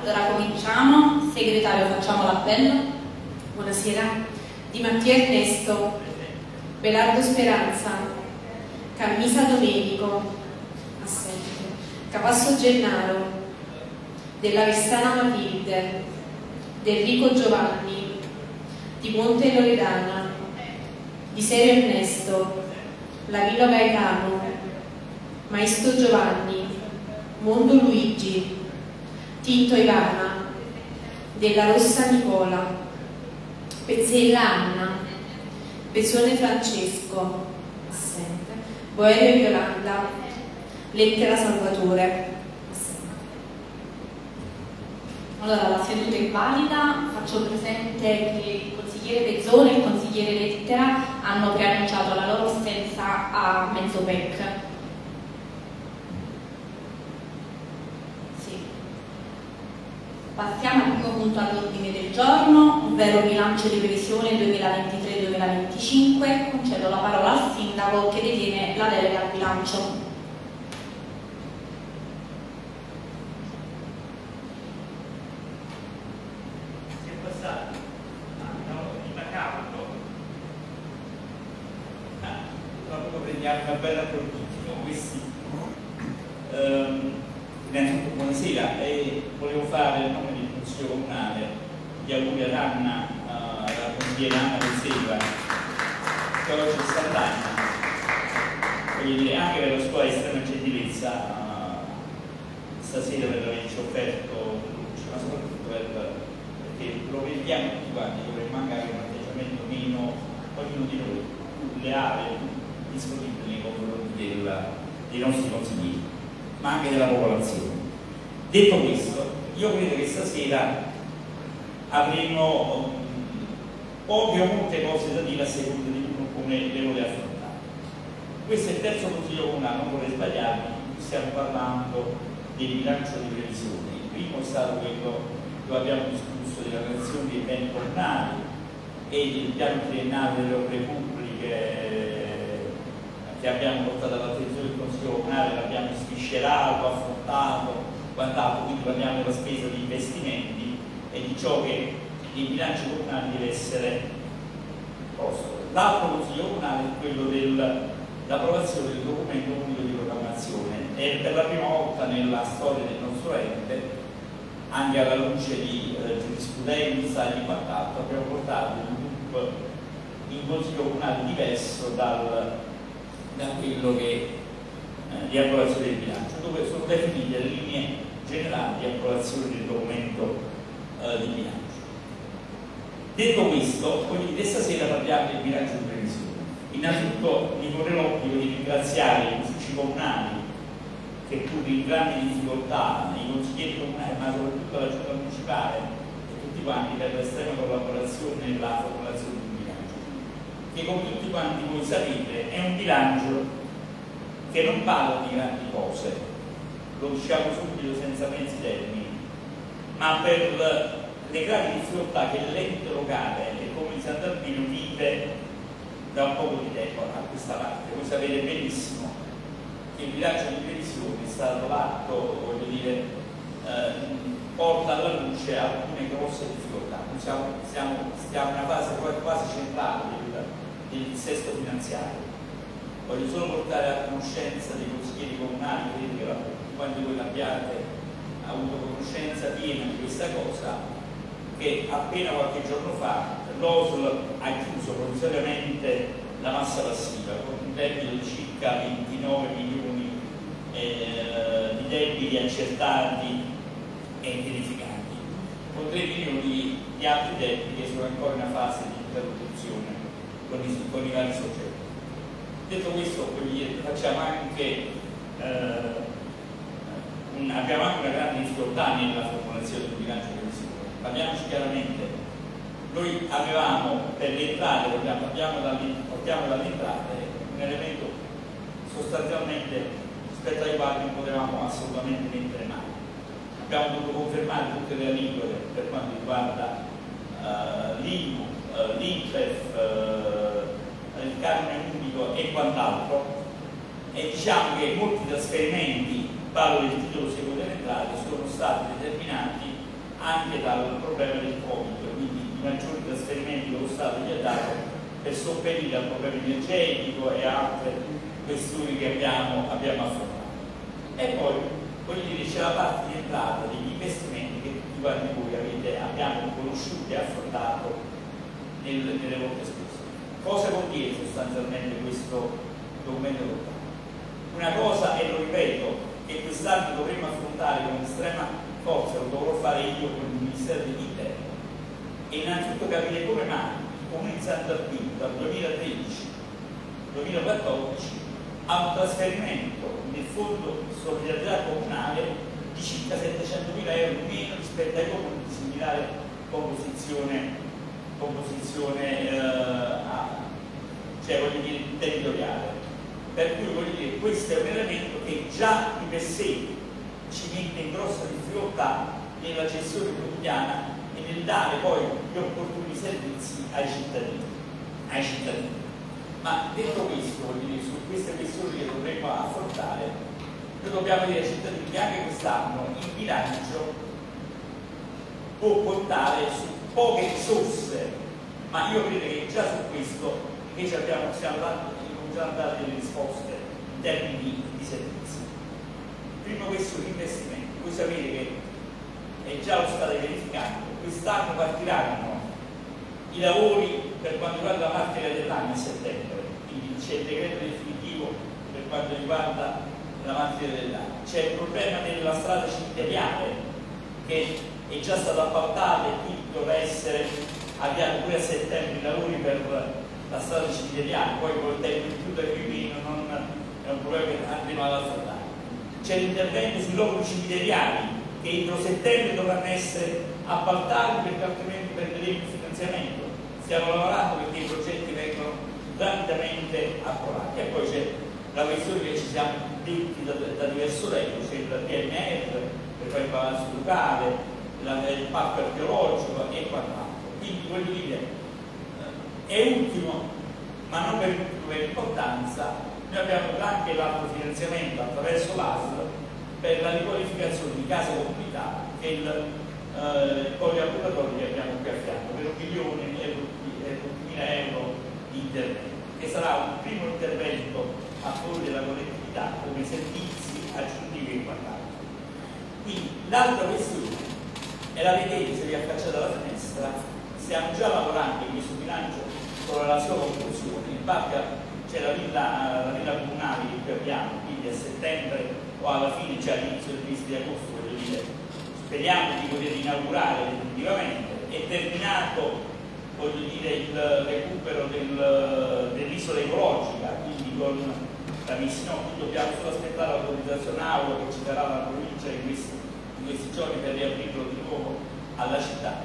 Allora cominciamo, segretario facciamo l'appello. Buonasera. Di Mattia Ernesto, Belardo Speranza, Cammisa Domenico, assente, Capasso Gennaro, della Vestana Matilde, Enrico Giovanni, di Monte Loredana, di Serio Ernesto, Lavino Gaetano, Maestro Giovanni, Mondo Luigi, Tinto Ivana, della Rossa Nicola, Pezzella Anna, Pesone Francesco, assente, Boerio Violanda, Lettera Salvatore. Allora la seduta è valida, faccio presente che il consigliere Pezzone e il consigliere Lettera hanno preannunciato la loro assenza a Mezzopec. Sì. Passiamo al primo punto all'ordine del giorno, ovvero bilancio di previsione 2023-2025. Concedo la parola al sindaco che detiene la delega al bilancio. si è passato a no, di Macauto ah, proprio prendiamo una bella politica questi ehm, innanzitutto buonasera e volevo fare a nome del Consiglio Comunale gli auguri ad Anna eh, consigliera Anna Pezzeva che oggi è Sant'Anna voglio dire anche per la sua estrema gentilezza eh, stasera per averci offerto ma soprattutto per perché lo vediamo tutti quanti, dovremmo anche avere un atteggiamento meno, ognuno di noi, leale, disponibile nei confronti del- dei nostri consiglieri, ma anche della popolazione. Detto questo, io credo che stasera avremo mm, poche o molte cose da dire a seconda di come le vuole affrontare. Questo è il terzo consiglio comunale, non vorrei sbagliarmi, stiamo parlando del bilancio di previsione. Il primo è stato quello dove abbiamo discusso della creazione dei beni comunali e del piano triennale delle opere pubbliche eh, che abbiamo portato all'attenzione del Consiglio Comunale, l'abbiamo sviscerato, affrontato, quant'altro, quindi parliamo della spesa di investimenti e di ciò che il bilancio comunale deve essere posto. L'altro Consiglio Comunale è quello dell'approvazione del documento unico di programmazione e per la prima volta nella storia del nostro ente anche alla luce di eh, giurisprudenza e di quant'altro, abbiamo portato un gruppo in consiglio comunale diverso dal, da quello che, eh, di approvazione del bilancio, dove sono definite le linee generali di approvazione del documento eh, di bilancio. Detto questo, voglio dire, stasera parliamo del bilancio di previsione. Innanzitutto mi corre l'obbligo di ringraziare gli uffici comunali che pur in grandi difficoltà, i consiglieri comunali, ma soprattutto la giunta municipale e tutti quanti per l'estrema collaborazione nella formulazione di un bilancio, che come tutti quanti voi sapete è un bilancio che non parla di grandi cose, lo diciamo subito senza mezzi termini, ma per le gravi difficoltà che l'ente locale e come Sant'Alpino vive da un poco di tempo a questa parte. Voi sapete benissimo che il bilancio di previsione è stato l'atto, voglio dire, eh, porta alla luce alcune grosse difficoltà. Noi siamo, siamo, stiamo in una fase quasi, centrale del, del dissesto finanziario. Voglio solo portare a conoscenza dei consiglieri comunali, credo che quando voi l'abbiate avuto conoscenza piena di questa cosa, che appena qualche giorno fa l'OSL ha chiuso provvisoriamente la massa passiva con un debito di circa 29 milioni eh, di debiti accertati e verificati, con 3 milioni di altri debiti che sono ancora in una fase di interlocuzione con i, con i vari soggetti. Detto questo, facciamo anche, eh, un- abbiamo anche una grande difficoltà nella formulazione del bilancio previsione. Parliamoci chiaramente, noi avevamo per le entrate, partiamo dalle, entrate, un elemento sostanzialmente rispetto ai quali non potevamo assolutamente mettere mano. Abbiamo dovuto confermare tutte le aliquote per quanto riguarda eh, l'IMU, eh, l'INPEF, eh, il canone unico e quant'altro e diciamo che molti trasferimenti, parlo del titolo entrate, sono stati determinati anche dal problema del Covid, quindi i maggiori trasferimenti che lo Stato gli ha dato per sopperire al problema energetico e altre questioni che abbiamo, abbiamo affrontato. E poi, voglio dire, c'è la parte di entrata degli investimenti che tutti quanti voi avete, abbiamo conosciuto e affrontato nel, nelle volte scorse. Cosa vuol dire sostanzialmente questo documento? Una cosa, e lo ripeto, che quest'anno dovremmo affrontare con estrema forza, lo dovrò fare io con il Ministero dell'Interno, e innanzitutto capire come mai il Comune di Sant'Alpino dal 2013-2014 ha un trasferimento nel fondo solidarietà comunale di circa 700.000 euro meno rispetto ai comuni di similare composizione, composizione eh, cioè dire territoriale. Per cui voglio dire, questo è un elemento che già di per sé ci mette in grossa difficoltà nella gestione quotidiana e nel dare poi gli opportuni servizi ai cittadini. Ai cittadini. Ma detto questo, voglio dire, su queste questioni che dovremmo affrontare, noi dobbiamo dire ai cittadini che anche quest'anno il bilancio può contare su poche risorse, ma io credo che già su questo invece abbiamo, siamo dati, a dare delle risposte in termini di, servizi. Prima questo l'investimento, voi sapete che è già lo state verificando, quest'anno partiranno i lavori per quanto riguarda la macchina dell'anno a settembre, quindi c'è il decreto definitivo per quanto riguarda la macchina dell'anno. C'è il problema della strada cimiteriale che è già stata appaltata e quindi dovrà essere avviato pure a settembre i lavori per la strada cimiteriale, poi col tempo più da più meno non è un problema che andremo ad affrontare. C'è l'intervento sui loculi cimiteriali che entro settembre dovranno essere appaltati perché altrimenti perderemo il finanziamento. Stiamo lavorando perché i progetti vengono rapidamente approvati. E poi c'è la questione che ci siamo detti da, da diverso tempo, c'è il PNR per fare il palazzo ducale, il parco archeologico e quant'altro. Quindi voglio dire, è ultimo, ma non per, per importanza, noi abbiamo anche l'altro finanziamento attraverso l'ASL per la riqualificazione di case comunità che il, eh, il poliambulatorio che abbiamo qui a fianco per un milione di euro di intervento, che sarà un primo intervento a favore della collettività come servizi aggiuntivi e quant'altro. Quindi l'altra questione è la vedete se vi affacciate alla finestra, stiamo già lavorando in questo bilancio con la sua conclusione, in parte c'è la villa, la villa comunale che abbiamo, quindi a settembre o alla fine, cioè all'inizio del mese di agosto, speriamo di poter inaugurare definitivamente, è terminato voglio dire, il recupero del, dell'isola ecologica, quindi con la missione, dobbiamo solo aspettare l'autorizzazione aula che ci darà la provincia in questi, in questi giorni per riaprirlo di nuovo alla città.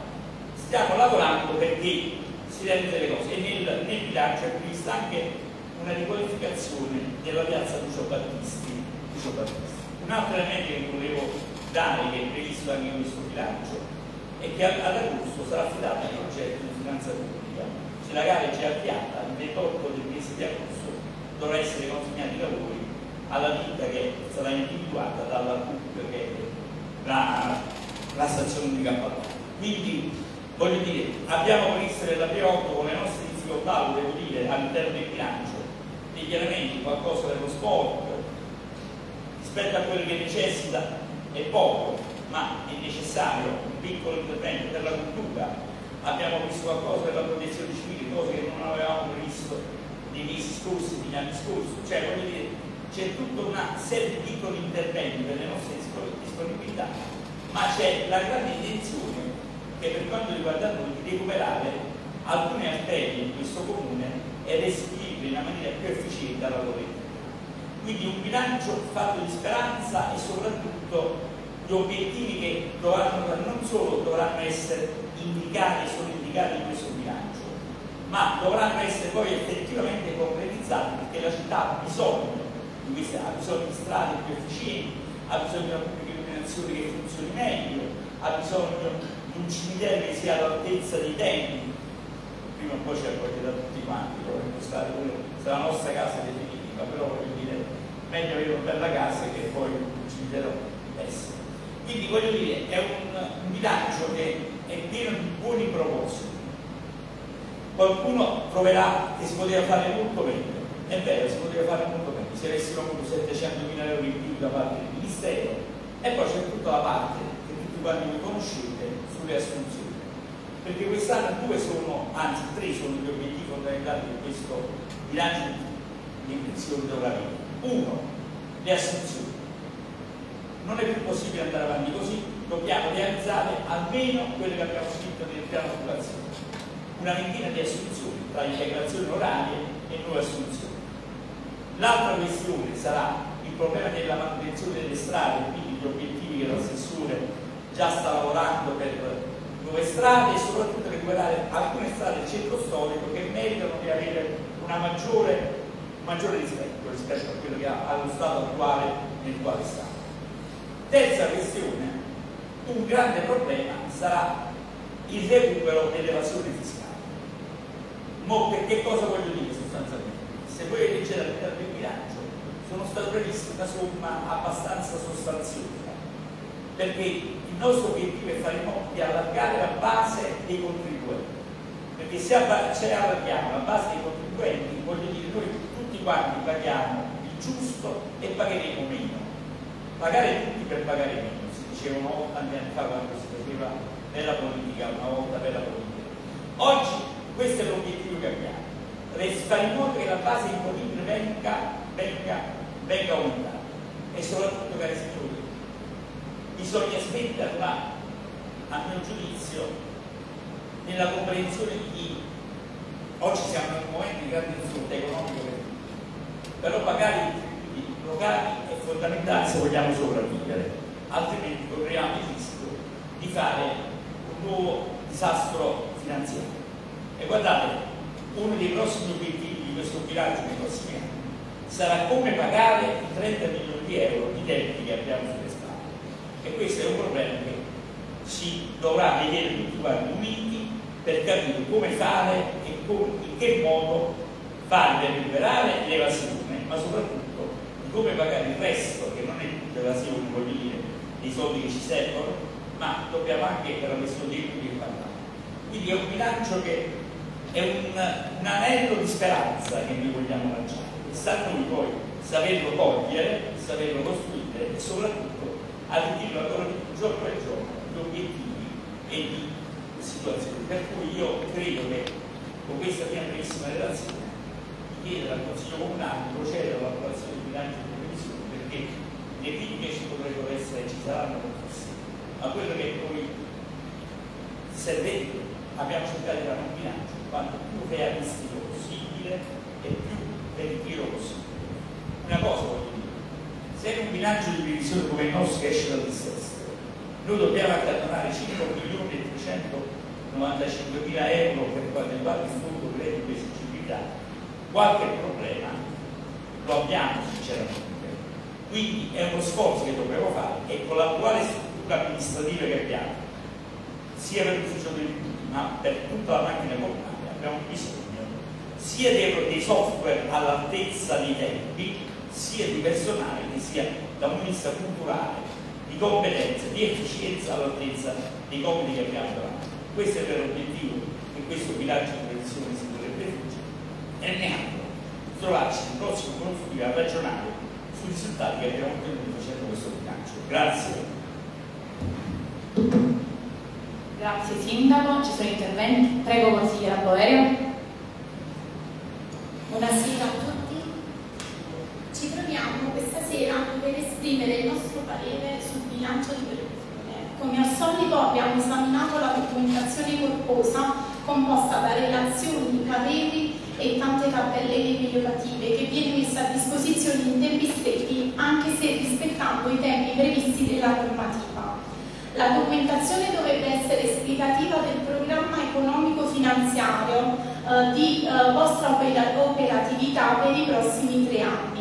Stiamo lavorando perché si realizzano le cose e nel, nel bilancio è prevista anche una riqualificazione della piazza Lucio Battisti. Lucio Battisti. Un altro elemento che volevo dare, che è previsto anche in questo bilancio, è che ad agosto sarà affidato un progetto di finanza pubblica. Se la gara è già avviata, il 28 del mese di agosto dovrà essere consegnati i lavori alla ditta che sarà individuata dalla CUP, che è la, la stazione di Campagna. Quindi, voglio dire, abbiamo previsto nella P8 con le nostre difficoltà, devo dire, all'interno del bilancio, degli elementi, qualcosa per lo sport, rispetto a quello che necessita è poco, ma è necessario un piccolo intervento per la cultura. Abbiamo visto qualcosa per la protezione civile, cose che non avevamo previsto nei mesi scorsi, negli anni scorsi. Cioè, voglio dire, c'è tutta una serie di piccoli interventi per le nostre disponibilità, ma c'è la grande intenzione che per quanto riguarda di recuperare alcune arterie in questo comune e restituirle in una maniera più efficiente alla loro vita. Quindi un bilancio fatto di speranza e soprattutto gli obiettivi che dovranno, non solo dovranno essere indicati, sono indicati in questo bilancio, ma dovranno essere poi effettivamente concretizzati perché la città ha bisogno di queste, ha bisogno di strade più efficienti, ha bisogno di una pubblica illuminazione che funzioni meglio, ha bisogno un cimitero che sia all'altezza dei tempi. Prima o poi ci accoglierà tutti quanti, dovremmo stare se la nostra casa definitiva, però voglio dire, meglio avere una bella casa che poi un cimitero essere. Quindi voglio dire, è un, bilancio che è pieno di buoni propositi. Qualcuno troverà che si poteva fare molto meglio. È vero, si poteva fare molto meglio. Si avessero avuto 700 mila euro in più da parte del Ministero e poi c'è tutta la parte che tutti quanti vi conoscete sulle assunzioni. Perché quest'anno due sono, anzi tre sono gli obiettivi fondamentali di questo bilancio di pensione dovrà avere. Uno, le assunzioni. Non è più possibile andare avanti così, dobbiamo realizzare almeno quello che abbiamo scritto nel piano occupazione. Una ventina di assunzioni tra integrazioni orarie e nuove assunzioni. L'altra questione sarà il problema della manutenzione delle strade, quindi gli obiettivi che l'assessore già sta lavorando per nuove strade e soprattutto recuperare alcune strade del centro storico che meritano di avere una maggiore, maggiore rispetto rispetto a quello che ha allo stato attuale nel quale sta. Terza questione, un grande problema sarà il recupero dell'evasione fiscale. Mo che cosa voglio dire sostanzialmente? Se voi leggete all'interno del bilancio sono state previste una somma abbastanza sostanziosa perché nostro obiettivo è fare in modo di allargare la base dei contribuenti. Perché se, allarghiamo la base dei contribuenti voglio dire noi tutti quanti paghiamo il giusto e pagheremo meno. Pagare tutti per pagare meno si diceva una volta anni fa quando si faceva nella politica una volta per la politica. Oggi questo è l'obiettivo che abbiamo fare in modo che la base imponibile venga, venga, venga aumentata. E soprattutto cari signori bisogna smetterla a mio giudizio nella comprensione di chi oggi siamo in un momento di grande difficoltà economico però pagare i locali è fondamentale se vogliamo sopravvivere altrimenti corriamo il rischio di fare un nuovo disastro finanziario e guardate uno dei prossimi obiettivi di questo bilancio nei prossimi anni sarà come pagare i 30 milioni di euro di debiti che abbiamo sulle. E questo è un problema che ci dovrà vedere tutti quanti uniti per capire come fare e come, in che modo fare per liberare l'evasione, ma soprattutto come pagare il resto, che non è tutta evasione, voglio dire, dei soldi che ci servono, ma dobbiamo anche per la questione dei che parlare. Quindi è un bilancio che è un, un anello di speranza che noi vogliamo lanciare sta a noi poi saperlo cogliere, saperlo costruire e soprattutto di più giorno per giorno di obiettivi e di situazioni. Per cui io credo che con questa mia brevissima relazione di chiedere al Consiglio Comunale di procedere all'approvazione di bilancio di previsione perché le critiche ci potrebbero essere, ci saranno moltissime, ma quello che noi servendo abbiamo cercato di fare un bilancio quanto più realistico possibile e più veritiero possibile. Una cosa voglio se in un bilancio di previsione come il nostro esce dal dissesto, noi dobbiamo accantonare 5 milioni e 395 mila euro per quanto riguarda il fondo credito di esigibilità, qualche problema lo abbiamo sinceramente. Quindi è uno sforzo che dobbiamo fare e con l'attuale struttura amministrativa che abbiamo, sia per l'ufficio dei ma per tutta la macchina comunale, abbiamo bisogno sia dei software all'altezza dei tempi, sia di personale che sia da un punto di vista culturale, di competenza, di efficienza all'altezza dei compiti che abbiamo davanti. Questo è l'obiettivo che questo bilancio di previsione si dovrebbe fare e neanche trovarci il prossimo conflitto a ragionare sui risultati che abbiamo ottenuto facendo questo bilancio. Grazie. Grazie Sindaco, ci sono interventi. Prego consigliera Boerio. Buonasera a tutti. Ci troviamo questa sera dover esprimere il nostro parere sul bilancio di previsione. Come al solito abbiamo esaminato la documentazione corposa composta da relazioni, pareri e tante tabelle riepilogative che viene messa a disposizione in tempi stretti anche se rispettando i tempi previsti dalla normativa. La documentazione dovrebbe essere esplicativa del programma economico-finanziario eh, di eh, vostra operatività per i prossimi tre anni.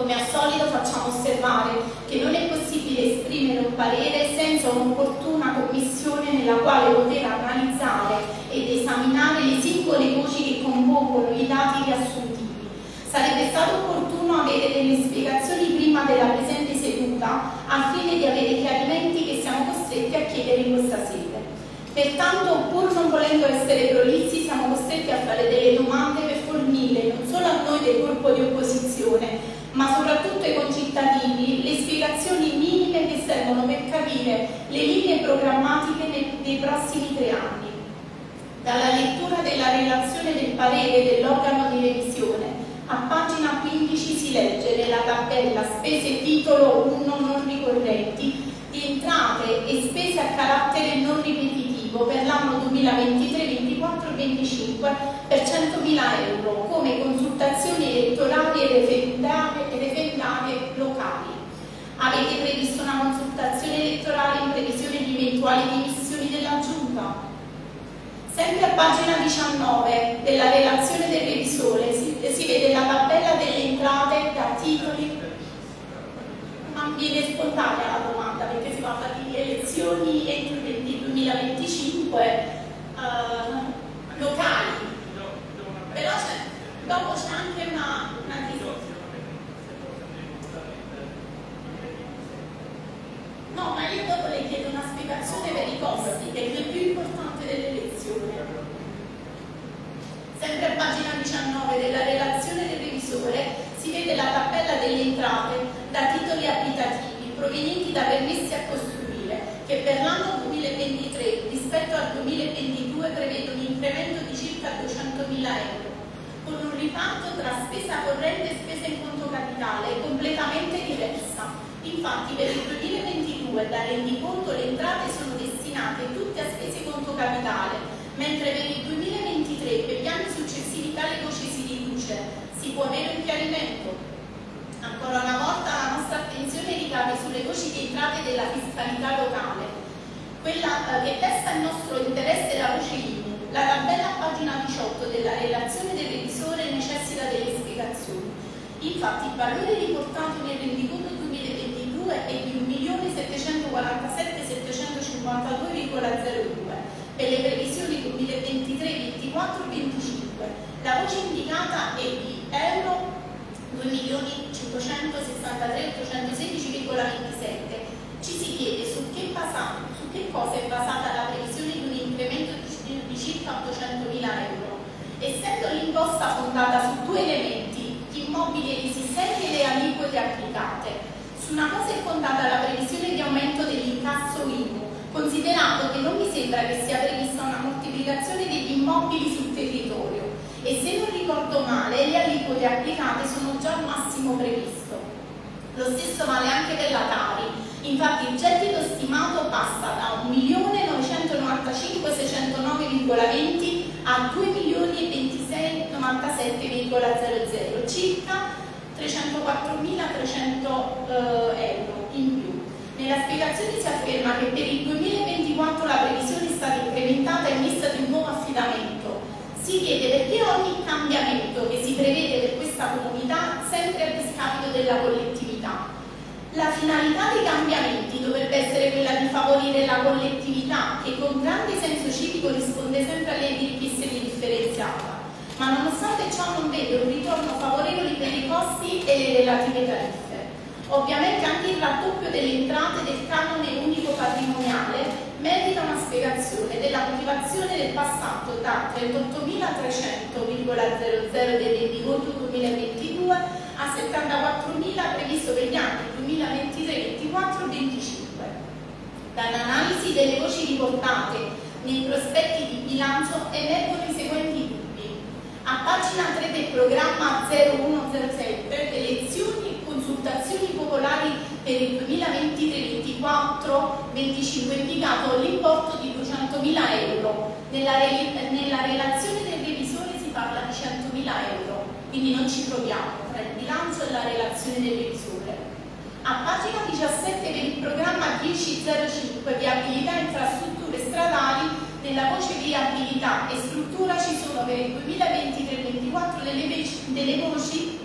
Come al solito facciamo osservare che non è possibile esprimere un parere senza un'opportuna commissione nella quale poter analizzare ed esaminare le singole voci che compongono i dati riassuntivi. Sarebbe stato opportuno avere delle spiegazioni prima della presente seduta al fine di avere chiarimenti che siamo costretti a chiedere in questa sede. Pertanto, pur non volendo essere prolissi, siamo costretti a fare delle domande per fornire non solo a noi del gruppo di opposizione, ma soprattutto ai concittadini le spiegazioni minime che servono per capire le linee programmatiche dei prossimi tre anni. Dalla lettura della relazione del parere dell'organo di revisione a pagina 15 si legge nella tabella spese titolo 1 non ricorrenti di entrate e spese a carattere non ripetitivo per l'anno 2023, 24 25 per 100.000 euro come consultazioni elettorali e referendarie locali. Avete previsto una consultazione elettorale in previsione di eventuali dimissioni della Giunta? Sempre a pagina 19 della relazione del revisore si, si vede la tabella delle entrate da titoli. Ma viene spontanea la domanda perché si parla di elezioni entro il 2025 uh, locali. Però dopo c'è anche una, una No, ma io dopo le chiedo una spiegazione per i costi, che è il più importante delle elezioni. Sempre a pagina 19 della relazione del revisore si vede la tabella delle entrate da titoli abitativi provenienti da permessi a costruire, che per l'anno 2023 rispetto al 2022 prevede un incremento di circa 200.000 euro, con un riparto tra spesa corrente e spesa in conto capitale completamente diversa Infatti per il 2022 da rendiconto le entrate sono destinate tutte a spese conto capitale, mentre per il 2023 e per gli anni successivi tale voce si riduce. Si può avere un chiarimento? Ancora una volta la nostra attenzione ricade sulle voci di entrate della fiscalità locale. Quella eh, che desta il nostro interesse la voce IMU. La tabella a pagina 18 della relazione del revisore necessita delle spiegazioni. Infatti il valore riportato nel rendiconto 2022 è di 1.747.752,02 per le previsioni 2023, 24 25. La voce indicata è di euro 2.563.816,27. Ci si chiede su che, basato, su che cosa è basata la previsione di un incremento di, circa 800.000 euro. Essendo l'imposta fondata su due elementi, gli immobili esistenti e le aliquote applicate, su una cosa è fondata la previsione di aumento dell'incasso IMU, considerato che non mi sembra che sia prevista una moltiplicazione degli immobili sul territorio e se non ricordo male le aliquote applicate sono già al massimo previsto. Lo stesso vale anche per la Tari, infatti il gettito stimato passa da 1.995.609,20 a 2.026.97,00, circa 304.300 eh, euro in più. Nella spiegazione si afferma che per il 2024 la previsione è stata incrementata in vista di un nuovo affidamento. Si chiede perché ogni cambiamento che si prevede per questa comunità sempre a discapito della collettività. La finalità dei cambiamenti dovrebbe essere quella di favorire la collettività che con grande senso civico risponde sempre alle richieste di differenziata ma nonostante ciò non vedo un ritorno favorevole per i costi e le relative tariffe. Ovviamente anche il raddoppio delle entrate del canone unico patrimoniale merita una spiegazione della motivazione del passaggio da 38.300,00 del rendiconto 2022 a 74.000 previsto per gli anni 2023, 24 25. Dall'analisi delle voci riportate nei prospetti di bilancio emergono i seguenti dubbi. A pagina 3 del programma 0107, elezioni e consultazioni popolari per il 2023-24-25 indicato l'importo di 200.000 euro. Nella, re nella, relazione del revisore si parla di 100.000 euro, quindi non ci troviamo tra il bilancio e la relazione del revisore. A pagina 17 per il programma 1005 viabilità e infrastrutture stradali nella voce viabilità e struttura ci sono per il 2023-2024 delle, delle voci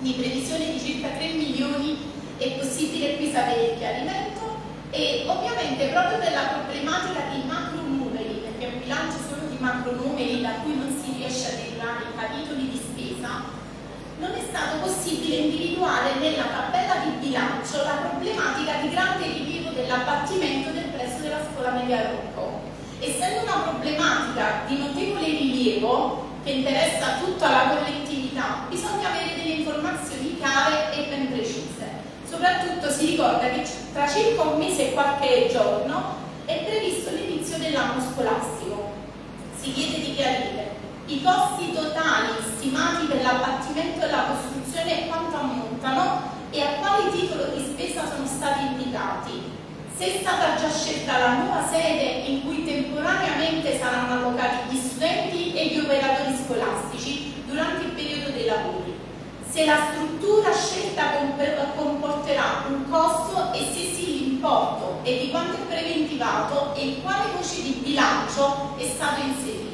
di previsione di circa 3 milioni è possibile qui sapere il chiarimento e ovviamente proprio per la problematica di macro numeri, perché è un bilancio solo di macro numeri da cui non si riesce a derivare i capitoli di spesa, non è stato possibile individuare nella tabella di bilancio la problematica di grande rilievo dell'abbattimento del prezzo della scuola la Media Rocco. Essendo una problematica di notevole rilievo che interessa tutta la collettività, bisogna avere delle informazioni chiare e ben precise. Soprattutto si ricorda che tra circa un mese e qualche giorno è previsto l'inizio dell'anno scolastico. Si chiede di chiarire i costi totali stimati per l'abbattimento e la costruzione quanto ammontano e a quale titolo di spesa sono stati indicati. Se è stata già scelta la nuova sede in cui temporaneamente saranno allocati gli studenti e gli operatori scolastici durante il periodo dei lavori. Se la struttura scelta comporterà un costo e se sì l'importo e di quanto è preventivato e quale voce di bilancio è stato inserito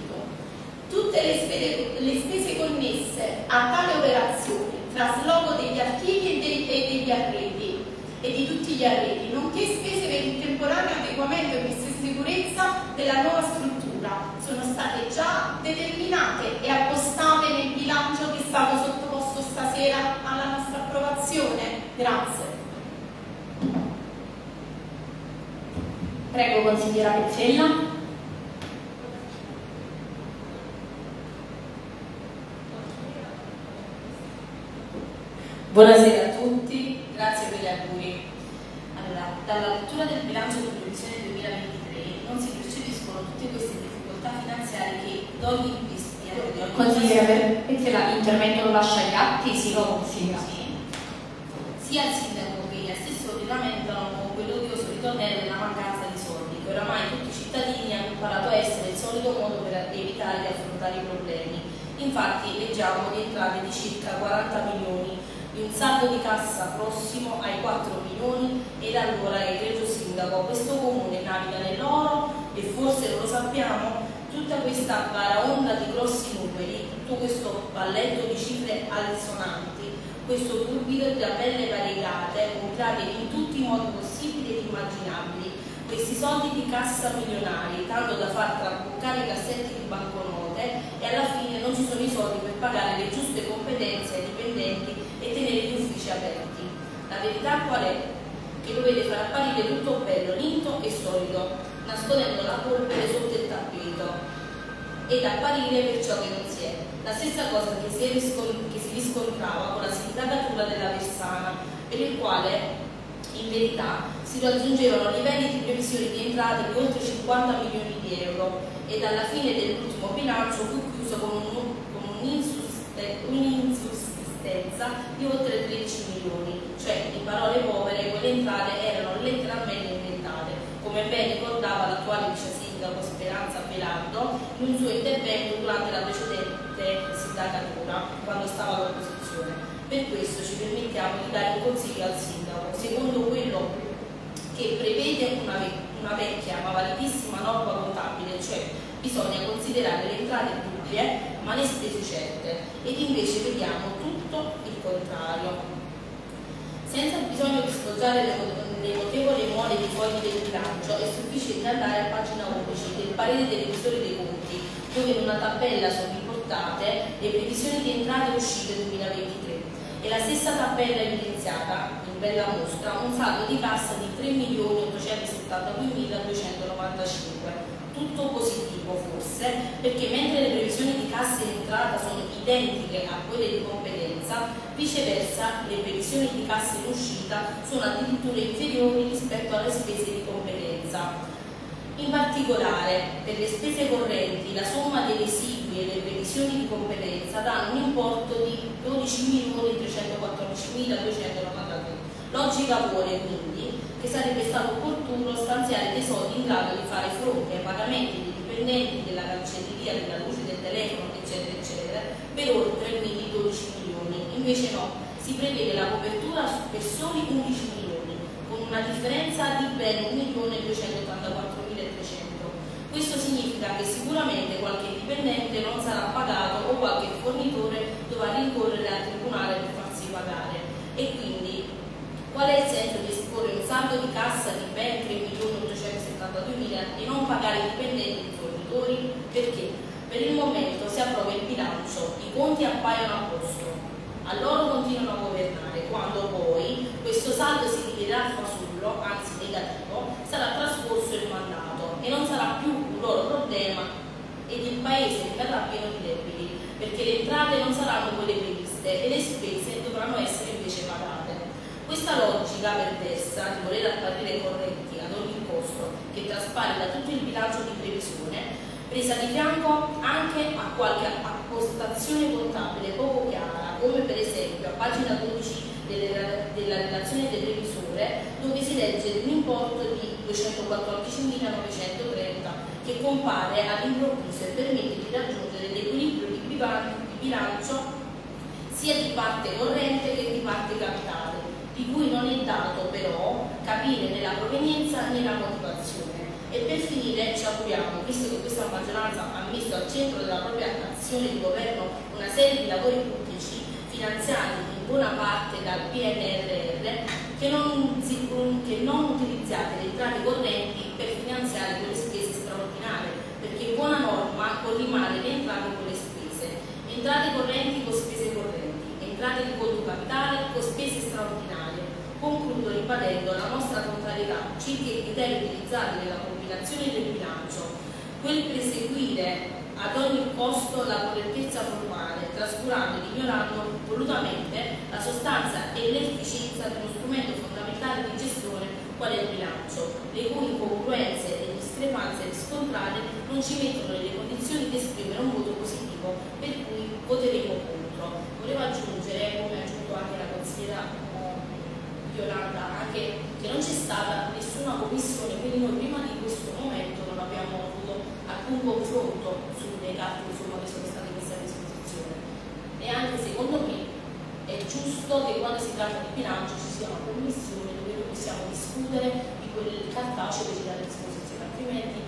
tutte le spese, le spese connesse a tale operazione, trasloco degli archivi e, dei, e degli arredi e di tutti gli arredi, nonché spese per il temporaneo adeguamento e messa in sicurezza della nuova struttura, sono state già determinate e appostate nel bilancio che è stato sottoposto stasera alla nostra approvazione. Grazie. Prego, consigliera Pezzella. Buonasera a tutti, grazie per gli auguri. Allora, dalla lettura del bilancio di previsione 2023 non si percepiscono tutte queste difficoltà finanziarie che ad ogni investitore Consigliere, perché l'intervento lo lascia agli atti, sì lo consiglia. Sì. Sia il sindaco che gli assessori lamentano quell'odioso ritornello della mancanza di soldi, che oramai tutti i cittadini hanno imparato a essere il solito modo per evitare di affrontare i problemi. Infatti leggiamo di entrate di circa 40 milioni di un saldo di cassa prossimo ai 4 milioni ed allora egregio sindaco questo comune naviga nell'oro e forse non lo sappiamo tutta questa baraonda di grossi numeri tutto questo balletto di cifre altisonanti questo turbido di tabelle variegate comprate in tutti i modi possibili ed immaginabili questi soldi di cassa milionari tanto da far traboccare i cassetti di banconote e alla fine non ci sono i soldi per pagare le giuste competenze ai dipendenti tenere gli uffici aperti. La verità qual è? Che dovete far apparire tutto bello, linto e solido, nascondendo la polvere sotto il tappeto ed apparire per ciò che non si è. La stessa cosa che si, che si riscontrava con la sindacatura della Versana, per il quale in verità si raggiungevano livelli di previsioni di entrate di oltre 50 milioni di euro ed alla fine dell'ultimo bilancio fu chiuso con un, con un insussistenza assistenza di oltre 13 milioni, cioè in parole povere quelle entrate erano letteralmente inventate, come ben ricordava l'attuale vice sindaco Speranza Belardo in un suo intervento durante la precedente sindacatura, quando stava all'opposizione. Per questo ci permettiamo di dare un consiglio al sindaco, secondo quello che prevede una, una vecchia ma validissima norma contabile, cioè bisogna considerare le entrate dubbie ma le spese certe. Ed invece vediamo tutto il contrario. Senza bisogno di sfoggiare le, notevoli mole di fogli del bilancio è sufficiente andare a pagina 11 del parere dei revisori dei conti dove in una tabella sono riportate le previsioni di entrate e uscite 2023 e la stessa tabella evidenziata in bella mostra un saldo di cassa di 3.872.295 tutto positivo forse, perché mentre le previsioni di cassa in entrata sono identiche a quelle di competenza, viceversa le previsioni di cassa in uscita sono addirittura inferiori rispetto alle spese di competenza. In particolare, per le spese correnti, la somma dei residui e le previsioni di competenza danno un importo di 12.314.293. Logica vuole quindi che sarebbe stato opportuno stanziare dei soldi in grado di fare fronte ai pagamenti dei dipendenti della cancelleria, della luce del telefono, eccetera, eccetera, per oltre quindi 12 milioni. Invece no, si prevede la copertura per soli 11 milioni, con una differenza di ben 1.284.300. Questo significa che sicuramente qualche dipendente non sarà pagato o qualche fornitore dovrà rincorrere al tribunale per farsi pagare. E quindi qual è il senso saldo di cassa di ben 3.872.000 e non pagare i dipendenti e i fornitori perché per il momento si approva il bilancio, i conti appaiono a posto, a loro continuano a governare, quando poi questo saldo si rivelerà fasullo, anzi negativo, sarà trascorso il mandato e non sarà più un loro problema ed il Paese verrà pieno di debiti, perché le entrate non saranno quelle previste e le spese dovranno essere invece pagate. Questa logica perversa di voler apparire corretti ad ogni costo, che traspare da tutto il bilancio di previsione, presa di fianco anche a qualche appostazione contabile poco chiara, come per esempio a pagina 12 delle, della relazione del revisore, dove si legge un importo di 214.930 che compare all'improvviso e permette di raggiungere l'equilibrio di bilancio sia di parte corrente che di parte capitale, di cui non è dato però capire né la provenienza né la motivazione. E per finire ci auguriamo, visto che questa maggioranza ha messo al centro della propria azione di governo una serie di lavori pubblici finanziati in buona parte dal PNRR, che non, che non utilizziate le entrate correnti per finanziare quelle spese straordinarie, perché buona norma collimare le entrate con le spese, entrate correnti con spese correnti, entrate di conto capitale con spese straordinarie. Concludo ribadendo la nostra contrarietà circa i criteri utilizzati nella combinazione del bilancio, quel perseguire ad ogni costo la correttezza formale, trascurando ed ignorando volutamente la sostanza e l'efficienza di uno strumento fondamentale di gestione qual è il bilancio, le cui incongruenze e discrepanze riscontrate non ci mettono nelle condizioni di esprimere un voto positivo, per cui voteremo contro. Volevo aggiungere, come ha aggiunto anche la consigliera Yolanda, anche che non c'è stata nessuna commissione, quindi noi prima di questo momento non abbiamo avuto alcun confronto sulle carte insomma, che sono state messe a disposizione. E anche secondo me è giusto che quando si tratta di bilancio ci sia una commissione possiamo discutere di quel cartaceo che ci dà a disposizione, altrimenti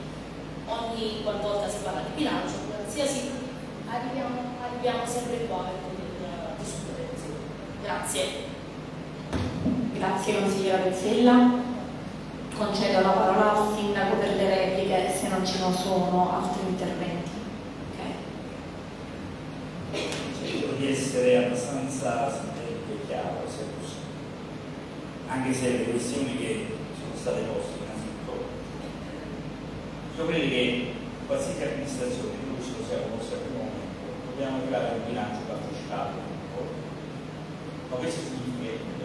ogni qualvolta si parla di bilancio, qualsiasi arriviamo, arriviamo sempre qua per poter discutere. Grazie. Grazie consigliera Pezzella. Concedo la parola al sindaco per le repliche se non ci sono altri interventi. Okay. Cerco di essere abbastanza e chiaro se possibile anche se le questioni che sono state poste innanzitutto. Io credo che qualsiasi amministrazione, siamo posti al primo momento, dobbiamo a un bilancio partecipato. Ma questo significa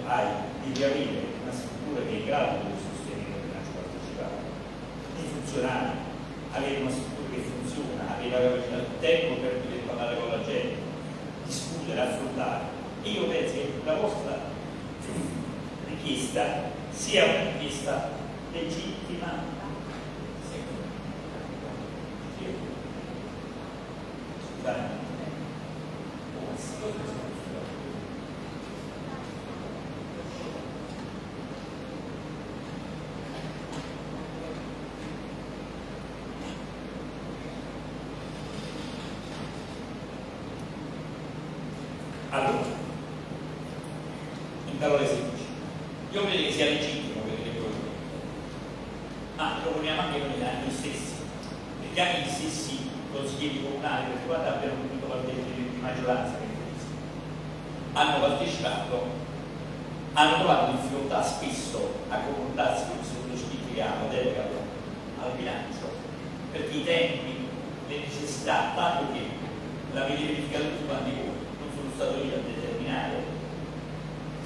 hai, devi avere una struttura che è in grado di sostenere il bilancio partecipato, di funzionare, avere una struttura che funziona, avere del tempo per poter parlare con la gente, discutere, affrontare. Io penso che la vostra richiesta sia una richiesta legittima. Allora, in parole semplici, io credo che sia legittimo quello che proponiamo, ma lo proponiamo anche noi, noi stessi, perché anche gli stessi consiglieri comunali, perché guarda abbiamo avuto parte di maggioranza che hanno partecipato, hanno trovato difficoltà spesso a comportarsi con questo principio che hanno delega al bilancio, perché i tempi, le necessità, tanto che la verifica tutti quanti voi, non sono stato io a determinare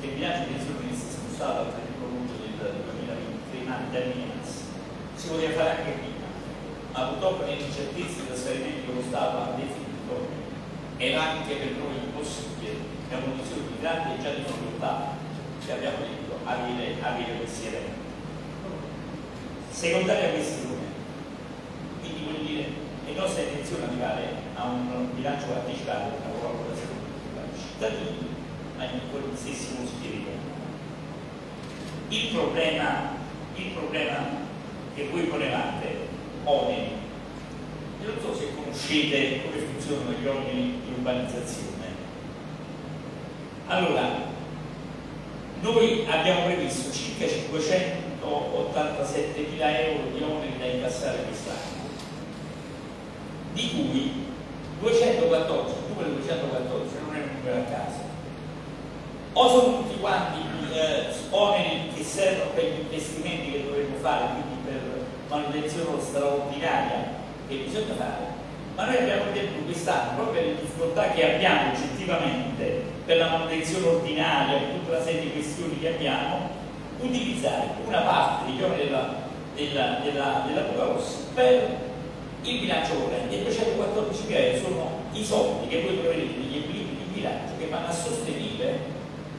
che il bilancio di pensione venisse spostato al 31 luglio del 2020, rimane termine massimo. Si poteva fare anche prima, ma purtroppo nelle incertezze del trasferimenti che lo Stato ha definito era anche per noi impossibile, in una condizione di grande già difficoltà, che abbiamo detto, avere, avere questi eventi. Secondaria questione, quindi vuol dire, è nostra intenzione arrivare a un bilancio partecipato, una collaborazione tra i cittadini, ma in quel stesso spirito. Il problema, il problema che voi ponevate, oneri, non so se conoscete come funzionano gli oneri di urbanizzazione. Allora, noi abbiamo previsto circa 587 mila euro di oneri da incassare quest'anno, di cui 214, il numero 214 non è un numero a caso, o sono tutti quanti eh, oneri che servono per gli investimenti che dovremmo fare, quindi per manutenzione straordinaria che bisogna fare, ma noi abbiamo detto quest'anno, proprio per le difficoltà che abbiamo oggettivamente per la manutenzione ordinaria, per tutta la serie di questioni che abbiamo, utilizzare una parte degli oneri della, della, della, della Buca Rossi per il bilancio corrente. I 214 mila sono i soldi che voi troverete negli equilibri di bilancio che vanno a sostenere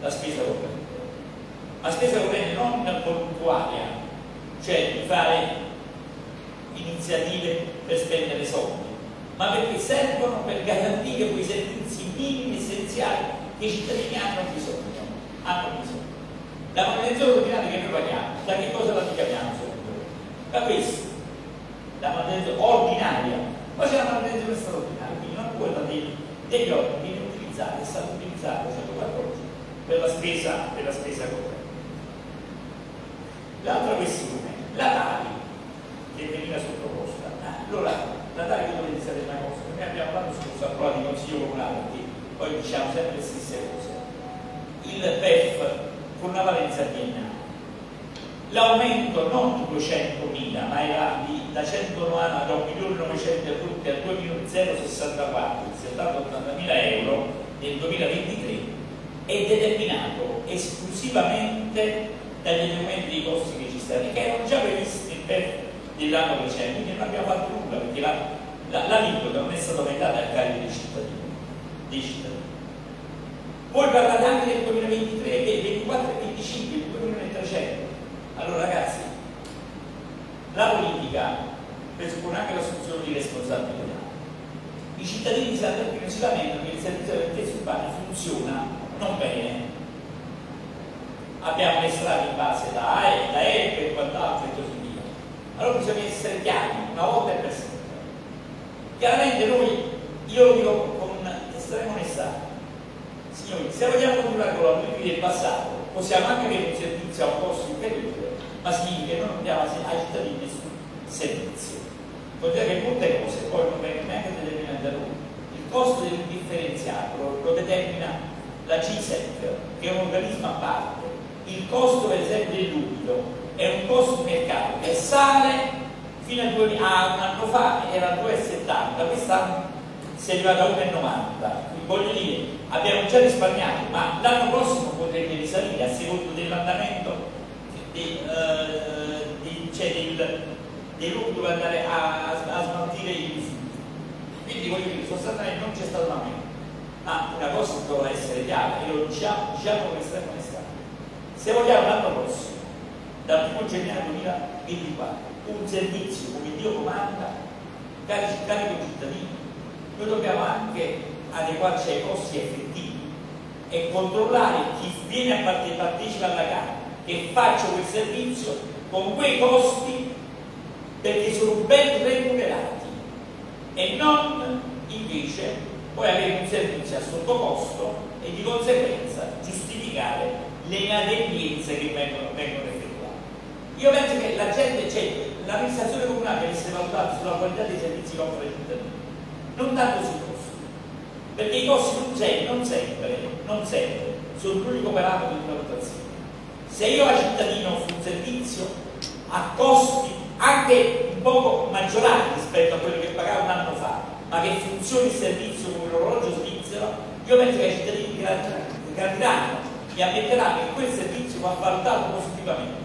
la spesa corrente. La spesa corrente non voluttuaria, cioè di fare iniziative per spendere soldi, ma perché servono per garantire quei servizi minimi essenziali che i cittadini hanno bisogno. Hanno bisogno. La manutenzione ordinaria che noi paghiamo, da che cosa la chiamiamo? Da questo, la manutenzione ordinaria, poi c'è la manutenzione straordinaria, quindi non quella dei, degli ordini inutilizzati, è stato utilizzato 114 per la spesa, per la spesa corrente. L'altra questione, la TARI che veniva sottoposta. Allora, la TARI che dovete sapere una cosa, noi abbiamo l'anno scorso approvato il Consiglio Comunale, perché poi diciamo sempre le stesse cose. Il PEF con una valenza biennale. L'aumento non di 200.000, ma era di, da 190 da 1.900 tutti a 2.064, il 70-80.000 euro nel 2023, è determinato esclusivamente dagli aumenti dei costi che ci stanno, che erano già previsti nel PEF dell'anno precedente, non abbiamo fatto nulla perché la, la, l'aliquota non è stata aumentata a carico dei cittadini, dei cittadini. Poi parlate anche del 2023 che 24 e 25, il 2300. Allora ragazzi, la politica presuppone anche l'assunzione di responsabilità. I cittadini di Santa Cruz si lamentano che il servizio delle intese urbane funziona non bene. Abbiamo le strade in base da AE, da ERP e quant'altro e così. Allora bisogna essere chiari, una volta e per sempre. Chiaramente noi, io lo dico con estrema onestà, signori, se vogliamo continuare con la politica del passato, possiamo anche avere un servizio a un costo inferiore, ma significa che non abbiamo ai cittadini nessun servizio. Vuol dire che molte cose poi non vengono neanche determinate da noi. Il costo dell'indifferenziato lo, determina la CISEC, che è un organismo a parte. Il costo, per esempio, dell'umido è un costo di mercato che sale fino a, due, a un anno fa era 2,70, quest'anno si è arrivato a 1,90 voglio dire, abbiamo già risparmiato, ma l'anno prossimo potrebbe risalire a secondo dell'andamento di, uh, di, cioè del, dei dove andare a, a, smaltire i rifiuti. Quindi voglio dire, sostanzialmente non c'è stato un aumento. Ma una cosa dovrà essere chiara, e lo diciamo, diciamo con estrema. Se vogliamo l'anno prossimo, dal 1 gennaio 2024, un servizio come Dio comanda, cari, cari cittadini, noi dobbiamo anche adeguarci ai costi effettivi e controllare chi viene a parte, partecipa alla gara che faccia quel servizio con quei costi perché sono ben remunerati e non invece poi avere un servizio a sottocosto e di conseguenza giustificare le inadempienze che vengono, vengono effettuate. Io penso che la gente, cioè l'amministrazione comunale deve essere valutata sulla qualità dei servizi che offre ai cittadini, non tanto sui costi perché i costi non, non sempre, non sempre sono l'unico parametro di valutazione. Se io a cittadino offro un servizio a costi anche un poco maggiorati rispetto a quelli che pagavo un anno fa, ma che funzioni il servizio come l'orologio svizzero, io penso che i cittadini gradiranno e ammetteranno che quel servizio va valutato positivamente.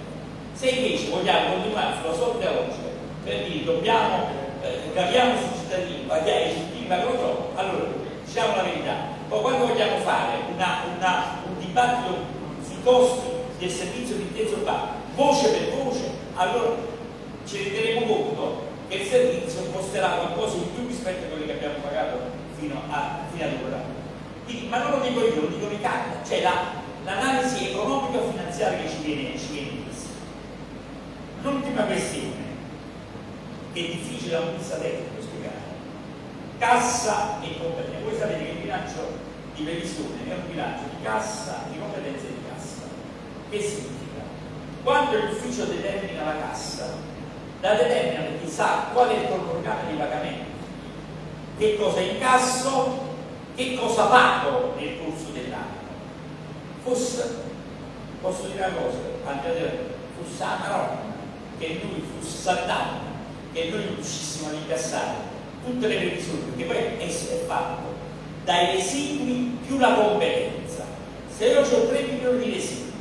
Se invece vogliamo continuare sulla sorte logica per dire dobbiamo, eh, capiamo sui cittadini, paghiamo i cittadini pagano troppo, allora diciamo la verità. Poi quando vogliamo fare una, una, un dibattito sui costi del servizio di intesa urbana, voce per voce, allora ci renderemo conto che il servizio costerà qualcosa in più rispetto a quelli che abbiamo pagato fino, a, fino ad ora. ma non lo dico io, lo dico Riccardo, cioè l'analisi la, economico-finanziaria che ci viene, ci viene. L'ultima questione, che è difficile da un punto tecnico, cassa e competenza. Voi sapete che il bilancio di previsione è un bilancio di cassa, di competenza e di cassa. Che significa? Quando l'ufficio determina la cassa, la determina perché sa qual è il programma di pagamento, che cosa incasso, che cosa pago nel corso dell'anno. Fosse, posso dire una cosa, anche fosse una norma, che noi fosse saltato, che noi riuscissimo ad incassare tutte le previsioni, perché poi è fatto dai residui più la competenza. Se io ho 3 milioni di residui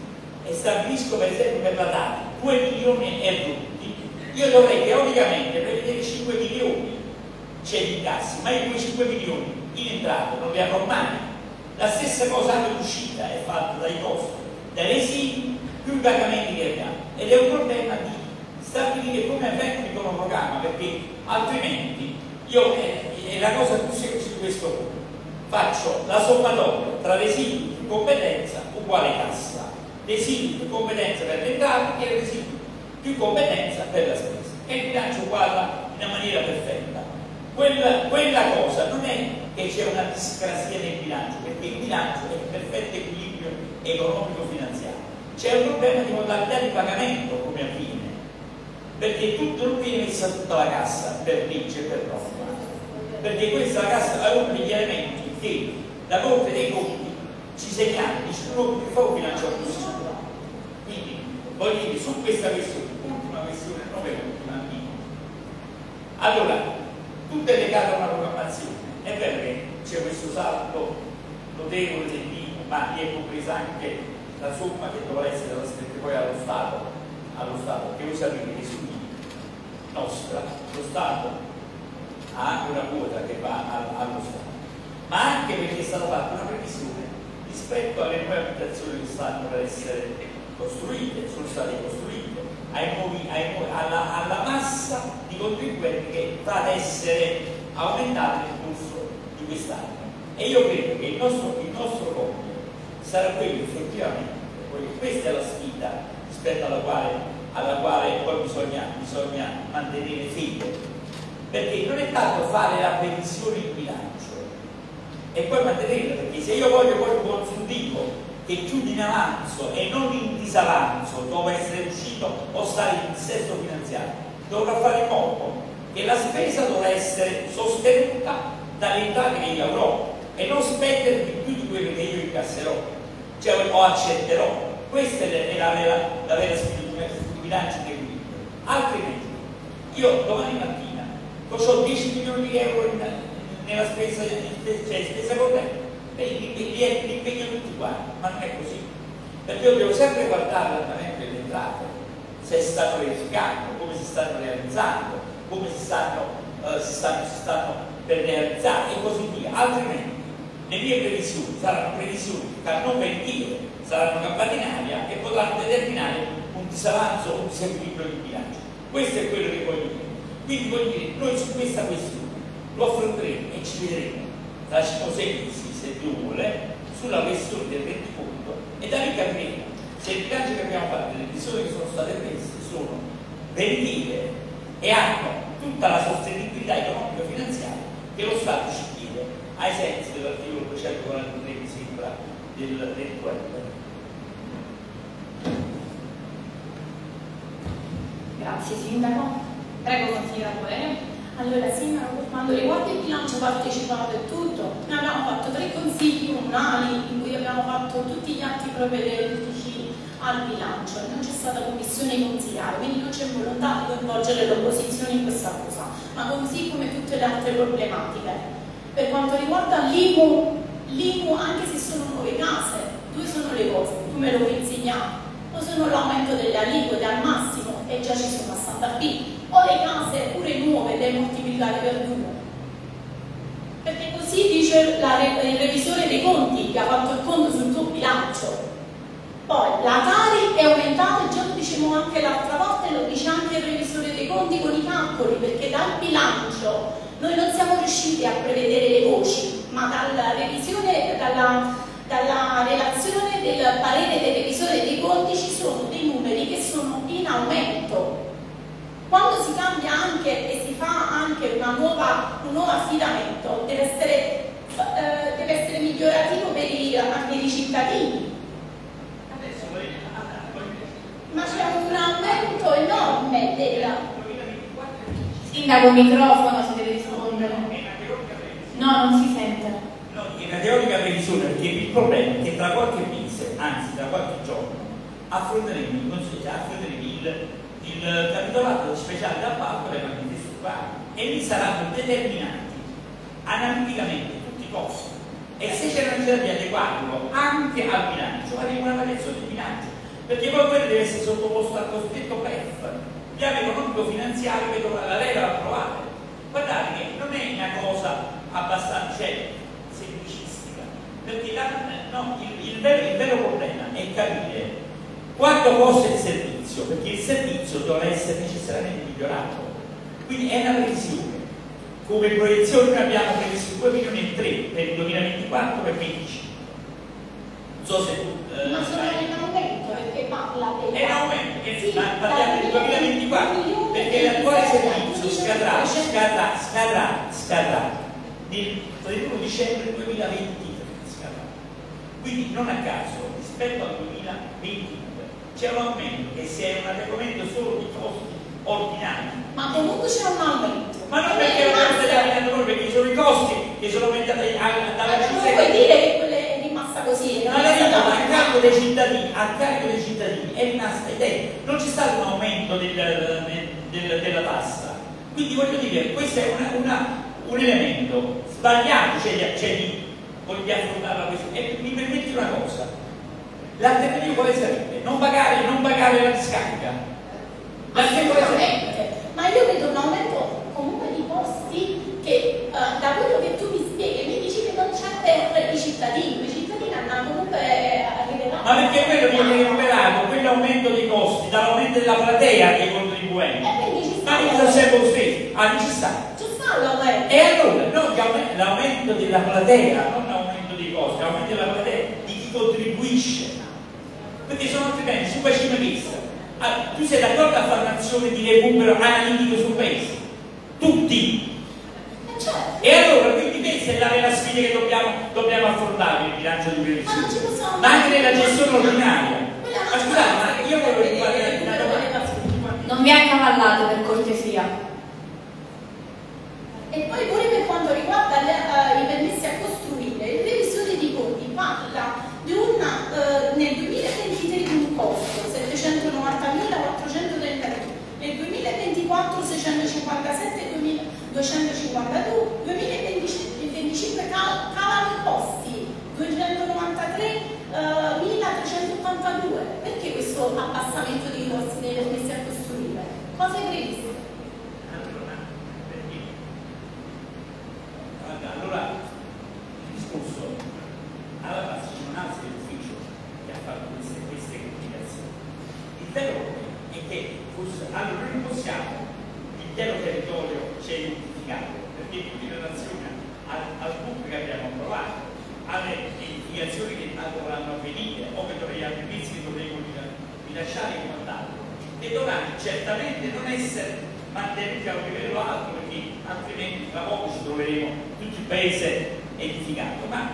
e stabilisco per esempio per la data 2 milioni e brutti, io dovrei teoricamente prevedere 5 milioni c'è di tassi, ma io quei 5 milioni in entrata non li avrò mai. La stessa cosa anche l'uscita è fatta dai costi, dai residui più i pagamenti che abbiamo ed è un problema di stabilire come con un programma perché altrimenti io è, è la cosa più semplice di questo punto faccio la sommatoria tra residui di competenza uguale cassa residui di competenza per le entrate e residui più competenza per la spesa. E il bilancio quadra in una maniera perfetta. Quella, quella cosa non è che c'è una discrasia nel bilancio perché il bilancio è in perfetto equilibrio economico-finanziario. C'è un problema di modalità di pagamento come avviene perché tutto non viene messa tutta la cassa per legge e per norma perché questa cassa uno degli elementi che la Corte dei Conti ci segnala dice non che fa un bilancio più sicuro quindi voglio dire su questa questione ultima questione non è l'ultima allora tutto è legato a una programmazione. È vero che c'è questo salto notevole del PIL ma è compresa anche la somma che dovrà essere trasferita poi allo Stato allo Stato, che voi sapete che su nostra lo Stato ha anche una quota che va allo Stato, ma anche perché è stata fatta una previsione rispetto alle nuove abitazioni che stanno per essere costruite, sono state costruite, ai nuovi, ai nuovi, alla, alla, massa di contribuenti che va ad essere aumentata nel corso di quest'anno. E io credo che il nostro, il nostro compito sarà quello effettivamente, questa è la sfida rispetto alla quale, alla quale poi bisogna, bisogna mantenere fede. Perché non è tanto fare la previsione in bilancio e poi mantenerla, perché se io voglio poi un consuntivo che chiude in avanzo e non in disavanzo, dopo essere uscito o stare in dissesto finanziario, dovrà fare in modo che la spesa dovrà essere sostenuta dalle entrate che io avrò e non spendere di più di quello che io incasserò, cioè o accetterò. Questa è la vera, la vera di bilancio di equilibrio. Altrimenti, io domani mattina ho 10 milioni di euro in, nella spesa, cioè spesa corrente, e li, impegno tutti quanti, ma non è così. Perché io devo sempre guardare l'andamento delle entrate, se si stanno verificando, come si stanno realizzando, come si stanno, uh, si stanno, si stanno per realizzare e così via. Altrimenti le mie previsioni saranno previsioni che non dire saranno campate in aria e potranno determinare disavanzo o disequilibrio di bilancio. Questo è quello che voglio dire. Quindi voglio dire, noi su questa questione lo affronteremo e ci vedremo 5 mesi, se Dio vuole, sulla questione del rendiconto e da lì capiremo se il bilancio che abbiamo fatto, le decisioni che sono state prese sono veritiere e hanno tutta la sostenibilità economico-finanziaria che lo Stato ci chiede ai sensi dell'articolo 243 mi sembra del, del web. Grazie Sindaco. Prego consigliere Allora Sindaco, per quanto riguarda il bilancio partecipato e tutto, noi abbiamo fatto tre consigli comunali in cui abbiamo fatto tutti gli atti propedeutici al bilancio non c'è stata commissione consigliare, quindi non c'è volontà di coinvolgere l'opposizione in questa cosa, ma così come tutte le altre problematiche. Per quanto riguarda l'IMU, l'IMU anche se sono nuove case, due sono le cose, tu me lo puoi insegnare, o sono l'aumento delle aliquote al massimo e già ci sono a Santa B, o le case pure nuove le moltiplicare per due. Perché così dice la, il revisore dei conti che ha fatto il conto sul tuo bilancio. Poi la Tari è aumentata, già lo dicevo anche l'altra volta e lo dice anche il revisore dei conti con i calcoli, perché dal bilancio noi non siamo riusciti a prevedere le voci, ma dalla revisione, dalla dalla relazione del parere del revisore dei conti ci sono sono in aumento. Quando si cambia anche e si fa anche nuova, un nuovo affidamento, deve essere, eh, deve essere migliorativo per i, per i cittadini. Ma c'è un aumento enorme della... Sindaco, microfono se deve rispondere. No, non si sente una teorica previsione perché il problema è che tra qualche mese, anzi tra qualche giorno, affronteremo, affronteremo il, capitolato speciale d'appalto delle manifestazioni urbane e lì saranno determinati analiticamente tutti i costi. E se c'è la necessità di adeguarlo anche al bilancio, faremo una variazione di bilancio, perché poi quello deve essere sottoposto al cosiddetto PEF, piano economico finanziario che dovrà la lei approvare. Guardate che non è una cosa abbastanza cioè, semplicistica, perché la, no, il, il, vero, il vero problema è capire quanto costa il servizio, perché il servizio dovrà essere necessariamente migliorato. Quindi è una previsione. Come proiezione noi abbiamo previsto 2 milioni e 3 per il 2024 e 2025 non so se tu eh, ma sono in aumento perché parla del è in aumento sì, parliamo del 2024 perché l'attuale servizio scadrà scadrà scadrà scadrà. Nel 31 dicembre 2023 scadrà. Quindi non a caso rispetto al 2022 c'è un aumento che se è un adeguamento solo di costi ordinari ma comunque c'è un aumento ma non perché lo stiamo tagliando noi, perché sono i costi che sono aumentati dalla Ma non puoi dire che quella è rimasta così. Non è stata a carico dei cittadini, a carico dei cittadini è rimasta è, non c'è stato un aumento del, del, della tassa. Quindi voglio dire, questo è una, una, un elemento sbagliato, cioè, cioè di, di affrontare la questione. E mi permetti una cosa, l'alternativa quale sarebbe? Non pagare, non pagare la discarica. L'alternativa Ma io vedo un aumento costi che uh, da quello che tu mi spieghi mi dici che non c'è per i cittadini, i cittadini hanno comunque rivelato. Ma perché quello viene recuperato, quell'aumento dei costi, dall'aumento della platea dei contribuenti. Eh, Ma sempre lo stesso, ah ci sta. Ci sta l'aumento. E allora, no, l'aumento della platea, non l'aumento dei costi, l'aumento della platea di chi contribuisce. Perché sono altrimenti, su facciamo questo. Ah, tu sei d'accordo a fare un'azione di recupero analitico sul paese? tutti. Certo. E allora, quindi questa è la vera sfida che dobbiamo, dobbiamo affrontare nel bilancio di previsione, ma, ma anche nella gestione ordinaria. Ma scusate, ma io voglio riguardare una domanda. Non vi accavallate per cortesia. E poi pure per quanto riguarda le, uh, i permessi a costruire, il revisione di conti parla di una, uh, nel 2023 di un costo 790.432 nel 2024 657 252, 2025 cal calano i costi 293 uh, 1382. Perché questo abbassamento dei costi dei permessi a costruire? Cosa è previsto? Allora, non possiamo l'intero territorio identificato perché tutte le nazioni al, al punto che abbiamo approvato alle identificazioni che dovranno avvenire o che dovrei altri pezzi che dovremo rilasciare in quant'altro. E dovranno certamente non essere mantenuti a un livello alto perché altrimenti tra poco ci troveremo tutto il paese edificato ma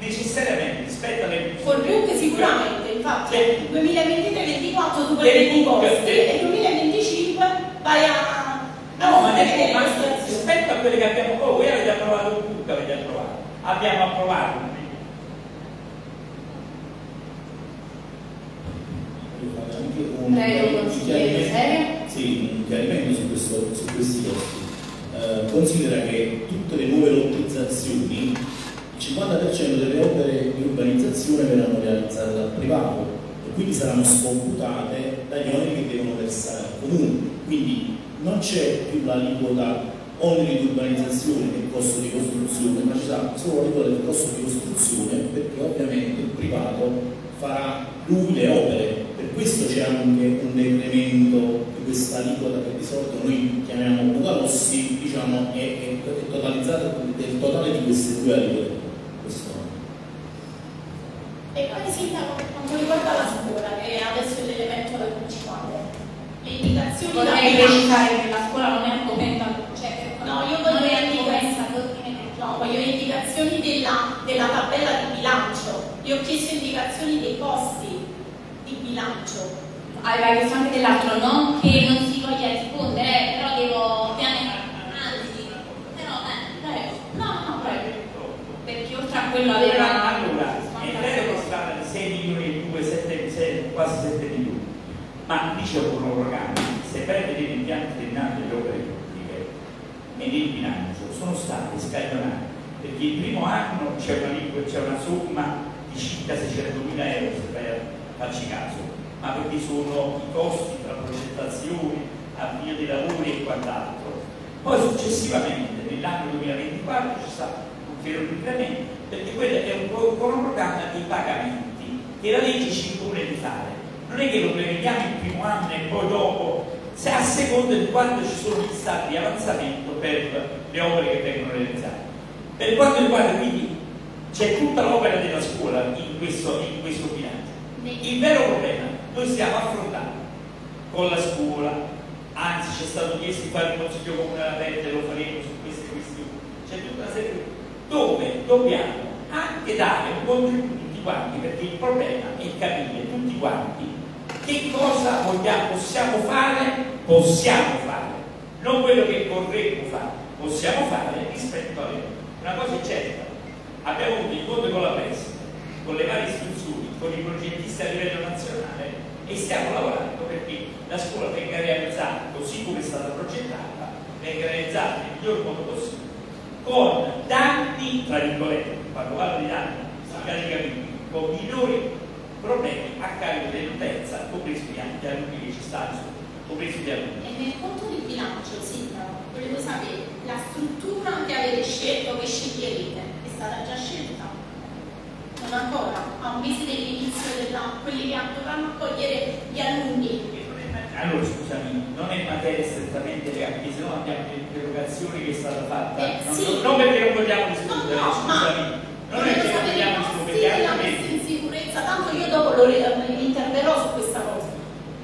necessariamente rispetto alle PUC sicuramente infatti nel 2023-24 tu prendi i costi e nel 2025 vai a no ma, nel, ma rispetto a quelle che abbiamo oh, voi avete approvato il PUC avete approvato abbiamo approvato Prego, consigliere Sì, un chiarimento su, questo, su questi costi. Eh, considera che tutte le nuove lottizzazioni 50% delle opere di urbanizzazione verranno realizzate dal privato e quindi saranno scomputate dagli oneri che devono versare al comune. Quindi non c'è più l'aliquota oneri di urbanizzazione e costo di costruzione, ma ci sarà solo l'aliquota del costo di costruzione perché ovviamente il privato farà lui le opere. Per questo c'è anche un decremento di questa aliquota che di solito noi chiamiamo quota rossi, diciamo, è, è, è totalizzata del totale di queste due aliquote. E poi sindaco per quanto riguarda la scuola, che adesso è l'elemento principale, le indicazioni Vorrei precisare che la scuola non è argomento, cioè no, io indicazioni, no, voglio indicazioni della, della tabella di bilancio. Io ho chiesto indicazioni dei costi di bilancio. Aveva chiesto anche dell'altro, non che non si voglia rispondere, eh, però devo pianificare. Anzi, però, eh, prego. No, no, prego. Perché oltre a quello aveva... Allora, è vero che si parla di 6 milioni e 2, 7, 6, quasi 7 milioni, ma dice un programma, se perde degli impianti terminati delle opere pubbliche, del bilancio sono state scaglionate perché il primo anno c'è una, una somma di circa 600 mila euro se per farci caso, ma perché sono i costi tra progettazione, avvio dei lavori e quant'altro. Poi successivamente nell'anno 2024 c'è stato un ulteriore incremento perché quello è un, un programma di pagamenti che la legge ci impone di fare. Non è che lo prevediamo il primo anno e poi dopo, se a seconda di quando ci sono gli stati di avanzamento per le opere che vengono realizzate. Per quanto riguarda quindi c'è tutta l'opera della scuola in questo, in questo bilancio. Il vero problema noi stiamo affrontando con la scuola, anzi ci è stato chiesto di fare un consiglio comunale aperto e lo faremo su queste questioni. C'è tutta una serie dove dobbiamo anche dare un contributo tutti quanti, perché il problema è capire tutti quanti che cosa vogliamo, possiamo fare, possiamo fare, non quello che vorremmo fare, possiamo fare rispetto a loro. Una cosa è certa, abbiamo avuto incontri con la pressa, con le varie istituzioni, con i progettisti a livello nazionale e stiamo lavorando perché la scuola venga realizzata così come è stata progettata, venga realizzata nel miglior modo possibile, con danni, tra virgolette, quando parlo di danni, di capire, con minori problemi a carico dell'utenza, compresi gli alunni che ci stanno, compresi gli alunni. E nel conto di bilancio, Sindaco, volevo sapere la struttura che avete scelto, che sceglierete stata già scelta. Non ancora, a un mese dell'inizio della quelli che dovranno accogliere gli alunni. Allora scusami, non è materia strettamente legale, perché se no abbiamo un'interrogazione che è stata fatta. Eh, non, sì. non, perché non vogliamo discutere, no, no, scusami. Non è che non vogliamo discutere, la messa in sicurezza, tanto io dopo lo interverrò su questa cosa.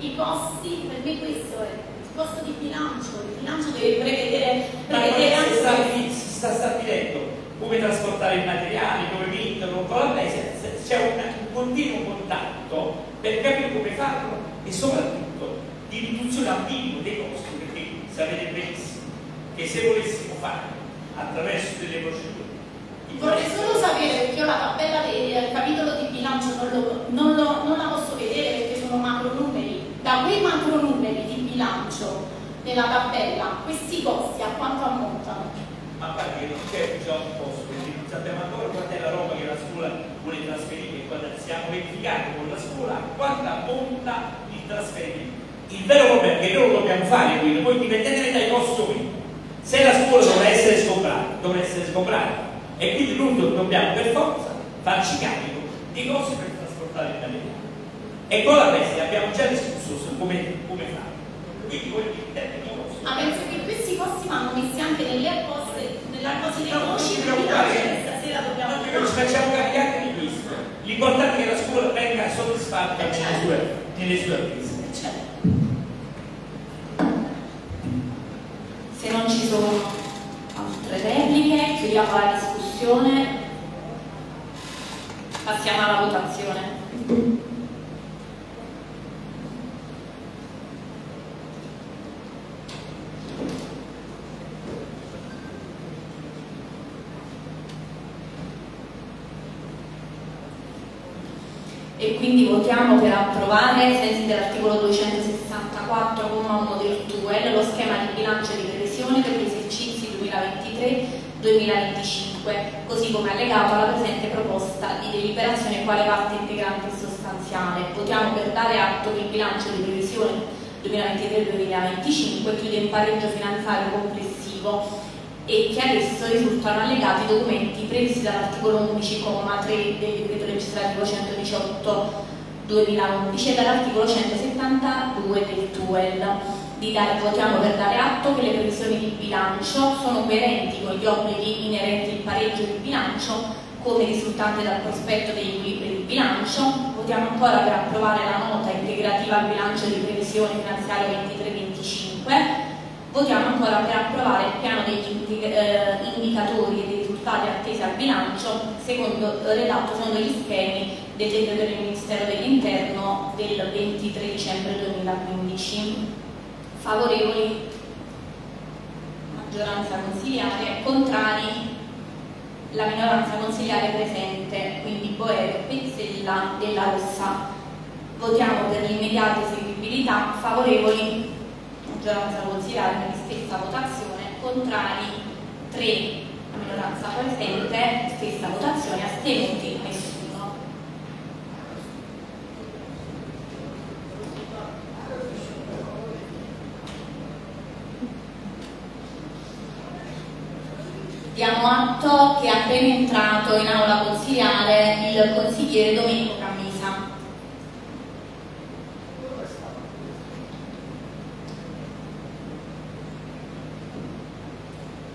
I costi, per me questo è il costo di bilancio, il bilancio deve prevedere, prevedere anche... Si sta stabilendo come trasportare il materiale, dove metterlo, con la mese, c'è un, un continuo contatto per capire come farlo e soprattutto di riduzione al minimo dei costi, perché sapete benissimo che se volessimo fare attraverso delle procedure Vorrei solo sapere perché io la tabella del capitolo di bilancio non, lo, non, lo, non la posso vedere perché sono macro numeri. Da quei macro numeri di bilancio della tabella, questi costi a quanto ammontano? ma guarda che non c'è già un posto, perché non sappiamo ancora quanta è la roba che la scuola vuole trasferire quando stiamo verificando con la scuola quanta monta il trasferimento. Il vero problema è che noi lo dobbiamo fare, quindi poi dipendentemente dai costi Se la scuola dovrà essere sgombrata, dovrà essere sgombrata e quindi noi dobbiamo per forza farci carico di cose per trasportare il materiale. E con la bestia abbiamo già discusso su come, come fare. Quindi voi in termini di costi. Ma penso che questi costi vanno messi anche nelle apposte nell'arco di voci stasera dobbiamo non ci facciamo caricare di questo l'importante è che la scuola venga soddisfatta nelle certo. sue, nelle sue attese certo. se non ci sono altre repliche chiudiamo la discussione passiamo alla votazione. E quindi votiamo per approvare, ai sensi dell'articolo 264,1 del TUEL, lo schema di bilancio di previsione per gli esercizi 2023-2025, così come allegato alla presente proposta di deliberazione quale parte integrante e sostanziale. Votiamo per dare atto che il bilancio di previsione 2023-2025 chiude in pareggio finanziario complessivo e che adesso risultano allegati i documenti previsti dall'articolo 11,3 del decreto legislativo 118 2011 e dall'articolo 172 del TUEL. Dare, votiamo per dare atto che le previsioni di bilancio sono coerenti con gli obblighi inerenti al pareggio di bilancio come risultante dal prospetto degli equilibri di bilancio. Votiamo ancora per approvare la nota integrativa al bilancio di previsione finanziaria 23-25 Votiamo ancora per approvare il piano degli eh, indicatori e dei risultati attesi al bilancio secondo, eh, redatto secondo gli schemi decreto del Ministero dell'Interno del 23 dicembre 2015. Favorevoli? Maggioranza consiliare. Contrari? La minoranza consiliare presente, quindi Boero, Pezzella della Rossa. Votiamo per l'immediata eseguibilità. Favorevoli? maggioranza consigliare nella stessa votazione contrari 3, la minoranza presente, stessa votazione, astenuti nessuno. Diamo atto che è appena entrato in aula consigliare il consigliere Domenico Cammisa.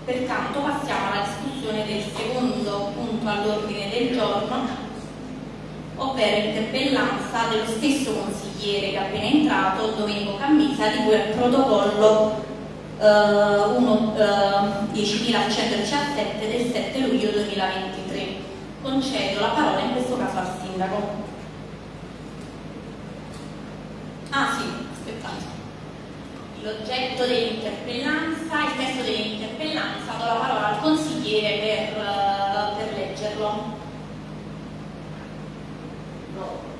Pertanto passiamo alla discussione del secondo punto all'ordine del giorno, ovvero interpellanza dello stesso consigliere che è appena entrato, Domenico Cammisa, di cui al protocollo 1, 10.117 del 7 luglio 2023. Concedo la parola in questo caso al sindaco. Ah sì, aspettate. L'oggetto dell'interpellanza, il testo dell'interpellanza, do la parola al consigliere per, eh, per leggerlo. Prego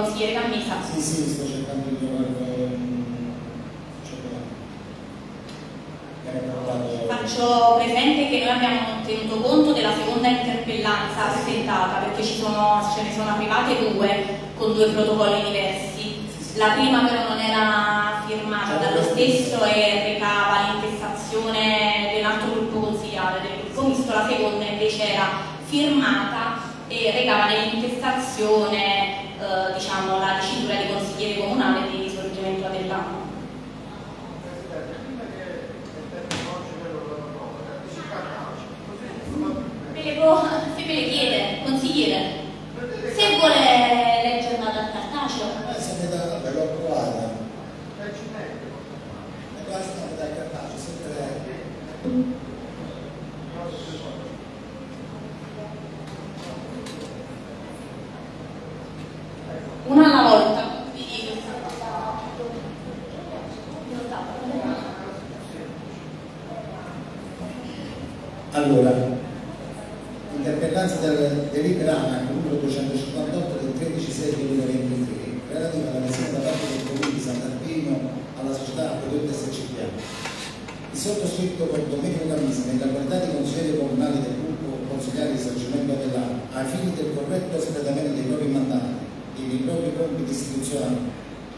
consigliere Cammisa. Sì, sì, sto cercando di trovare Faccio presente che noi abbiamo tenuto conto della seconda interpellanza presentata perché ci sono, ce ne sono arrivate due con due protocolli diversi. La prima però non era firmata dallo stesso e recava l'intestazione di un altro gruppo consigliare del gruppo misto, la seconda invece era firmata e recava nell'intestazione eh, diciamo, la dicitura di consigliere comunale di risorgimento Adellano. Prego, se me le chiede, consigliere, se vuole leggerla dal cartaceo. Eh, se ne dà, ve l'ho provata. E basta dai cartaceo, sempre Una alla volta. Allora, interpellanza del deliberata numero 258 del 13 6 2023 relativa all'adesione da parte del Comune di Sant'Alpino alla società Acquedotto SCPA. Il sottoscritto con Domenico Camisa, nella qualità di consigliere comunale del gruppo consigliare di Sargimento Avellano, ai fini del corretto espletamento dei propri mandati e dei propri compiti istituzionali,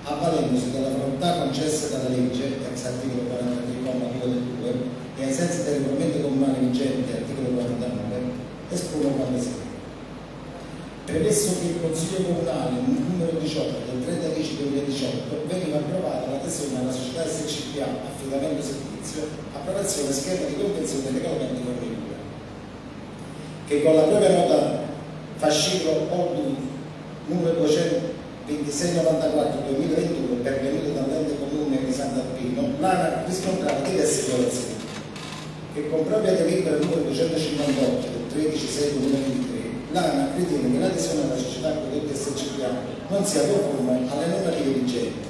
avvalendosi della volontà concessa dalla legge, ex articolo 43,2 del 2, e ai sensi del regolamento comunale vigente, articolo 49, esprimo quanto segue. Premesso che il Consiglio Comunale numero 18 del 30 10 2018 veniva approvata l'adesione SCPA affidamento servizio, approvazione schema di convenzione legalmente fornitura, che con la propria nota fascicolo ODU numero 22694 2021 pervenuto dall'ente comune di Sant'Alpino, l'ANA riscontrava diverse violazioni che con propria delibera numero 258 del 13 6 2023 l'ANA ritiene che l'adesione alla società prodotta SCPA non sia conforme alle normative vigenti,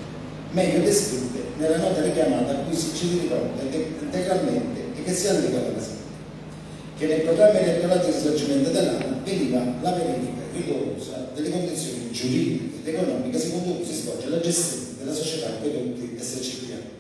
meglio descritte nella nota richiamata a cui si ci ricorda integralmente e che si allega alla presente. Che nel programma elettorale di risorgimento dell'ANA veniva la verifica rigorosa delle condizioni giuridiche ed economiche secondo cui si svolge la gestione della società prodotti SCPA.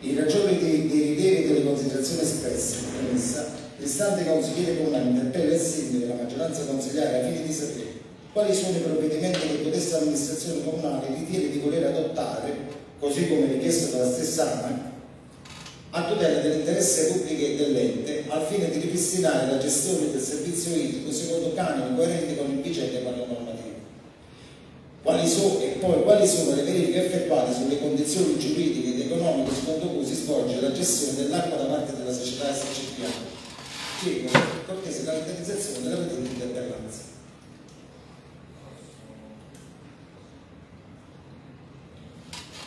In ragione dei, dei rilievi e delle considerazioni espresse in premessa, l'istante consigliere comunale interpella il sindaco e la maggioranza consigliare ai fini di sapere quali sono i provvedimenti che questa amministrazione comunale ritiene di voler adottare, così come richiesto dalla stessa ANAC, a tutela dell'interesse pubblico e dell'ente, al fine di ripristinare la gestione del servizio idrico secondo canoni coerenti con il vigente quadro normativo. Quali sono, e poi quali sono le verifiche effettuate sulle condizioni giuridiche ed economiche secondo cui si svolge la gestione dell'acqua da parte della società SCPA? Chiedo cortese caratterizzazione della presente interpellanza.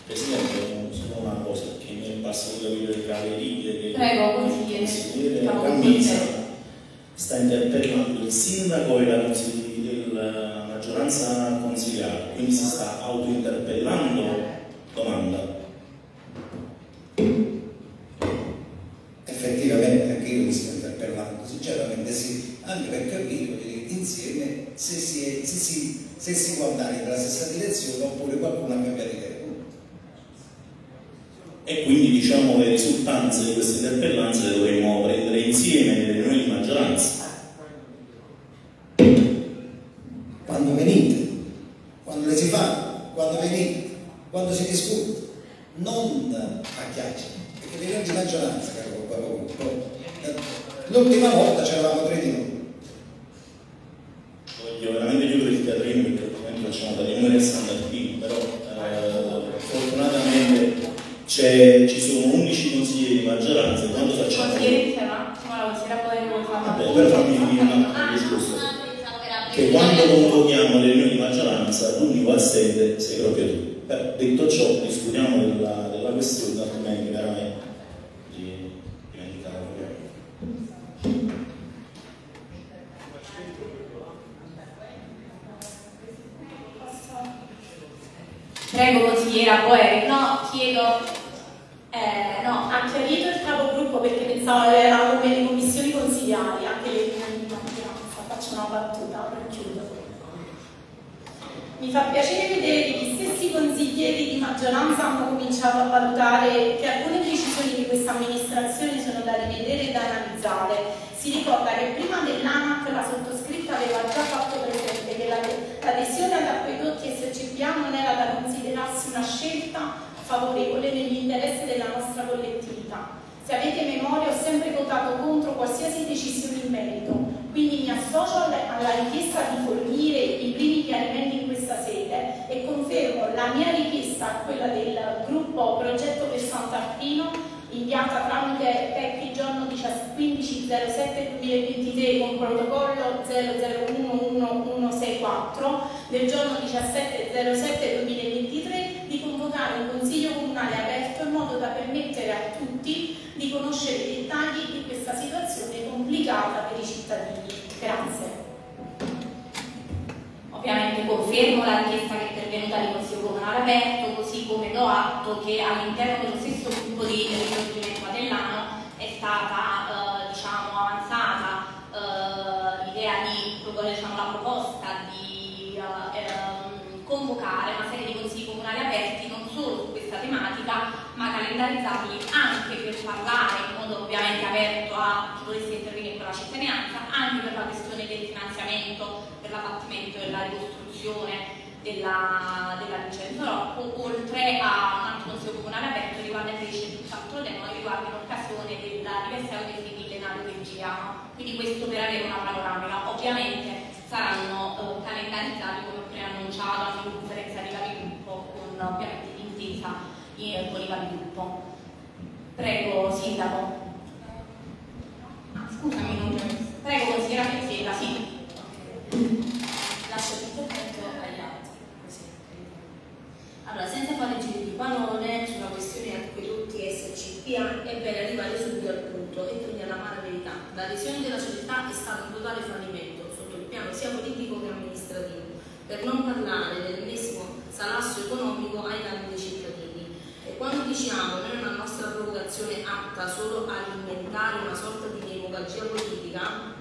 Presidente, solo una cosa che mi è basta capire tra le righe che Prego, consigliere. Cammisa contenta. sta interpellando il sindaco e la, consigli- la maggioranza consigliare, quindi si sta autointerpellando domanda. Effettivamente anche io mi sto interpellando, sinceramente sì, anche per capire, dire, se si, se si, se si può andare nella stessa direzione oppure qualcuno ha cambiato. E quindi diciamo le risultanze di queste interpellanze le dovremmo prendere insieme nelle riunioni di maggioranza. Quando venite, quando le si fa, quando venite, quando si discute, non a chiacchiere, perché le riunioni di maggioranza, caro l'ultima volta c'eravamo tre di noi. Per i cittadini. Grazie. ovviamente confermo la richiesta che è pervenuta di Consiglio Comunale aperto, così come do atto che all'interno dello stesso gruppo di risorgimento Matellano è stata eh, diciamo, avanzata eh, l'idea di proporre diciamo, la proposta di eh, ehm, convocare una serie di consigli comunali aperti non solo su questa tematica, ma calendarizzarli anche per parlare in modo ovviamente aperto a chi volesse intervenire con la cittadinanza, anche per la questione del finanziamento per l'abbattimento e la ricostruzione della, della Vincenzo Rocco, oltre a un altro consiglio comunale aperto riguardo invece tutt'altro tema che riguarda in occasione dell'anniversario del millenario del Giriano. Quindi questo per avere una panoramica. Ovviamente saranno eh, calendarizzati come preannunciato in conferenza di capigruppo con ovviamente l'intesa eh, con i capigruppo. Prego, Sindaco. Scusami, non Prego, consigliera Pezzella, sì. Lascio l'intervento agli altri. Allora, senza fare giri di parole sulla questione acquedotti SCPA, è bene arrivare subito al punto e dire la mala verità. L'adesione della società è stata un totale fallimento sotto il piano sia politico che amministrativo, per non parlare dell'ennesimo salasso economico ai danni dei cittadini. Quando diciamo non è una nostra provocazione atta solo a alimentare una sorta di demogagia politica,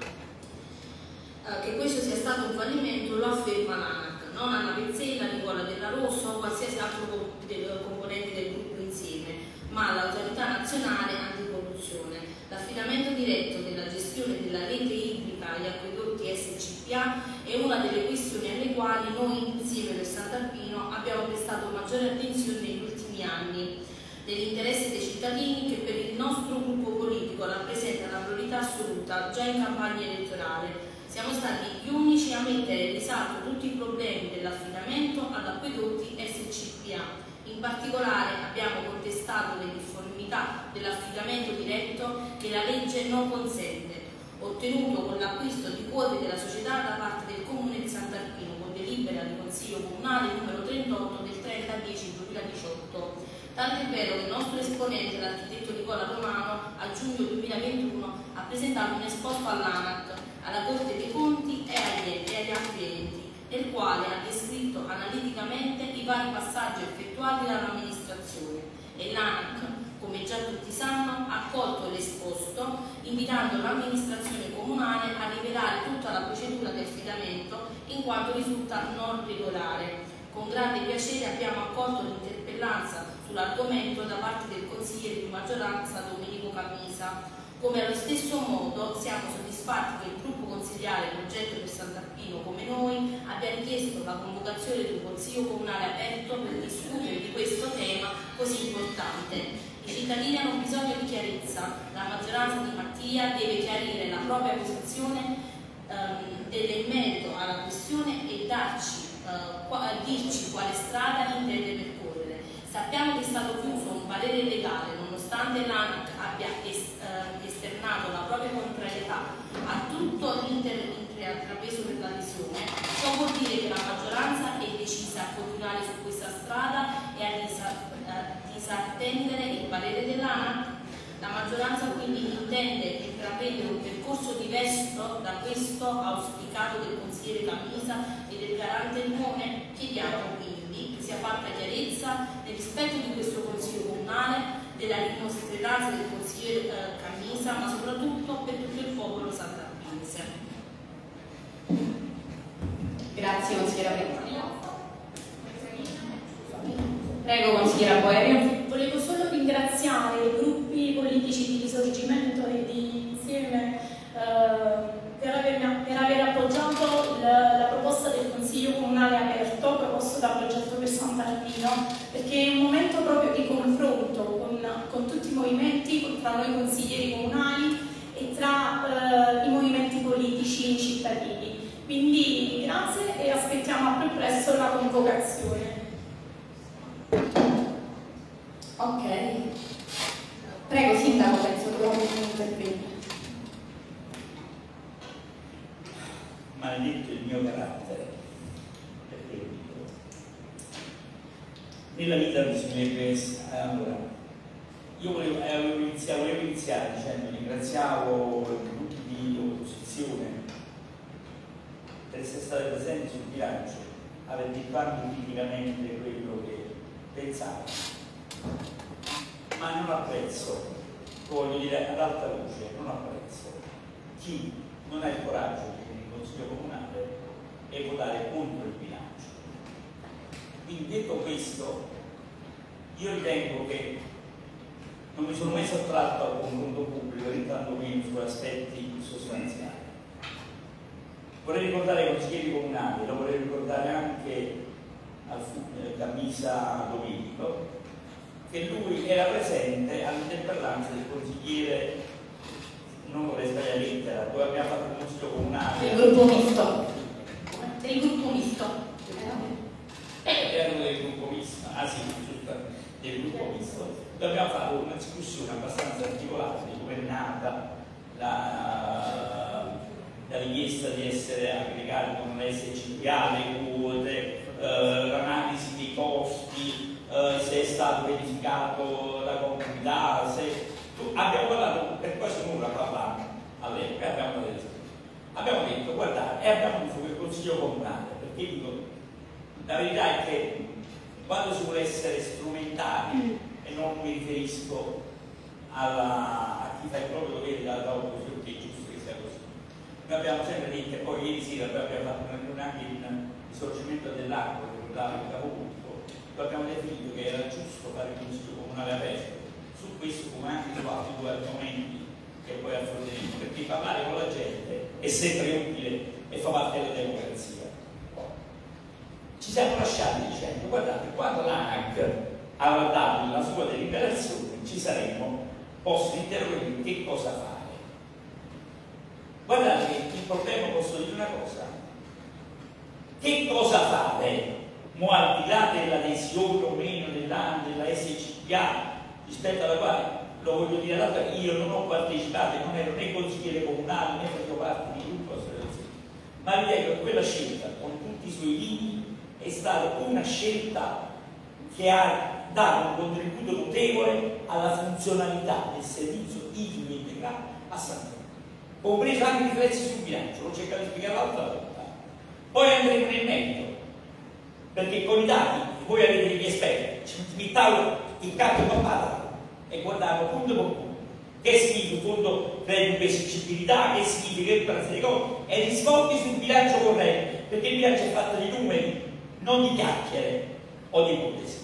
eh, che questo sia stato un fallimento lo afferma l'ANAC, non Anna Pezzella, Nicola Della Rosa o qualsiasi altro del- componente del gruppo insieme, ma l'autorità nazionale anticorruzione. L'affidamento diretto della gestione della rete idrica agli acquedotti SCPA è una delle questioni alle quali noi insieme per Sant'Alpino abbiamo prestato maggiore attenzione negli ultimi anni nell'interesse dei cittadini che per il nostro gruppo politico rappresenta una priorità assoluta già in campagna elettorale. Siamo stati gli unici a mettere in risalto tutti i problemi dell'affidamento ad acquedotti SCPA. In particolare abbiamo contestato le difformità dell'affidamento diretto che la legge non consente, ottenuto con l'acquisto di quote della società da parte del Comune di Sant'Alpino con delibera di Consiglio Comunale numero 38 del 30-10-2018. Tanto è vero che il nostro esponente, l'architetto Nicola Romano, a giugno 2021 ha presentato un esposto all'ANAC, alla Corte dei Conti e agli, e altri enti, nel quale ha descritto analiticamente i vari passaggi effettuati dall'amministrazione e l'ANAC, come già tutti sanno, ha accolto l'esposto invitando l'amministrazione comunale a rivelare tutta la procedura di affidamento in quanto risulta non regolare. Con grande piacere abbiamo accolto l'interpellanza sull'argomento da parte del consigliere di maggioranza Domenico Camisa. Come allo stesso modo siamo soddisfatti che il gruppo consigliare Progetto per Sant'Arpino come noi abbia richiesto la convocazione di un consiglio comunale aperto per discutere di questo tema così importante. I cittadini hanno bisogno di chiarezza, la maggioranza di Mattia deve chiarire la propria posizione ehm, dell'emendo alla questione e darci uh, dirci quale strada intende percorrere. Sappiamo che è stato chiuso un parere legale nonostante l'ANAC abbia es, uh, esternato la propria contrarietà a tutto l'iter intrapreso per l'adesione, ciò vuol dire che la maggioranza è decisa a continuare su questa strada e a disattendere il parere dell'ANAC la maggioranza quindi intende intraprendere un percorso diverso da questo auspicato del consigliere Camisa e del garante Lione. Chiediamo quindi che sia fatta chiarezza nel rispetto di questo consiglio comunale, della rimostranza del consigliere eh, Camisa, ma soprattutto per tutto il popolo santarpinese. Grazie consigliera Prego consigliera Boerio. Compreso anche i prezzi sul bilancio, l'ho cercato di spiegare l'altra volta. Poi andremo nel merito, perché con i dati voi avete degli esperti, ci mettavano il capo papà e guardavamo punto per punto che significa il fondo per l'investibilità, che significa il prezzo dei e risvolti sul bilancio corrente perché il bilancio è fatto di numeri, non di chiacchiere o di ipotesi.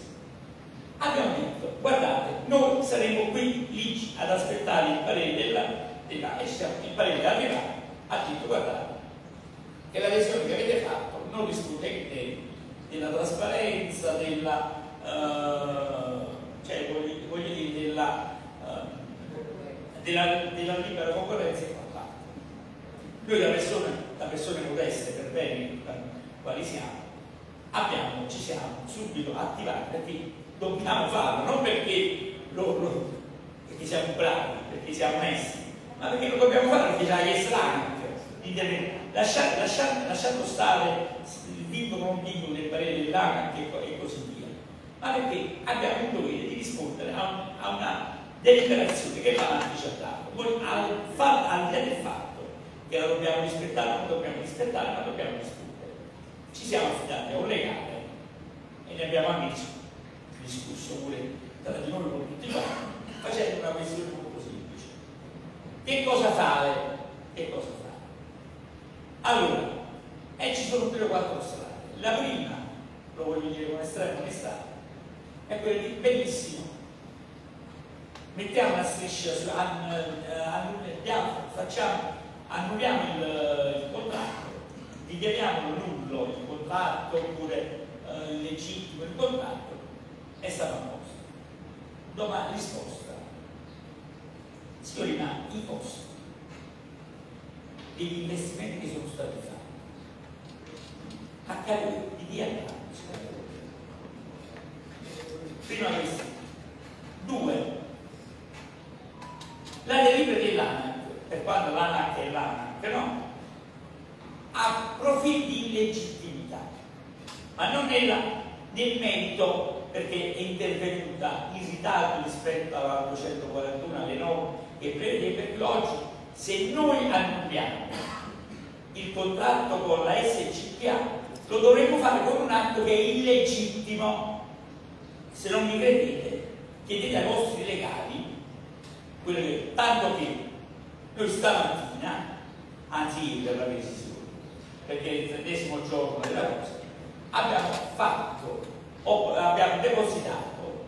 Abbiamo detto, guardate, noi saremo qui lì ad aspettare il parere della, della e il parere Pirata ha detto, guardate, che la lesione che avete fatto non criteri della trasparenza, della, uh, cioè, voglio, voglio dire, della, uh, della, della libera concorrenza e quant'altro. Noi da persone, da persone modeste per bene quali siamo, abbiamo, ci siamo subito attivati perché dobbiamo farlo, non perché, lo, perché siamo bravi, perché siamo onesti, ma perché lo dobbiamo fare perché c'è la Islamic, lasciando, lasciando, lasciando stare il vincolo non vincolo del parere dell'ANAC e, così via, ma perché abbiamo il dovere di rispondere a, a una deliberazione che l'ANAC ci ha dato, al, al di là del fatto che la dobbiamo rispettare, non dobbiamo rispettare, ma dobbiamo rispondere. Ci siamo affidati a un legale e ne abbiamo anche discusso pure tra di noi con tutti quanti, facendo una questione. Che cosa fare? Che cosa fare? Allora, e ci sono tre o quattro strade. La prima, lo voglio dire con estrema onestà, è quella di benissimo. Mettiamo la striscia su, annulliamo, facciamo, annulliamo il, il contratto, dichiariamo nullo il contratto oppure eh, legittimo il contratto è stato a posto. Domani risposta. Signorina, i costi degli investimenti che sono stati fatti a carico di chi andrà? Prima questa. Due, la delibera dell'ANAC, per quanto l'ANAC è l'ANAC, no? Ha profili di illegittimità, ma non nella, nel merito perché è intervenuta in ritardo rispetto alla 241 alle norme che prevede perché oggi se noi annulliamo il contratto con la SCPA lo dovremmo fare con un atto che è illegittimo. Se non mi credete chiedete ai vostri legali quello che, tanto che noi stamattina anzi per la decisione perché è il trentesimo giorno della cosa abbiamo fatto abbiamo depositato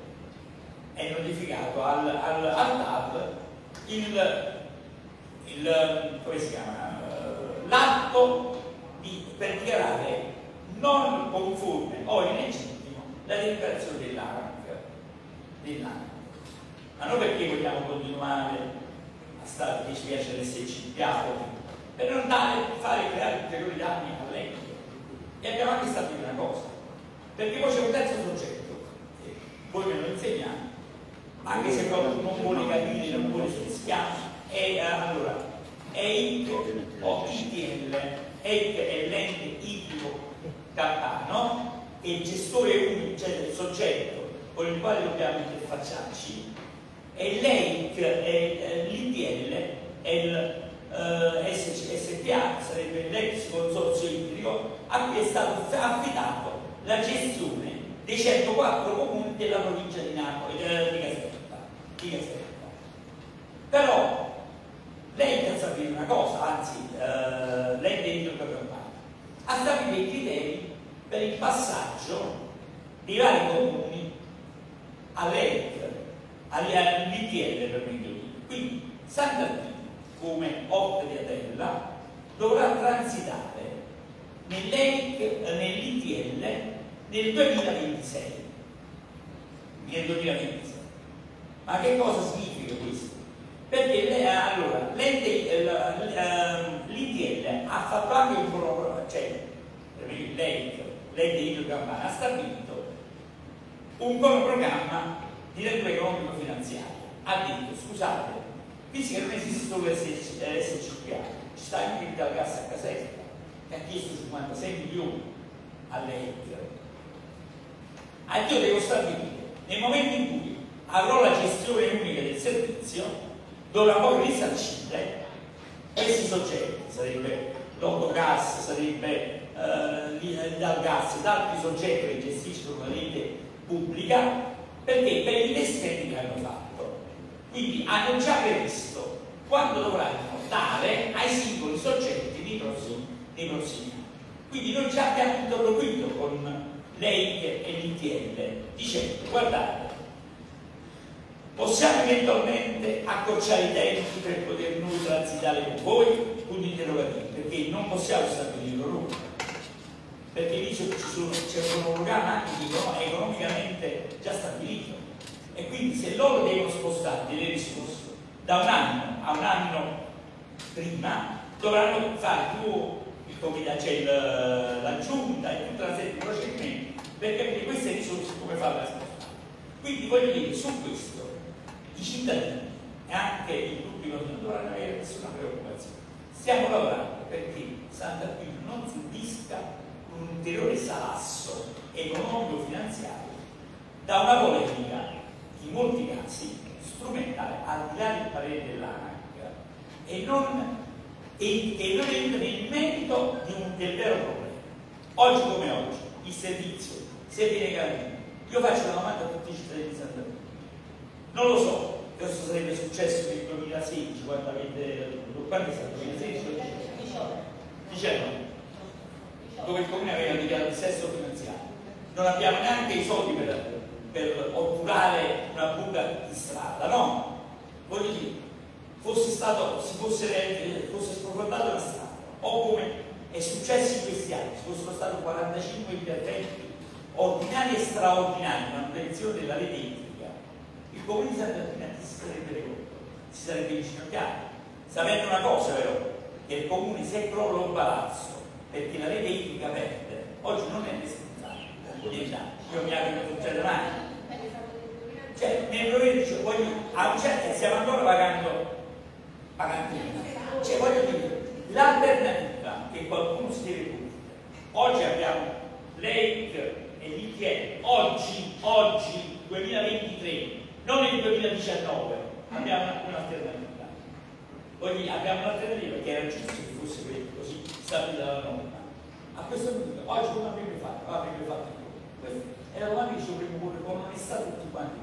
e notificato al, al, al TAP il come si chiama, l'atto per dichiarare non conforme o illegittimo la deliberazione dell'ANAC. dell'ANAC. Ma non perché vogliamo continuare a stare, che ci piace l'SC per non dare, fare creare ulteriori danni a lei. E abbiamo anche stabilito una cosa, perché poi c'è un terzo soggetto, voi me lo insegnate, anche se qualcuno non vuole capire, non vuole si schiama, e allora EIC o ITL, EIC è l'ente idrico campano, è il gestore unico, cioè del soggetto con il quale dobbiamo interfacciarci, e l'EIC è l'ITL, è il eh, SPA, sarebbe l'ex consorzio idrico, a cui è stato affidato la gestione dei 104 comuni della provincia di Napoli, eh, di. Caserta. Però lei ha stabilito una cosa, anzi, eh, lei dentro proprio ha stabilito i criteri per il passaggio di vari comuni all'ERC, all'ITL per meglio. Quindi Sant'Artino, come Orte di Atella, dovrà transitare nell'ITL nel 2026. Nel 2026. Ma che cosa significa questo? perché lei, allora, l'ITL ha fatto anche un programma, cioè l'ente idrocampana ha stabilito un programma di recupero economico finanziario. Ha detto, scusate, visto che non esiste solo l'SCPA, ci sta anche il gas a Caserta, che ha chiesto 56 milioni all'EIC. Ah, io devo stabilire, nel momento in cui avrò la gestione unica del servizio, dovrà poi risarcire questi soggetti, sarebbe l'Autogas, sarebbe eh, dal gas ed altri soggetti che gestiscono la rete pubblica, perché per gli investimenti che hanno fatto. Quindi hanno già previsto quando dovranno dare ai singoli soggetti nei prossimi anni. Quindi noi già abbiamo interloquito con lei e l'ITL dicendo guardate, possiamo eventualmente accorciare i tempi per poter noi transitare con voi? Punto interrogativo, perché non possiamo stabilirlo noi perché lì c'è un programma economicamente già stabilito e quindi se loro devono spostare delle risorse da un anno a un anno prima dovranno fare tu il comitato, c'è la giunta e tutta la serie di procedimenti per capire queste risorse come farle a spostare. Quindi voglio dire, su questo cittadini e anche i gruppi non dovranno avere nessuna preoccupazione. Stiamo lavorando perché Sant'Arpino non subisca un ulteriore salasso economico-finanziario da una polemica in molti casi strumentale al di là del parere dell'ANAC e non, e, e non entra nel merito un, del vero problema. Oggi come oggi il servizio, se viene garantito, io faccio una domanda a tutti i cittadini di Santa Maria. Non lo so, questo sarebbe successo nel 2016 quando avete quando è stato 2016 19 dove il comune aveva dichiarato il sesso finanziario. Non abbiamo neanche i soldi per per otturare una buca di strada, no? Voglio dire, fosse stato, si fosse, fosse sprofondata la strada, o come è successo in questi anni, ci fossero stati 45 interventi ordinari e straordinari di manutenzione della rete comune di Sant'Arpina si sarebbe ridotto, si sarebbe inginocchiato, sapendo una cosa però, che il comune se crolla un palazzo perché la rete idrica perde, oggi non è responsabile, io mi auguro che succeda mai. Cioè, nel provincia voglio, a un certo stiamo ancora pagando, pagando cioè voglio dire, l'alternativa che qualcuno si deve porre, oggi abbiamo l'EIC e l'ITL, oggi, oggi, 2023, non nel 2019, abbiamo un'alternativa. Voglio abbiamo un'alternativa che era giusto che fosse così stabilita la norma. A questo punto, oggi come avrebbe fatto? Avrebbe fatto questo e la domanda che ci dovremmo porre con onestà tutti quanti.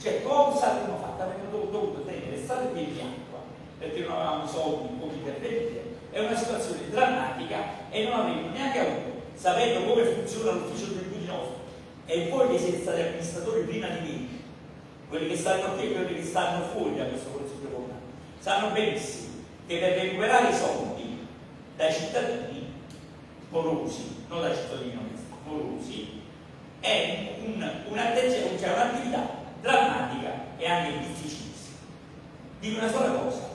Cioè, cosa abbiamo fatto? Avremmo dovuto tenere state pieni di acqua perché non avevamo soldi come intervenire. È una situazione drammatica e non avremmo neanche avuto, sapendo come funziona l'ufficio tributi nostro, e voi che siete stati amministratori prima di me, quelli che stanno qui e quelli che stanno fuori da questo consiglio comunale, sanno benissimo che per recuperare i soldi dai cittadini morosi, non dai cittadini morosi, è un, un'attenzione, cioè un'attività drammatica e anche difficilissima. Dico una sola cosa,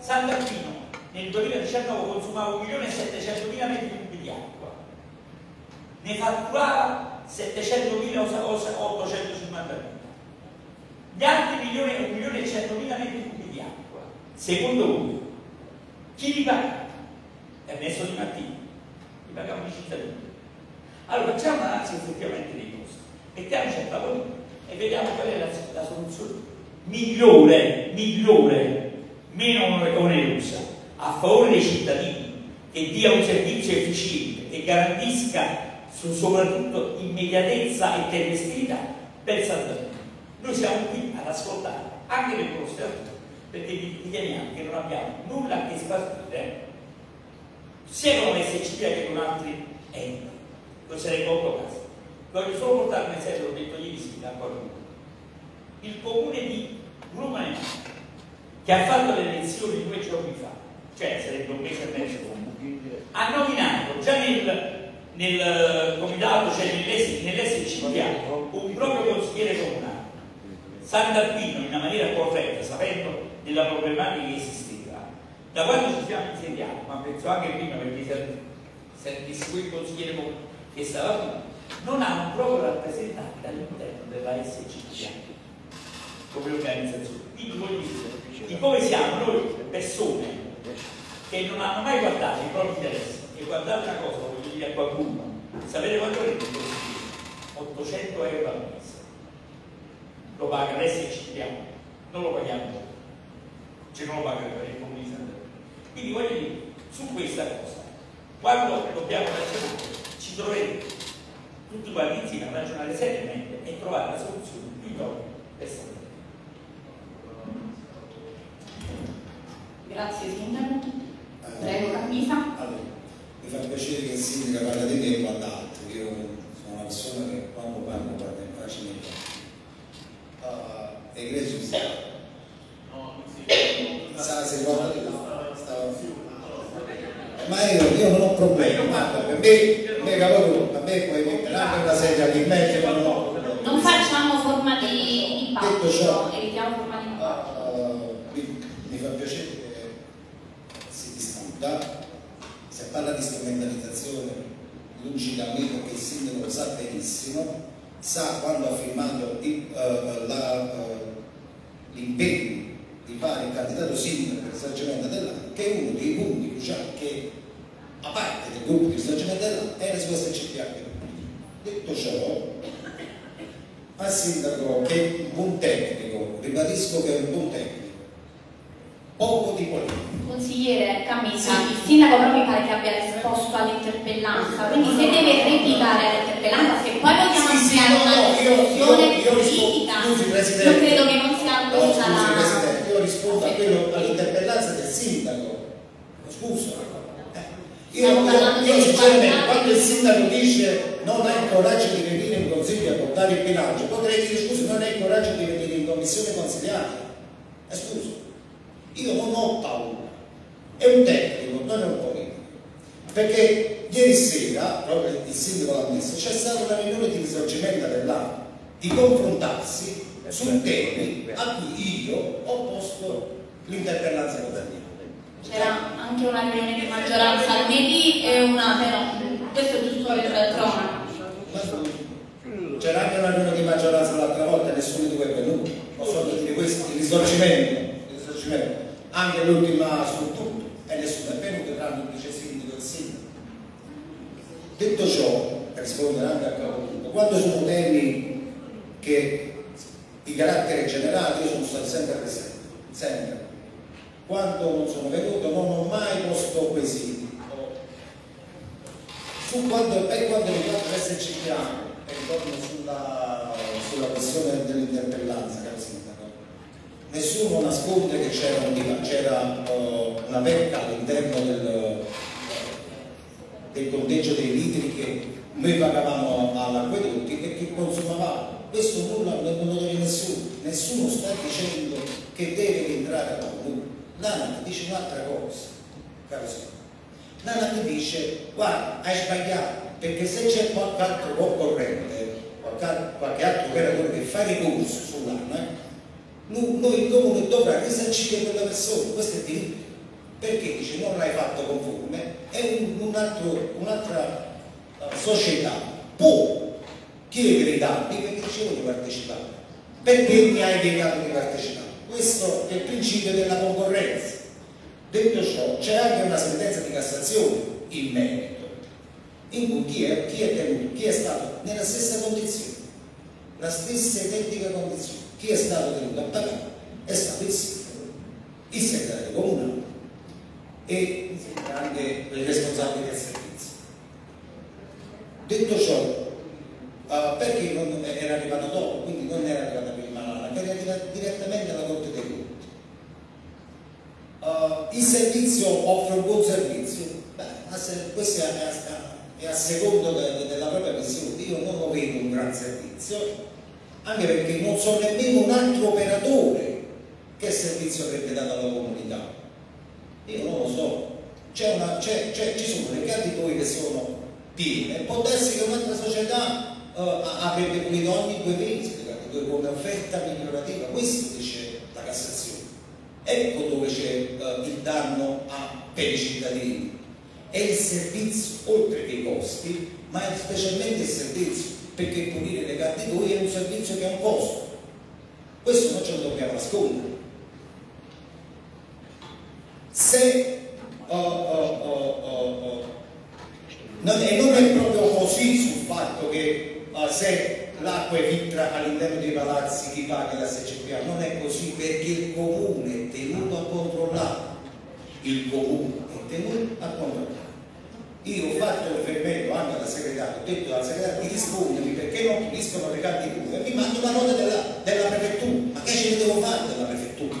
San Martino nel 2019 consumava 1.700.000 metri cubi di acqua, ne fatturava 700.000 o 850.000. Gli altri milioni, 1 milione e 100.000 metri cubi di acqua, secondo voi, chi li paga? Ernesto Di Martino, li pagavano i cittadini. Allora facciamo un'analisi effettivamente dei costi, mettiamoci a tavolino e vediamo qual è la, la soluzione migliore, migliore, meno onerosa, a favore dei cittadini, che dia un servizio efficiente e garantisca soprattutto immediatezza e tempestività per Sant'Antonio. Noi siamo qui ad ascoltare anche le vostre altre, perché vi riteniamo che non abbiamo nulla che spartire sia con SCP che con altri enti non sarei molto caso. Voglio solo portare un esempio, l'ho detto ieri sì, da qualcuno. Il comune di Rumania, che ha fatto le elezioni due giorni fa, cioè sarebbe un mese e mezzo ha nominato già nel, nel comitato, cioè nell'SCPA, un proprio consigliere comunale, Sant'Alpino in una maniera corretta, sapendo della problematica che esisteva. Da quando ci siamo insediati, ma penso anche prima perché servisse quel consigliere che stava qui, non hanno proprio rappresentati all'interno della SCCA come organizzazione. Quindi voglio dire, di come siamo noi persone che non hanno mai guardato i propri interessi e guardate una cosa, voglio dire a qualcuno, sapete quanto rende il 800 euro al mese. Lo paga l'SCCA, non lo paghiamo noi, cioè non lo paga il comune di Quindi voglio dire, su questa cosa, quando dobbiamo ragionare ci troveremo tutti quanti insieme a ragionare seriamente e trovare la soluzione migliore per sempre. Grazie Sindaco. Prego Camisa. Allora, mi fa piacere che il sindaco parla di me e altro, io sono una persona che quando parlo guarda in faccia nei occhi. Uh, e Grecio si sa se guarda di là, stava ma io, io non ho problemi, guarda, per me, per me, cavolo, a me puoi mettere anche una sedia in mezzo, ma problemi. Non facciamo forma di Detto ciò, dibattito, evitiamo forma di. Uh, mi, mi fa piacere che si discuta, si parla di strumentalizzazione, lungi da me che il sindaco lo sa benissimo, sa quando ha firmato la, uh, l'impegno di fare il candidato sindaco per il risarcimento dell'anno, che è uno dei punti cruciali che a parte del gruppo di risarcimento dell'anno era su SCPH. Detto ciò, al sindaco che è un buon tecnico, ribadisco che è un buon tecnico, poco di politica. Consigliere Camisa, il sindaco però mi pare che abbia risposto all'interpellanza, quindi se deve replicare all'interpellanza, se poi vogliamo Sì, sì, ampliare no, una no, io- io- discussione io politica, scusi, io credo che non sia No, questa scusi la... Presidente, io rispondo quello all'interpellanza del sindaco. Scusa. Eh, Io, io, io di sinceramente quando il sindaco dice non ha il coraggio di venire in consiglio a portare il bilancio, potrei dire scusi, non hai il coraggio di venire in commissione consigliare. Eh, scusa, io non ho paura, è un tecnico, non è un politico. Perché ieri sera, proprio il sindaco l'ha messo, c'è stata una riunione di risorgimento dell'anno, di confrontarsi su temi a cui io ho posto l'interpellanza governativa. C'era anche una riunione di maggioranza lunedì e una però, questo è giusto per cronaca. C'era anche una riunione di maggioranza l'altra volta, nessuno di voi è venuto. Posso dire questo, il risorgimento, risorgimento, anche l'ultima sul tutto, e nessuno è venuto, tranne il vice il sindaco. Detto ciò, per rispondere anche a Capoluto, quando sono temi che di carattere generale io sono stato sempre presente, sempre. Quando non sono venuto non ho mai posto quesiti. Su quando, per quanto riguarda l'SCPA, e ritorno sulla, sulla questione dell'interpellanza, nessuno nasconde che c'era, un eh, una pecca all'interno del, del conteggio dei litri che noi pagavamo all'acquedotti e che consumavamo. Questo nulla non lo deve nessuno, nessuno sta dicendo che deve rientrare a nulla. L'ANAC dice un'altra cosa, caro signore. L'ANAC dice, guarda, hai sbagliato, perché se c'è qualche altro concorrente, qualche, qualche altro operatore che fa ricorso sull'ANAC, noi, il comune dovrà risarcire quella persona, questo è diritto. Perché dice non l'hai fatto conforme e un, un un'altra eh, società può chiedere i dati perché dice voglio partecipare. Perché mi hai negato di partecipare? Questo è il principio della concorrenza. Detto ciò, c'è anche una sentenza di Cassazione in merito, in cui chi è, chi è tenuto, chi è stato nella stessa condizione, la stessa identica condizione, chi è stato tenuto a pagare è stato il sindaco, il segretario comunale e anche i responsabili del servizio. Detto ciò, eh, perché non era arrivato dopo, quindi non era arrivata prima l'ANAC, era arrivata direttamente alla Corte dei Conti. Eh, il servizio offre un buon servizio, Beh, questo è a, è a secondo de- della propria visione, io non lo vedo un gran servizio, anche perché non so nemmeno un altro operatore che servizio avrebbe dato alla comunità. Io non lo so, una- c'è- c'è- ci sono le caditorie che sono piene, può darsi che un'altra società eh, avrebbe pulito ogni due mesi come offerta migliorativa, questo dice la Cassazione. Ecco dove c'è eh, il danno a- per i cittadini. È il servizio, oltre che i costi, ma è specialmente il servizio, perché pulire le caditorie è un servizio che ha un costo. Questo non ce lo dobbiamo nascondere. Se oh, oh, oh, oh, oh, non, e non è proprio così sul fatto che eh, se l'acqua è all'interno dei palazzi chi paga la SCPA, non è così perché il comune è tenuto a controllare. Il comune è tenuto a controllare io ho fatto riferimento anche alla segretario, ho detto alla segretaria di rispondermi perché non puliscono le candidature e mi mando una nota della, della, prefettura, ma che ce ne devo fare della prefettura?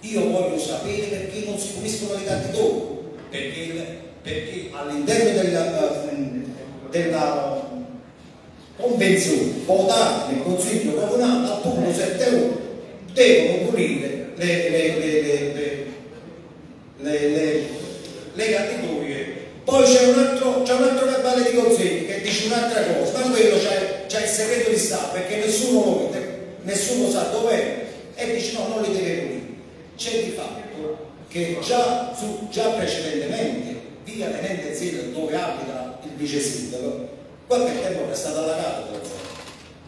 Io voglio sapere perché non si puliscono le candidature, perché, perché all'interno della, eh, della, convenzione votata nel Consiglio Comunale al punto 71 devono pulire le, le, le, le, le, le, le, le categorie poi c'è un altro, c'è un altro verbale di consegna che dice un'altra cosa, ma quello c'è, il segreto di Stato perché nessuno lo vede, nessuno sa dov'è e dice no, non li deve punire. C'è di fatto che già, su, già precedentemente via Tenente Zilla dove abita il vice sindaco, qualche tempo è stata allagata la zona.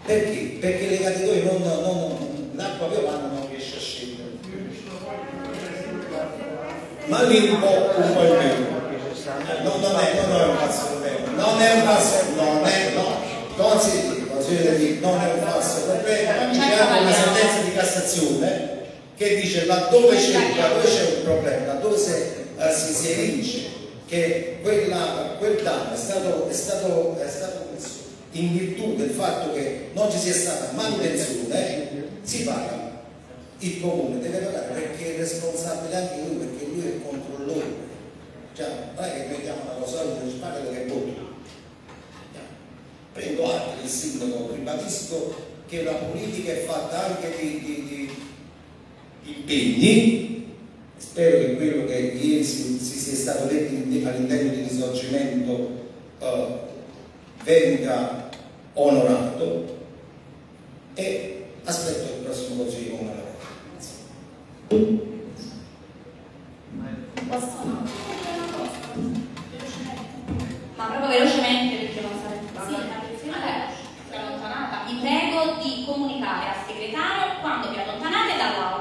Perché? Perché le catitoie non, non, l'acqua piovana non riesce a scendere. Ma lì un po', un po' in meno non, non, è, non è un passo europeo, non è un passo, non è, no, consigliere, consigliere non è un passo europeo, abbiamo una sentenza di Cassazione che dice laddove c'è, c'è un problema, laddove se, eh, si, si evince che quella, quel danno è stato, è, stato, è stato, messo in virtù del fatto che non ci sia stata manutenzione, si paga. Il comune deve pagare perché è responsabile anche lui, perché lui è il controllore cioè, non è che vediamo la consolida municipale che è tutto prendo anche il sindaco ribadisco che la politica è fatta anche di, di, di impegni. Spero che quello che ieri si, si sia stato detto all'interno di risorgimento eh, venga onorato. E aspetto il prossimo consiglio comunale Grazie. di comunicare al segretario quando vi allontanate dall'aula.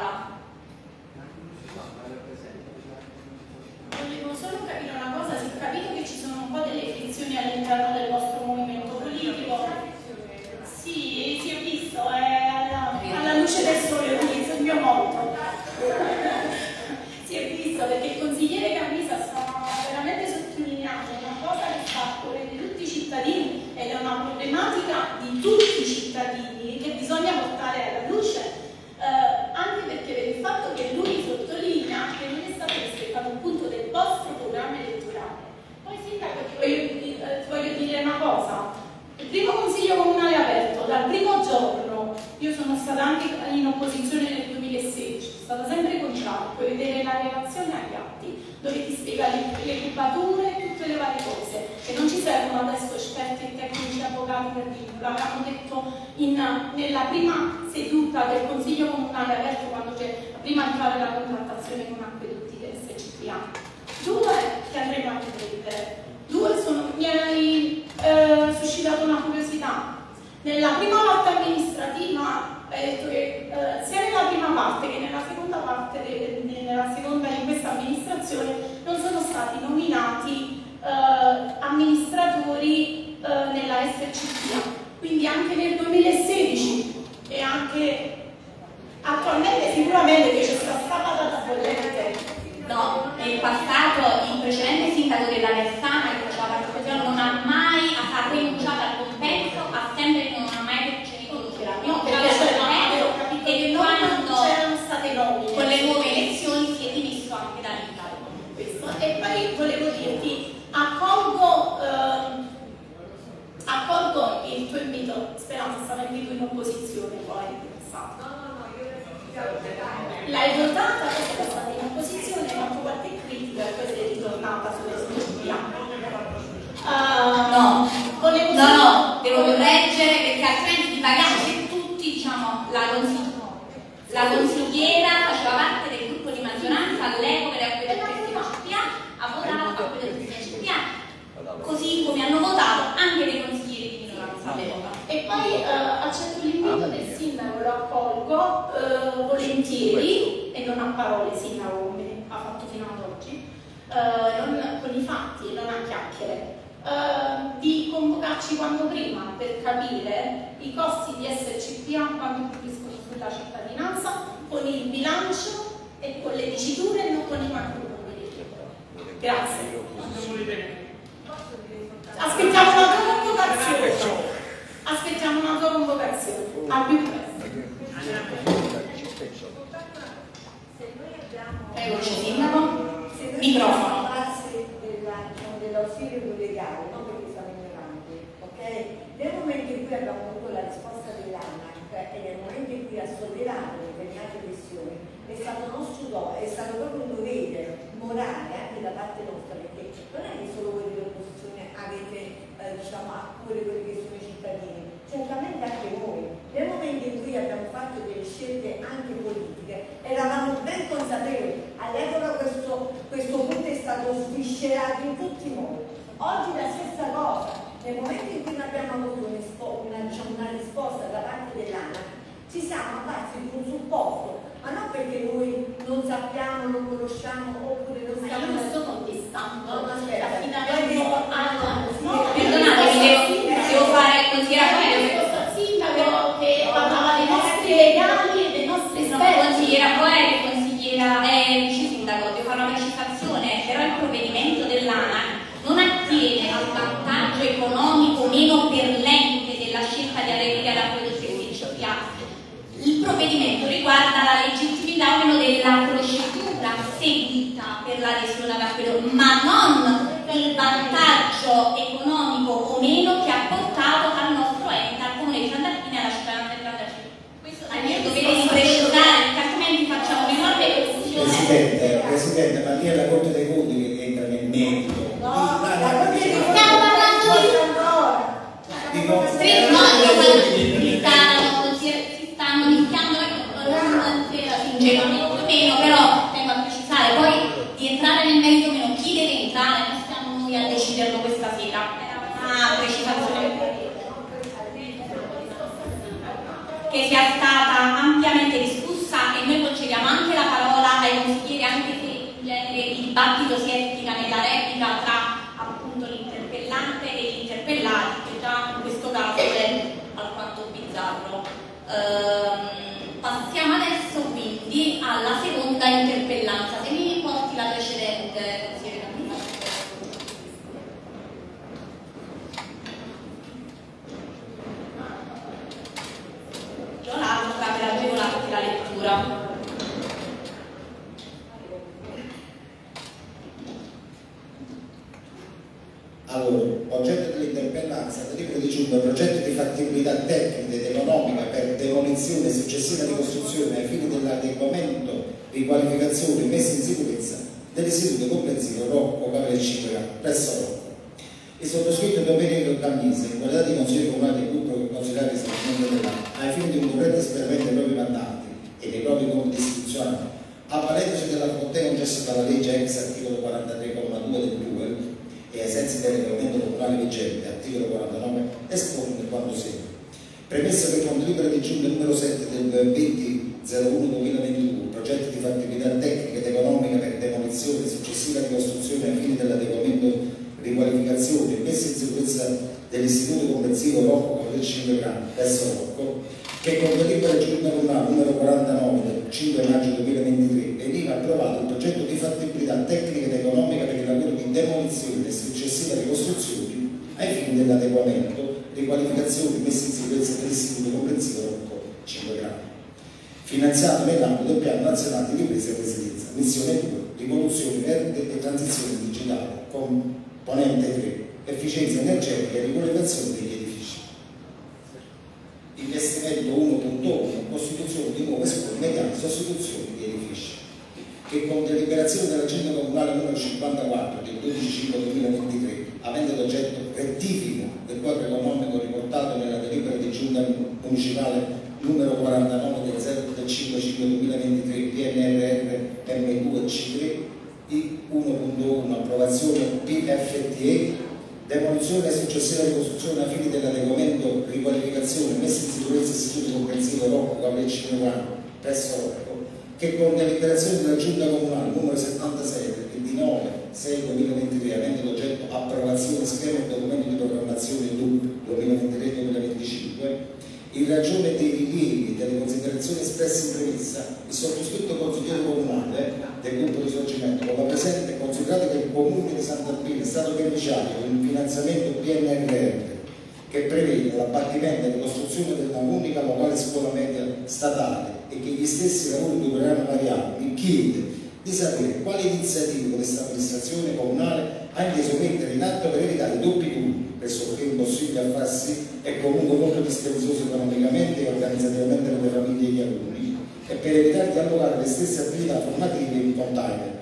Di sapere quali iniziative questa amministrazione comunale ha inteso mettere in atto per evitare doppi turni, pressoché impossibili a farsi e comunque molto dispendioso economicamente e organizzativamente per le famiglie e gli alunni, e per evitare di allogare le stesse attività formative in container,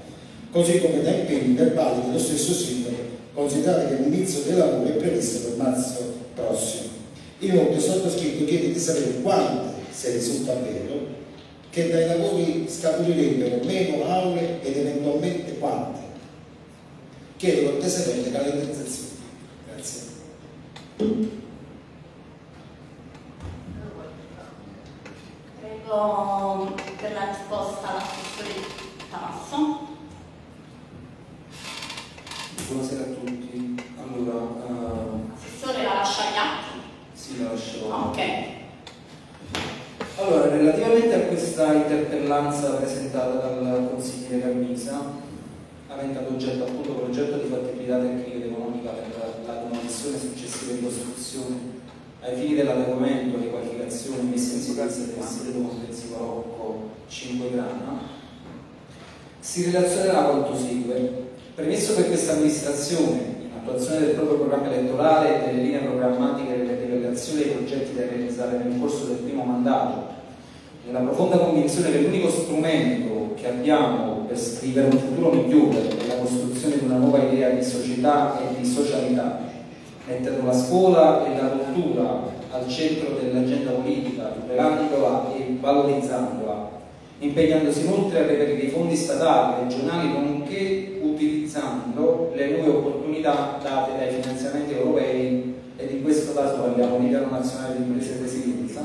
così come da impegni verbali dello stesso sindaco, considerate che l'inizio dei lavori è previsto per marzo prossimo. Inoltre sottoscritto chiede di sapere quante, se risulta vero, che dai lavori scaturirebbero meno aule ed eventualmente quante. Chiedo cortesemente calendarizzazione. Grazie. Prego per la risposta l'assessore Tamasso. Buonasera a tutti. Allora, uh, Assessore la lascia agli atti? sì, la lascio. Ah, ok. Allora, relativamente a questa interpellanza presentata dal consigliere Carmisa, avente ad oggetto appunto progetto di fattibilità tecnica ed economica per la demolizione successiva di costruzione ai fini dell'adeguamento alle qualificazioni messe in sicurezza dell'istituto comprensivo Rocco 5 Grana, si relazionerà quanto segue. Premesso che questa amministrazione, in attuazione del proprio programma elettorale e delle linee programmatiche relative alle azioni e ai progetti da realizzare nel corso del primo mandato, nella profonda convinzione che l'unico strumento che abbiamo per scrivere un futuro migliore è la costruzione di una nuova idea di società e di socialità, mettendo la scuola e la cultura al centro dell'agenda politica, tutelandola e valorizzandola, impegnandosi inoltre a reperire i fondi statali, regionali, nonché utilizzando le nuove opportunità date dai finanziamenti europei ed in questo caso parliamo di piano nazionale di impresa e resilienza.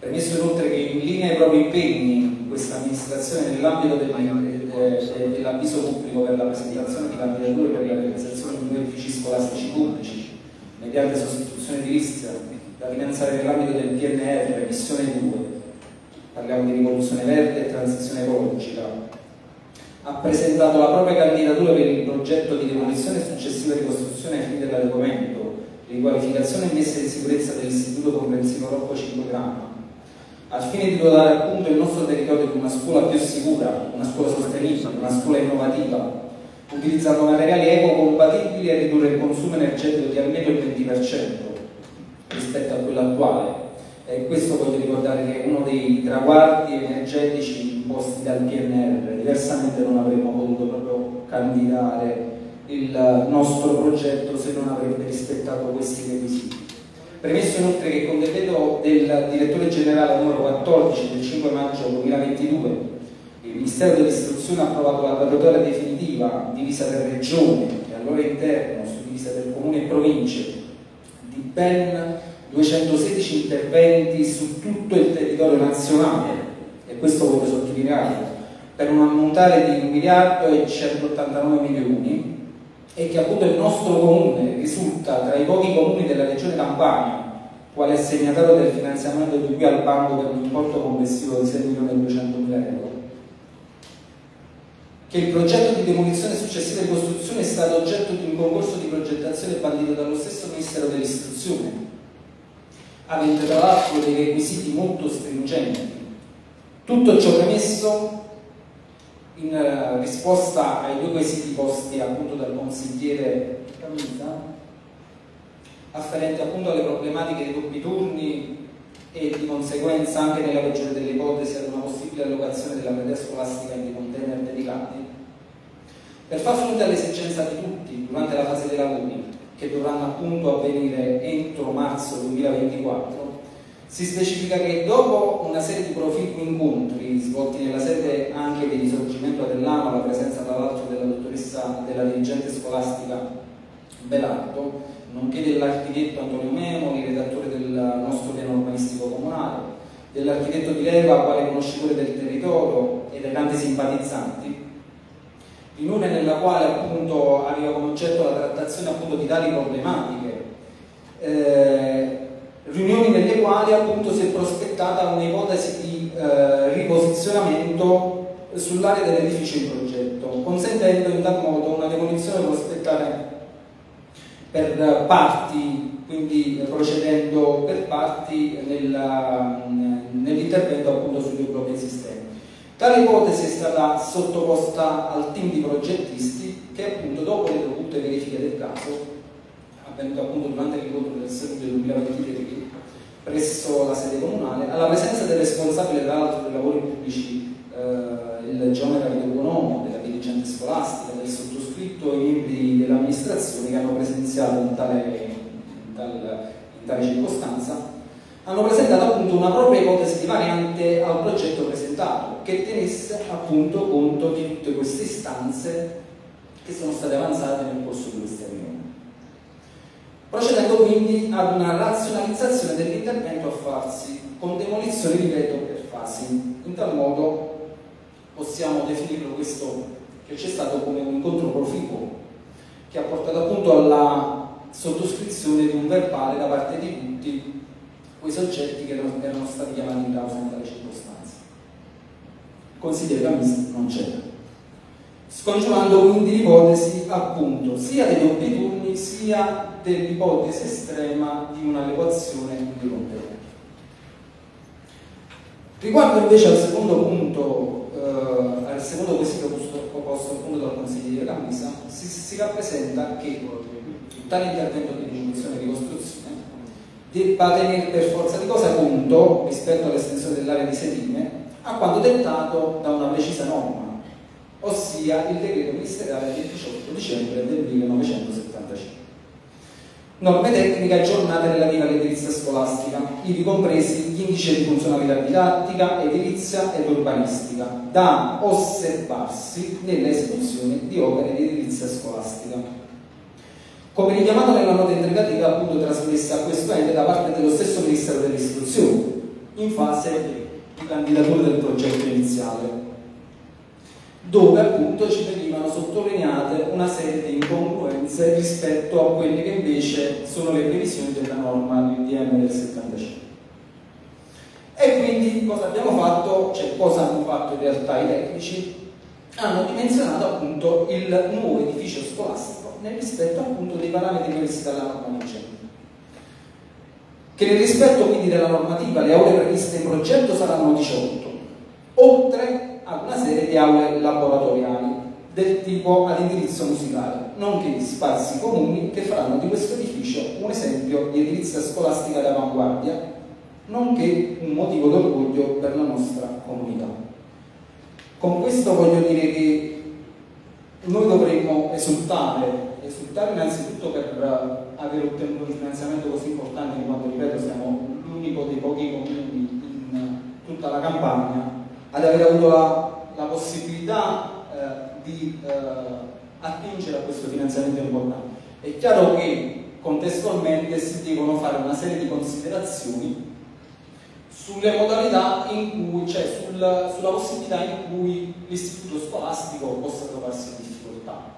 Premesso inoltre che in linea ai propri impegni questa amministrazione nell'ambito dell'avviso pubblico per la presentazione di candidature per la realizzazione di nuovi edifici scolastici pubblici mediante sostituzione di lista da finanziare nell'ambito del PNR, missione 2, parliamo di rivoluzione verde e transizione ecologica, ha presentato la propria candidatura per il progetto di demolizione e successiva ricostruzione ai fini dell'adeguamento, riqualificazione e messa in sicurezza dell'Istituto Comprensivo Rocco 5 Gramma, al fine di dotare appunto il nostro territorio di una scuola più sicura, una scuola sostenibile, una scuola innovativa, utilizzando materiali eco-compatibili e ridurre il consumo energetico di almeno il 20% rispetto a quello attuale. E questo voglio ricordare che è uno dei traguardi energetici imposti dal PNR, diversamente non avremmo potuto proprio candidare il nostro progetto se non avrebbe rispettato questi requisiti. Premesso inoltre che con decreto del direttore generale numero 14 del 5 maggio 2022 il Ministero dell'Istruzione ha approvato la graduatoria definitiva divisa per regione e al loro interno suddivisa per comune e province di ben 216 interventi su tutto il territorio nazionale questo voglio sottolineare per un ammontare di 1 miliardo e 189 milioni e che appunto il nostro comune risulta tra i pochi comuni della regione Campania quale assegnatario del finanziamento di cui al banco per un importo complessivo di 6 milioni e 200 mila euro che il progetto di demolizione successiva di costruzione è stato oggetto di un concorso di progettazione bandito dallo stesso Ministero dell'Istruzione, avendo tra l'altro dei requisiti molto stringenti. Tutto ciò premesso in uh, risposta ai due quesiti posti appunto dal consigliere Camisa, afferenti appunto alle problematiche dei doppi turni e di conseguenza anche nella peggiore delle ipotesi ad una possibile allocazione della media scolastica in dei container dedicati. Per far fronte all'esigenza di tutti durante la fase dei lavori, che dovranno appunto avvenire entro marzo 2024, si specifica che dopo una serie di proficui incontri svolti nella sede anche di risorgimento dell'AMA, la presenza tra l'altro della dottoressa della dirigente scolastica Belardo, nonché dell'architetto Antonio Memoli, redattore del nostro piano urbanistico comunale, dell'architetto di Leva, quale conoscitore del territorio e dei tanti simpatizzanti, riunione nella quale appunto aveva come oggetto la trattazione appunto di tali problematiche, eh, riunioni nelle quali appunto si è prospettata un'ipotesi di eh, riposizionamento sull'area dell'edificio in progetto, consentendo in tal modo una demolizione prospettare per parti, quindi procedendo per parti nell'intervento appunto sui due blocchi esistenti. Tale ipotesi è stata sottoposta al team di progettisti che appunto dopo le dovute verifiche del caso, avvenuto appunto durante l'incontro del 6 del 2023, presso la sede comunale, alla presenza del responsabile tra l'altro dei lavori pubblici, eh, il geometra Economo, della dirigente scolastica, del sottoscritto e i membri dell'amministrazione che hanno presenziato in tale, in tale, in tale circostanza, hanno presentato appunto una propria ipotesi di variante al progetto presentato, che tenesse appunto conto di tutte queste istanze che sono state avanzate nel corso di questa riunione. Procedendo quindi ad una razionalizzazione dell'intervento a farsi con demolizione, ripeto, per fasi. In tal modo possiamo definirlo questo che c'è stato come un incontro proficuo che ha portato appunto alla sottoscrizione di un verbale da parte di tutti quei soggetti che erano stati chiamati in causa in tale circostanza. Consigliere Camis non c'era. Scongiurando quindi l'ipotesi appunto sia dei doppi turni sia dell'ipotesi estrema di un'adeguazione di contenuti. Riguardo invece al secondo punto, eh, al secondo quesito proposto appunto dal consigliere Camisa, si, si rappresenta che tale intervento di rivoluzione e ricostruzione debba tenere per forza di cosa conto rispetto all'estensione dell'area di sedime a quanto dettato da una precisa norma, ossia il decreto ministeriale del 18 dicembre del 1975. Norme tecniche aggiornate relative all'edilizia scolastica, ivi compresi gli indici di funzionalità didattica, edilizia ed urbanistica, da osservarsi nelle esecuzioni di opere di edilizia scolastica come richiamato nella nota integrativa appunto trasmessa a questo ente da parte dello stesso Ministero dell'Istruzione in fase di candidatura del progetto iniziale dove appunto ci venivano sottolineate una serie di incongruenze rispetto a quelle che invece sono le previsioni della norma DDM del 75. E quindi cosa abbiamo fatto? Cioè cosa hanno fatto in realtà i tecnici? Hanno dimensionato appunto il nuovo edificio scolastico nel rispetto appunto dei parametri previsti dalla norma vigente. Che nel rispetto quindi della normativa le aule previste in progetto saranno 18, oltre a una serie di aule laboratoriali del tipo ad indirizzo musicale, nonché di spazi comuni che faranno di questo edificio un esempio di edilizia scolastica d'avanguardia, nonché un motivo d'orgoglio per la nostra comunità. Con questo voglio dire che noi dovremmo esultare esultare innanzitutto per aver ottenuto un finanziamento così importante in quanto, ripeto, siamo l'unico dei pochi comuni in tutta la campagna ad aver avuto la, la possibilità uh, di attingere a questo finanziamento importante. È chiaro che contestualmente si devono fare una serie di considerazioni sulle modalità in cui, cioè sul, sulla possibilità in cui l'istituto scolastico possa trovarsi in difficoltà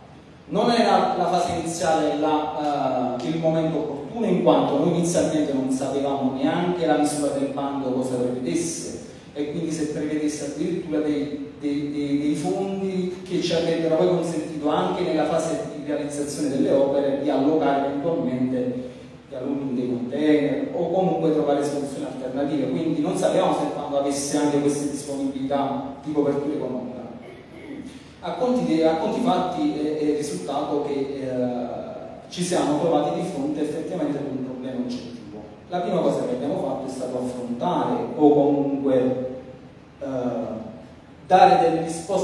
non era la fase iniziale la, uh, il momento opportuno in quanto noi inizialmente non sapevamo neanche la misura del bando cosa prevedesse e quindi se prevedesse addirittura dei, dei, dei, dei fondi che ci avrebbero poi consentito anche nella fase di realizzazione delle opere di allocare eventualmente gli alunni dei container o comunque trovare soluzioni alternative quindi non sapevamo se quando avesse anche queste disponibilità di copertura economica a conti, a conti fatti è, è, il risultato che eh, ci siamo trovati di fronte effettivamente ad un problema oggettivo. La prima cosa che abbiamo fatto è stato affrontare o comunque eh,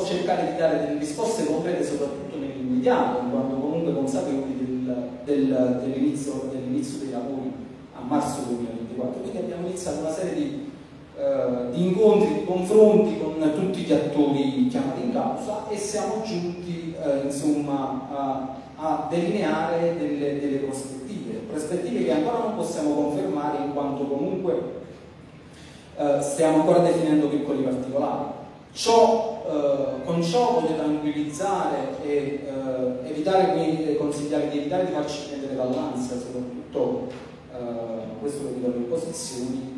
cercare di dare delle risposte concrete soprattutto nell'immediato, in quanto comunque consapevoli del, del, dell'inizio, dell'inizio dei lavori a marzo 2024. Quindi abbiamo iniziato una serie di eh, di incontri, di confronti con tutti gli attori chiamati in causa e siamo giunti eh, insomma, a, a, delineare delle, delle prospettive, prospettive che ancora non possiamo confermare in quanto comunque eh, stiamo ancora definendo piccoli particolari. Ciò, eh, con ciò voglio tranquillizzare e eh, evitare, quindi, consigliare di evitare di farci prendere dall'ansia, soprattutto eh, questo lo dico alle opposizioni,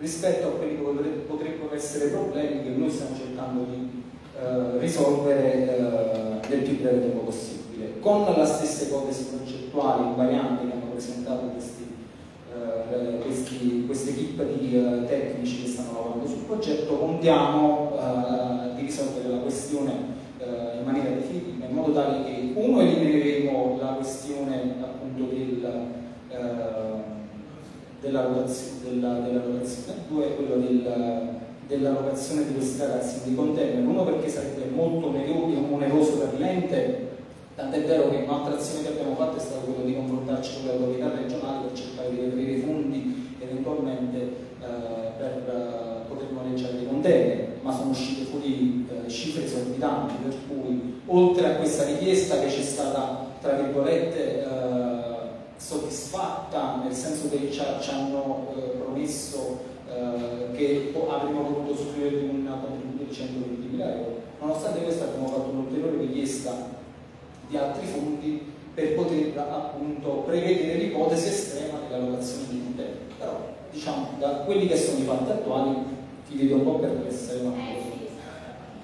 rispetto a quelli che potrebbero essere problemi che noi stiamo cercando di eh, risolvere eh, nel più breve tempo possibile. Con la stessa ipotesi progettuali invarianti che hanno presentato questi, eh, questi, queste equip di eh, tecnici che stanno lavorando sul progetto, contiamo eh, di risolvere la questione eh, in maniera definitiva, in modo tale che uno elimineremo la questione appunto del dell'allocazione della, dell'allocazione, due è quello del, dell'allocazione di questi ragazzi di container, uno perché sarebbe molto oneroso per l'ente, tant'è vero che un'altra azione che abbiamo fatto è stata quella di confrontarci con le autorità regionali per cercare di reperire i fondi eventualmente eh, per eh, poter noleggiare dei container, ma sono uscite fuori eh, cifre esorbitanti, per cui oltre a questa richiesta che ci è stata, tra virgolette, eh, soddisfatta, nel senso che ci, hanno eh, promesso eh, che avremmo potuto usufruire di un contributo di 120.000 euro. Nonostante questo abbiamo fatto un'ulteriore richiesta di altri fondi per poter appunto prevedere l'ipotesi estrema dell'allocazione di un tempo. Però diciamo da quelli che sono i fatti attuali ti vedo un po' perplessa. Ma,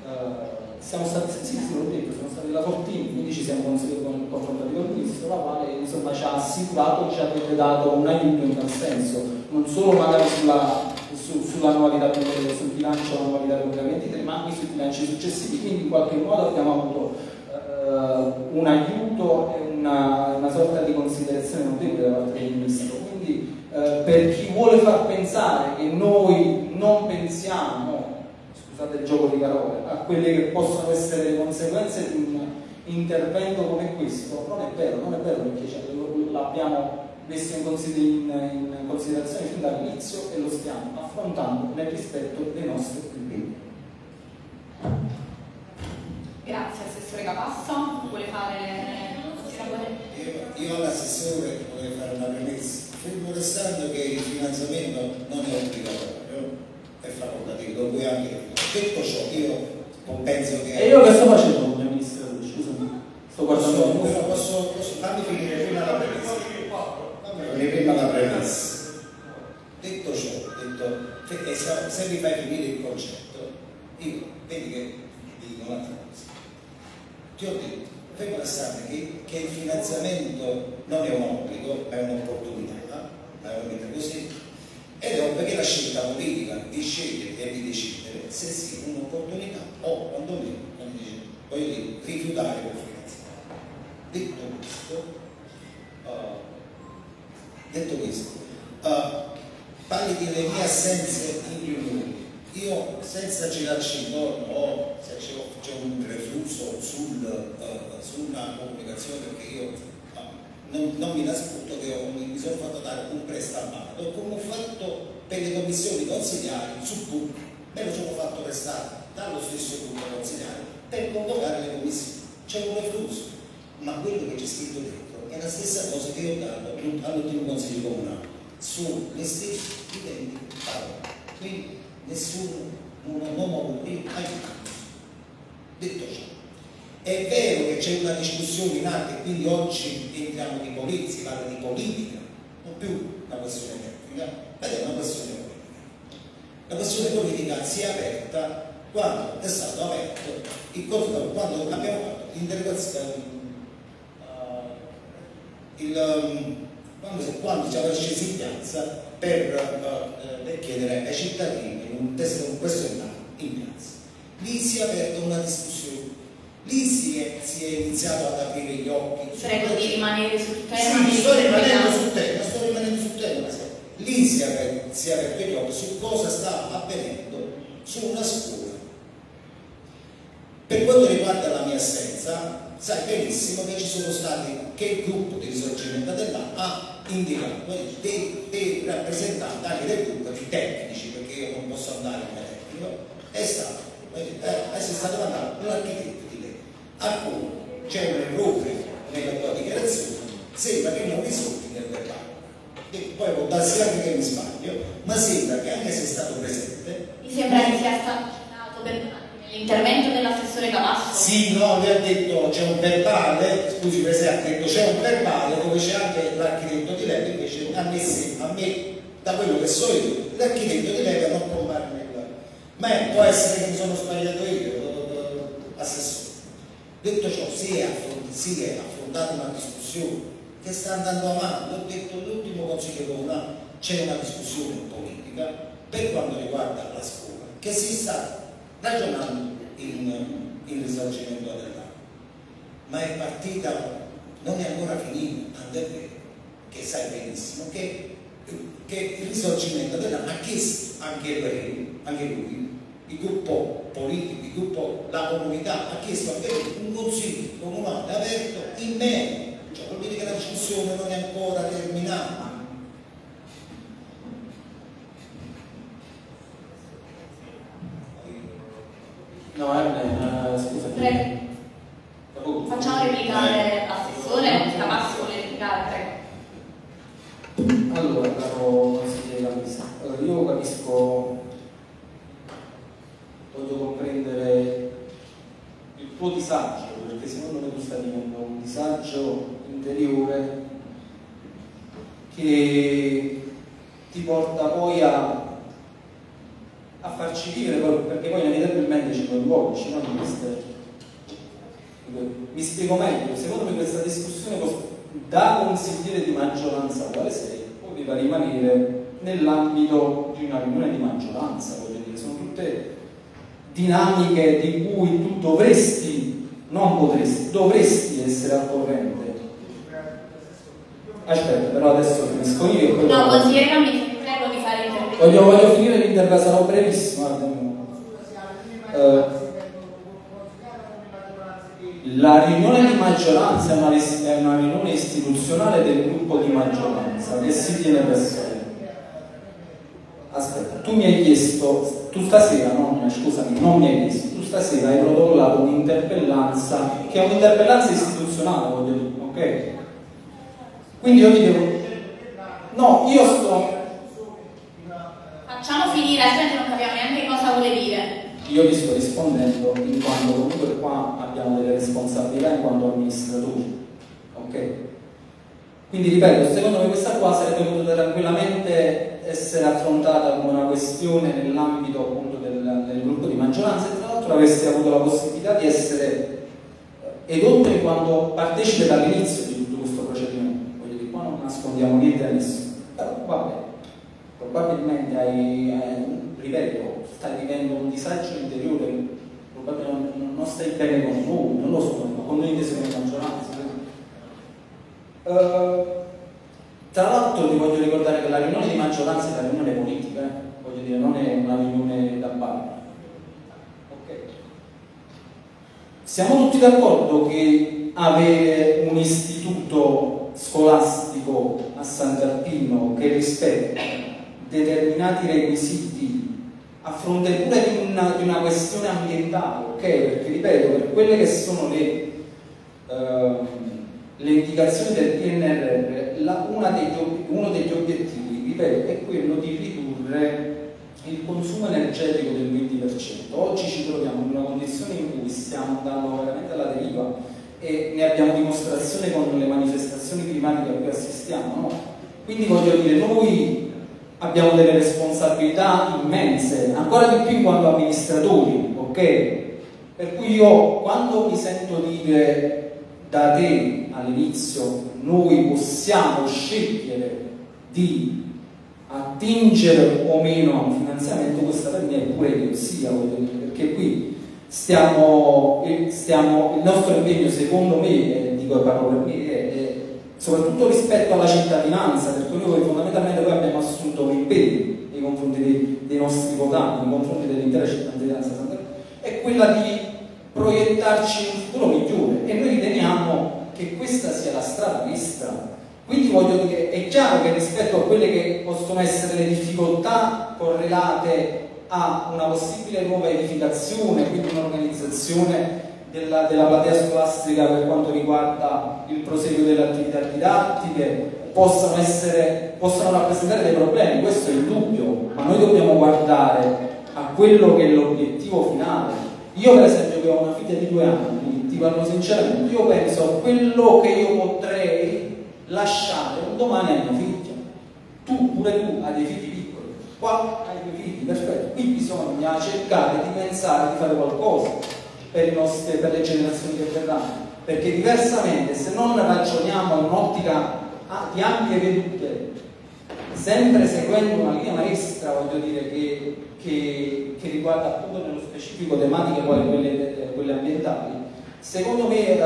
uh, siamo stati sensibili, l'ho detto, siamo stati la Fortini, quindi ci siamo confrontati con il ministro, la quale insomma, ci ha assicurato, ci avrebbe dato un aiuto in tal senso, non solo magari sulla, su, sull'annualità sul bilancio dell'annualità 2023, ma anche sui bilanci successivi, quindi in qualche modo abbiamo avuto uh, un aiuto e una, una, sorta di considerazione notevole da parte del ministro. Quindi uh, per chi vuole far pensare che noi non pensiamo scusate il gioco di parole, a quelle che possono essere le conseguenze di un intervento come questo, non è vero, non è vero perché cioè, l'abbiamo messo in, in, in, considerazione fin dall'inizio e lo stiamo affrontando nel rispetto dei nostri Grazie, Assessore Capasso. Vuole fare... Io, io all'assessore vorrei fare una premessa. Fermo restando che il finanziamento non è obbligatorio, è facoltativo, lo puoi anche detto ciò io penso che e io che sto facendo come ministro scusami sto guardando posso, però posso, posso farmi finire prima la premessa fammi finire prima la premessa detto ciò detto, se, se mi fai finire il concetto io vedi che dico un'altra cosa ti ho detto fermo restante che, che il finanziamento non è un obbligo è un'opportunità ma è una così ed è perché la scelta politica di scegliere e di decidere se sia un'opportunità o quantomeno voglio dire, rifiutare quel finanziamento. Detto questo, uh, detto questo uh, parli delle mie assenze in. Io senza girarci intorno o se c'è un reflusso sul, uh, su una comunicazione perché io non, non mi nascondo che ho, mi sono fatto dare un prestamato come ho fatto per le commissioni consigliari su PUC me lo sono fatto prestare dallo stesso gruppo consigliare per convocare le commissioni. C'è un reflusso ma quello che c'è scritto dentro è la stessa cosa che io ho dato all'ultimo consiglio comunale sulle stesse identiche parole. Quindi nessuno non ho aiutato detto ciò è vero che c'è una discussione in atto e quindi oggi entriamo di politica, si parla di politica, non più una questione tecnica, ma è una questione politica. La questione politica si è aperta quando è stato aperto il quando abbiamo fatto l'interrogazione, uh, um, quando, quando siamo scesi in piazza per, uh, per chiedere ai cittadini un test, un questionario in piazza. Lì si è aperta una discussione lì si è, si è, iniziato ad aprire gli occhi. Prego di rimanere sul tema. Sì, sto rimanendo sul tema, sto rimanendo sul tema. Lì si è, si è aperto gli occhi su cosa sta avvenendo su una scuola. Per quanto riguarda la mia assenza, sai benissimo che ci sono stati, che il gruppo di risorgimento dell'A ha indicato dei, dei rappresentanti anche del gruppo di tecnici, io non posso andare come tecnico, è stato, eh, è stato mandato l'architetto a cui c'è un errore nella tua dichiarazione, sembra che non risulti nel verbale. E poi può darsi anche che mi sbaglio, ma sembra che anche se è stato presente. Mi sembra che sia stato citato per l'intervento dell'assessore Cavasso. Sì, no, lui ha detto c'è un verbale, scusi Presidente, ha detto c'è un verbale dove c'è anche l'architetto di lei, invece a me, a me, da quello che so io, l'architetto di lei non compare nel. Ma può essere che mi sono sbagliato io, assessore. Detto ciò, si è, si è affrontata una discussione che sta andando avanti, ho detto all'ultimo consiglio comunale c'è una discussione politica per quanto riguarda la scuola, che si sta ragionando in, in risorgimento dell'anno. Ma è partita, non è ancora finita, tanto è vero che sai benissimo che che il risorgimento dell'ANA ha chiesto anche lei, anche lui, il gruppo politico, il gruppo, la comunità, ha chiesto anche lui un consiglio comunale aperto in merito. Cioè vuol dire che la discussione non è ancora terminata. No, eh, scusa. Prego. Facciamo replicare l'assessore, capace vuole replicare, prego. Allora, caro consigliere Camisa, allora, io capisco, voglio comprendere il tuo disagio, perché secondo me tu stai vivendo un disagio interiore che ti porta poi a, a farci vivere, perché poi inevitabilmente ci coinvolgi, no? Mister? Mi spiego meglio, secondo me questa discussione da consigliere di maggioranza quale sei, poteva rimanere nell'ambito di una riunione di maggioranza, voglio dire, sono tutte dinamiche di cui tu dovresti, non potresti, dovresti essere al corrente. Aspetta, però adesso finisco io. No, consigliere Cambi, prego di fare intervento. Voglio, voglio finire l'intervento, sarò brevissimo. Uh, la riunione di maggioranza è una, è una, riunione istituzionale del gruppo di maggioranza che si tiene per sé. Aspetta, tu mi hai chiesto, tu stasera, no, scusami, non mi hai chiesto, tu stasera hai protocollato un'interpellanza che è un'interpellanza istituzionale, voglio dire, ok? Quindi io ti devo... No, io sto... Facciamo finire, altrimenti non capiamo neanche cosa vuole dire io vi sto rispondendo in quanto comunque qua abbiamo delle responsabilità in quanto amministratori. Ok? Quindi ripeto, secondo me questa qua sarebbe potuta tranquillamente essere affrontata come una questione nell'ambito appunto del, del, gruppo di maggioranza e tra l'altro avreste avuto la possibilità di essere edotto in quanto partecipe dall'inizio di tutto questo procedimento. Voglio dire, qua non nascondiamo niente a nessuno. Però vabbè, probabilmente hai, hai ripeto, stai vivendo un disagio interiore, probabilmente non, non stai bene con noi, non lo so, con noi intesi come maggioranza. Uh, tra l'altro ti voglio ricordare che la riunione di maggioranza è una riunione politica, eh? voglio dire, non è una riunione da bar. Ok. Siamo tutti d'accordo che avere un istituto scolastico a Sant'Alpino che rispetta determinati requisiti a fronte pure di una, di una, questione ambientale, ok? Perché ripeto, per quelle che sono le, uh, le indicazioni del PNRR, la, degli, uno degli obiettivi, ripeto, è quello di ridurre il consumo energetico del 20%. Oggi ci troviamo in una condizione in cui stiamo andando veramente alla deriva e ne abbiamo dimostrazione con le manifestazioni climatiche a cui assistiamo, no? Quindi voglio dire, noi abbiamo delle responsabilità immense, ancora di più quando amministratori, ok? Per cui io quando mi sento dire da te all'inizio noi possiamo scegliere di attingere o meno a un finanziamento, questa per me è pure idiozia, perché qui stiamo, stiamo, il nostro impegno secondo me, e dico parlo per me, è, è soprattutto rispetto alla cittadinanza, perché noi fondamentalmente poi abbiamo assunto un impegno nei confronti dei, dei nostri votanti, nei confronti dell'intera cittadinanza, è quella di proiettarci un futuro migliore e noi riteniamo che questa sia la strada vista. Quindi voglio dire, è chiaro che rispetto a quelle che possono essere le difficoltà correlate a una possibile nuova edificazione, quindi un'organizzazione della, della, platea scolastica per quanto riguarda il proseguo delle attività didattiche possano, essere, possano rappresentare dei problemi, questo è il dubbio, ma noi dobbiamo guardare a quello che è l'obiettivo finale. Io per esempio che ho una figlia di due anni, ti parlo sinceramente, io penso a quello che io potrei lasciare un domani a mio figlio. Tu, pure tu, hai dei figli piccoli, qua hai due figli, perfetto, qui bisogna cercare di pensare di fare qualcosa per, nostri, per le generazioni che verranno, perché diversamente se non ragioniamo in un'ottica ah, di ampie vedute, sempre seguendo una linea maestra, voglio dire, che, che, che riguarda appunto nello specifico tematiche quali quelle, quelle ambientali, secondo me eh,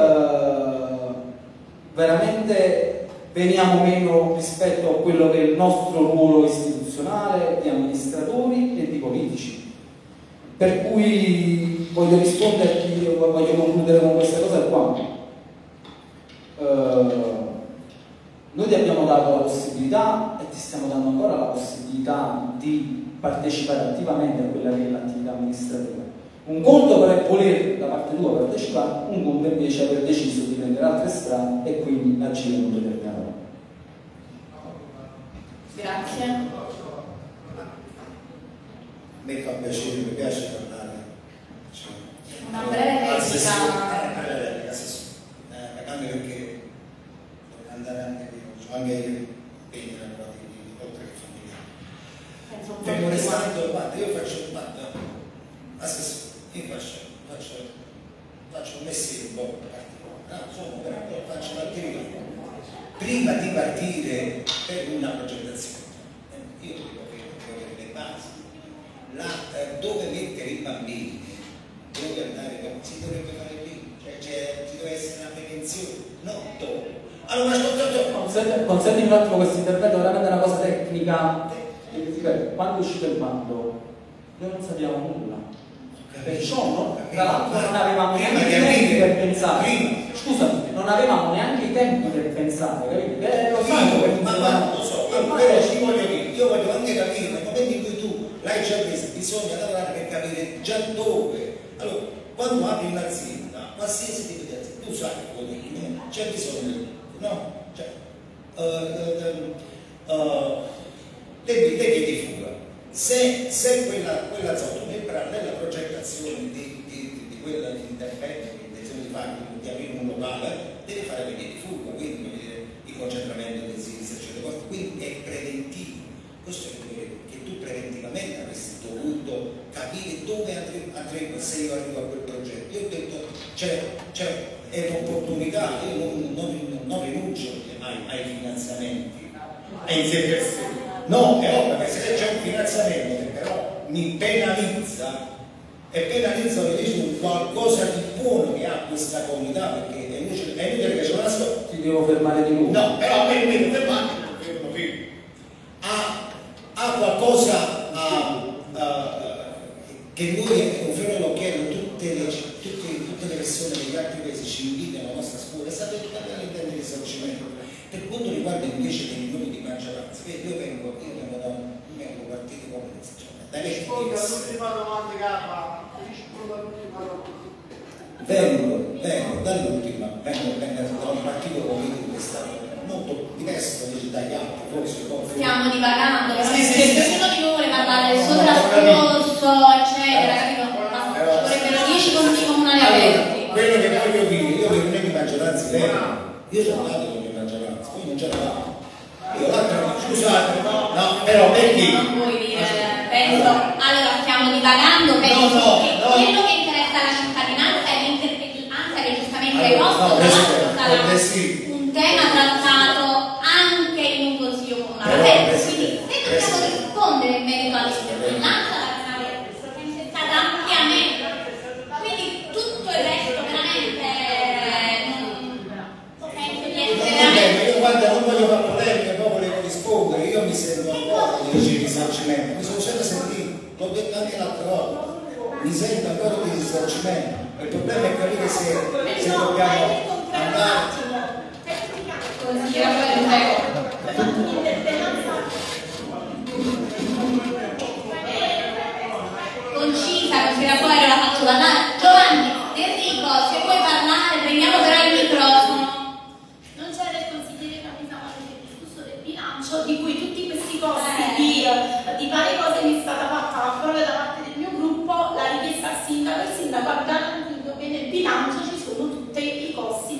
veramente veniamo meno rispetto a quello che è il nostro ruolo istituzionale di amministratori e di politici. Per cui voglio risponderti, voglio concludere con questa cosa qua. Uh, noi ti abbiamo dato la possibilità e ti stiamo dando ancora la possibilità di partecipare attivamente a quella che è l'attività amministrativa. Un conto per voler da parte tua partecipare, un conto invece aver deciso di prendere altre strade e quindi agire in un determinato modo. Grazie. A me fa piacere, mi piace parlare una breve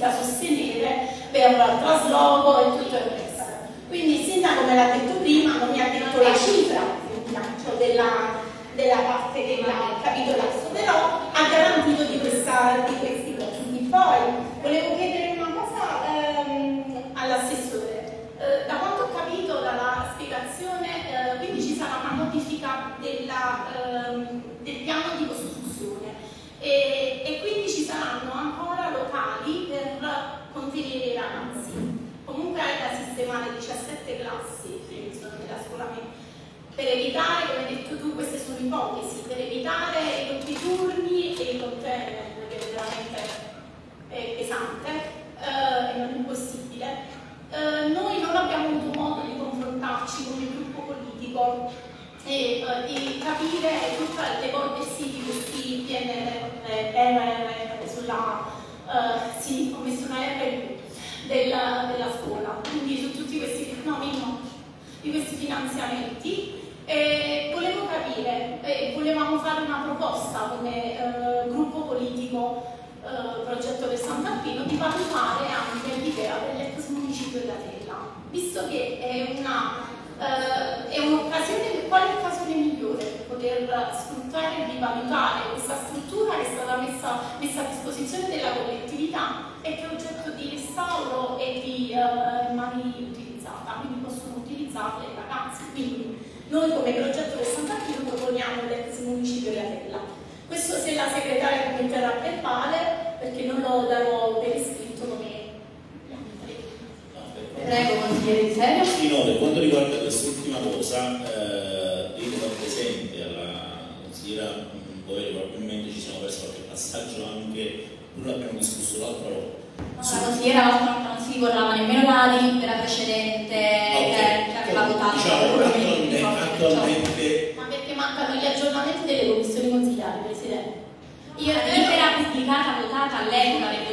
politica sostenere per il trasloco e tutto il resto. Quindi il sindaco me l'ha detto prima, non mi ha detto la cifra di della, della parte del capitolo, però ha garantito di questa, male 17 classi della scuola media per evitare, come hai detto tu, queste sono ipotesi, per evitare i doppi turni e il contenere, che è veramente è pesante eh, e non impossibile, eh, noi non abbiamo avuto modo di confrontarci con il gruppo politico e eh, di capire tutte tutto l'evolversi di questi PNR, eh, MRR eh, sulla, eh, sì, ho messo una R della, della scuola, quindi su tutti questi fenomeni di questi finanziamenti. E volevo capire, e volevamo fare una proposta come eh, gruppo politico eh, progetto del Sant'Alpino di valutare anche l'idea dell'ex municipio della Tella, visto che è una Uh, è un'occasione, quale occasione migliore per poter sfruttare e rivalutare questa struttura che è stata messa, messa, a disposizione della collettività e che è oggetto di restauro e di uh, mai utilizzata, quindi possono utilizzarla i ragazzi. Quindi noi come progetto del Sant'Archino proponiamo l'ex municipio di Atella. Questo se la segretaria commenterà vale, perché non lo darò per iscritto Prego, consigliere Di Serio. Per quanto riguarda quest'ultima cosa, eh, devo far presente alla consigliera Boeri, probabilmente ci siamo persi qualche passaggio anche, noi l'abbiamo discusso l'altra volta. No, la consigliera non si ricordava nemmeno la delibera precedente Okay. che, che aveva votato. Diciamo, attualmente, Cioè, attualmente Ma perché mancano gli aggiornamenti delle commissioni consigliari, Presidente? Io la delibera pubblicata, votata all'epoca nel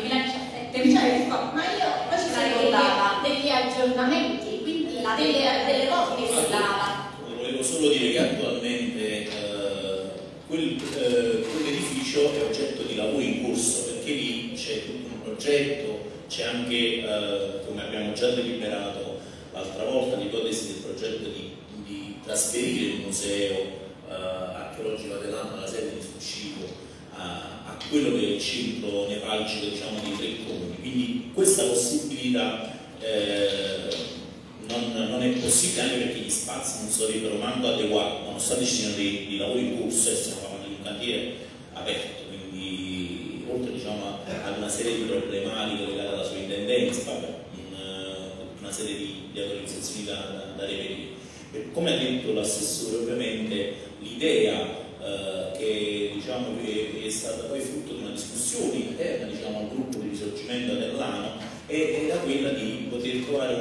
2017, Cioè, ma io poi ci sono ricordava. degli, degli aggiornamenti, quindi la delle, delle cose che si ricordava. Volevo solo dire che attualmente eh, quel, eh, quell'edificio è oggetto di lavori in corso perché lì c'è tutto un progetto, c'è anche, eh, come abbiamo già deliberato l'altra volta, l'ipotesi del progetto di, di trasferire il museo eh, archeologico dell'anno alla sede di Fuccico a, a quello che è il centro nevralgico diciamo, di tre comuni. Quindi questa possibilità eh, non, non è possibile anche perché gli spazi non sarebbero manco adeguati, nonostante ci siano dei, dei lavori in corso e stiamo parlando di un cantiere aperto, quindi oltre diciamo, ad una serie di problematiche legate alla sovrintendenza, un- una serie di, di autorizzazioni da, da, da reperire. Come ha detto l'assessore, ovviamente l'idea eh, che, diciamo, che è stata poi frutto di una discussione interna diciamo, al gruppo di risorgimento dell'ANO è- era quella di poter trovare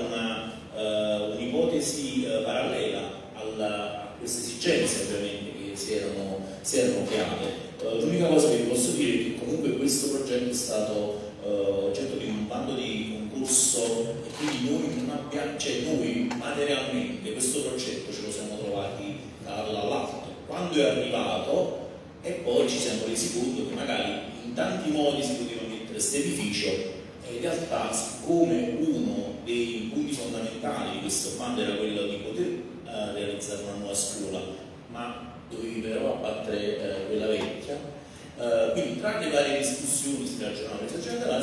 eh, un'ipotesi eh, parallela alla- a queste esigenze ovviamente che si erano, si erano create. Eh, l'unica cosa che vi posso dire è che comunque questo progetto è stato oggetto di un bando di concorso e quindi noi non abbiamo, cioè noi materialmente questo progetto ce lo siamo trovati dato dall'alto. Quando è arrivato e poi ci siamo resi conto che magari in tanti modi si poteva mettere questo edificio e in realtà siccome uno dei punti fondamentali di questo bando era quello di poter eh, realizzare una nuova scuola, ma dovevi però abbattere eh, quella vecchia, eh, quindi tra le varie discussioni si ragionava c'era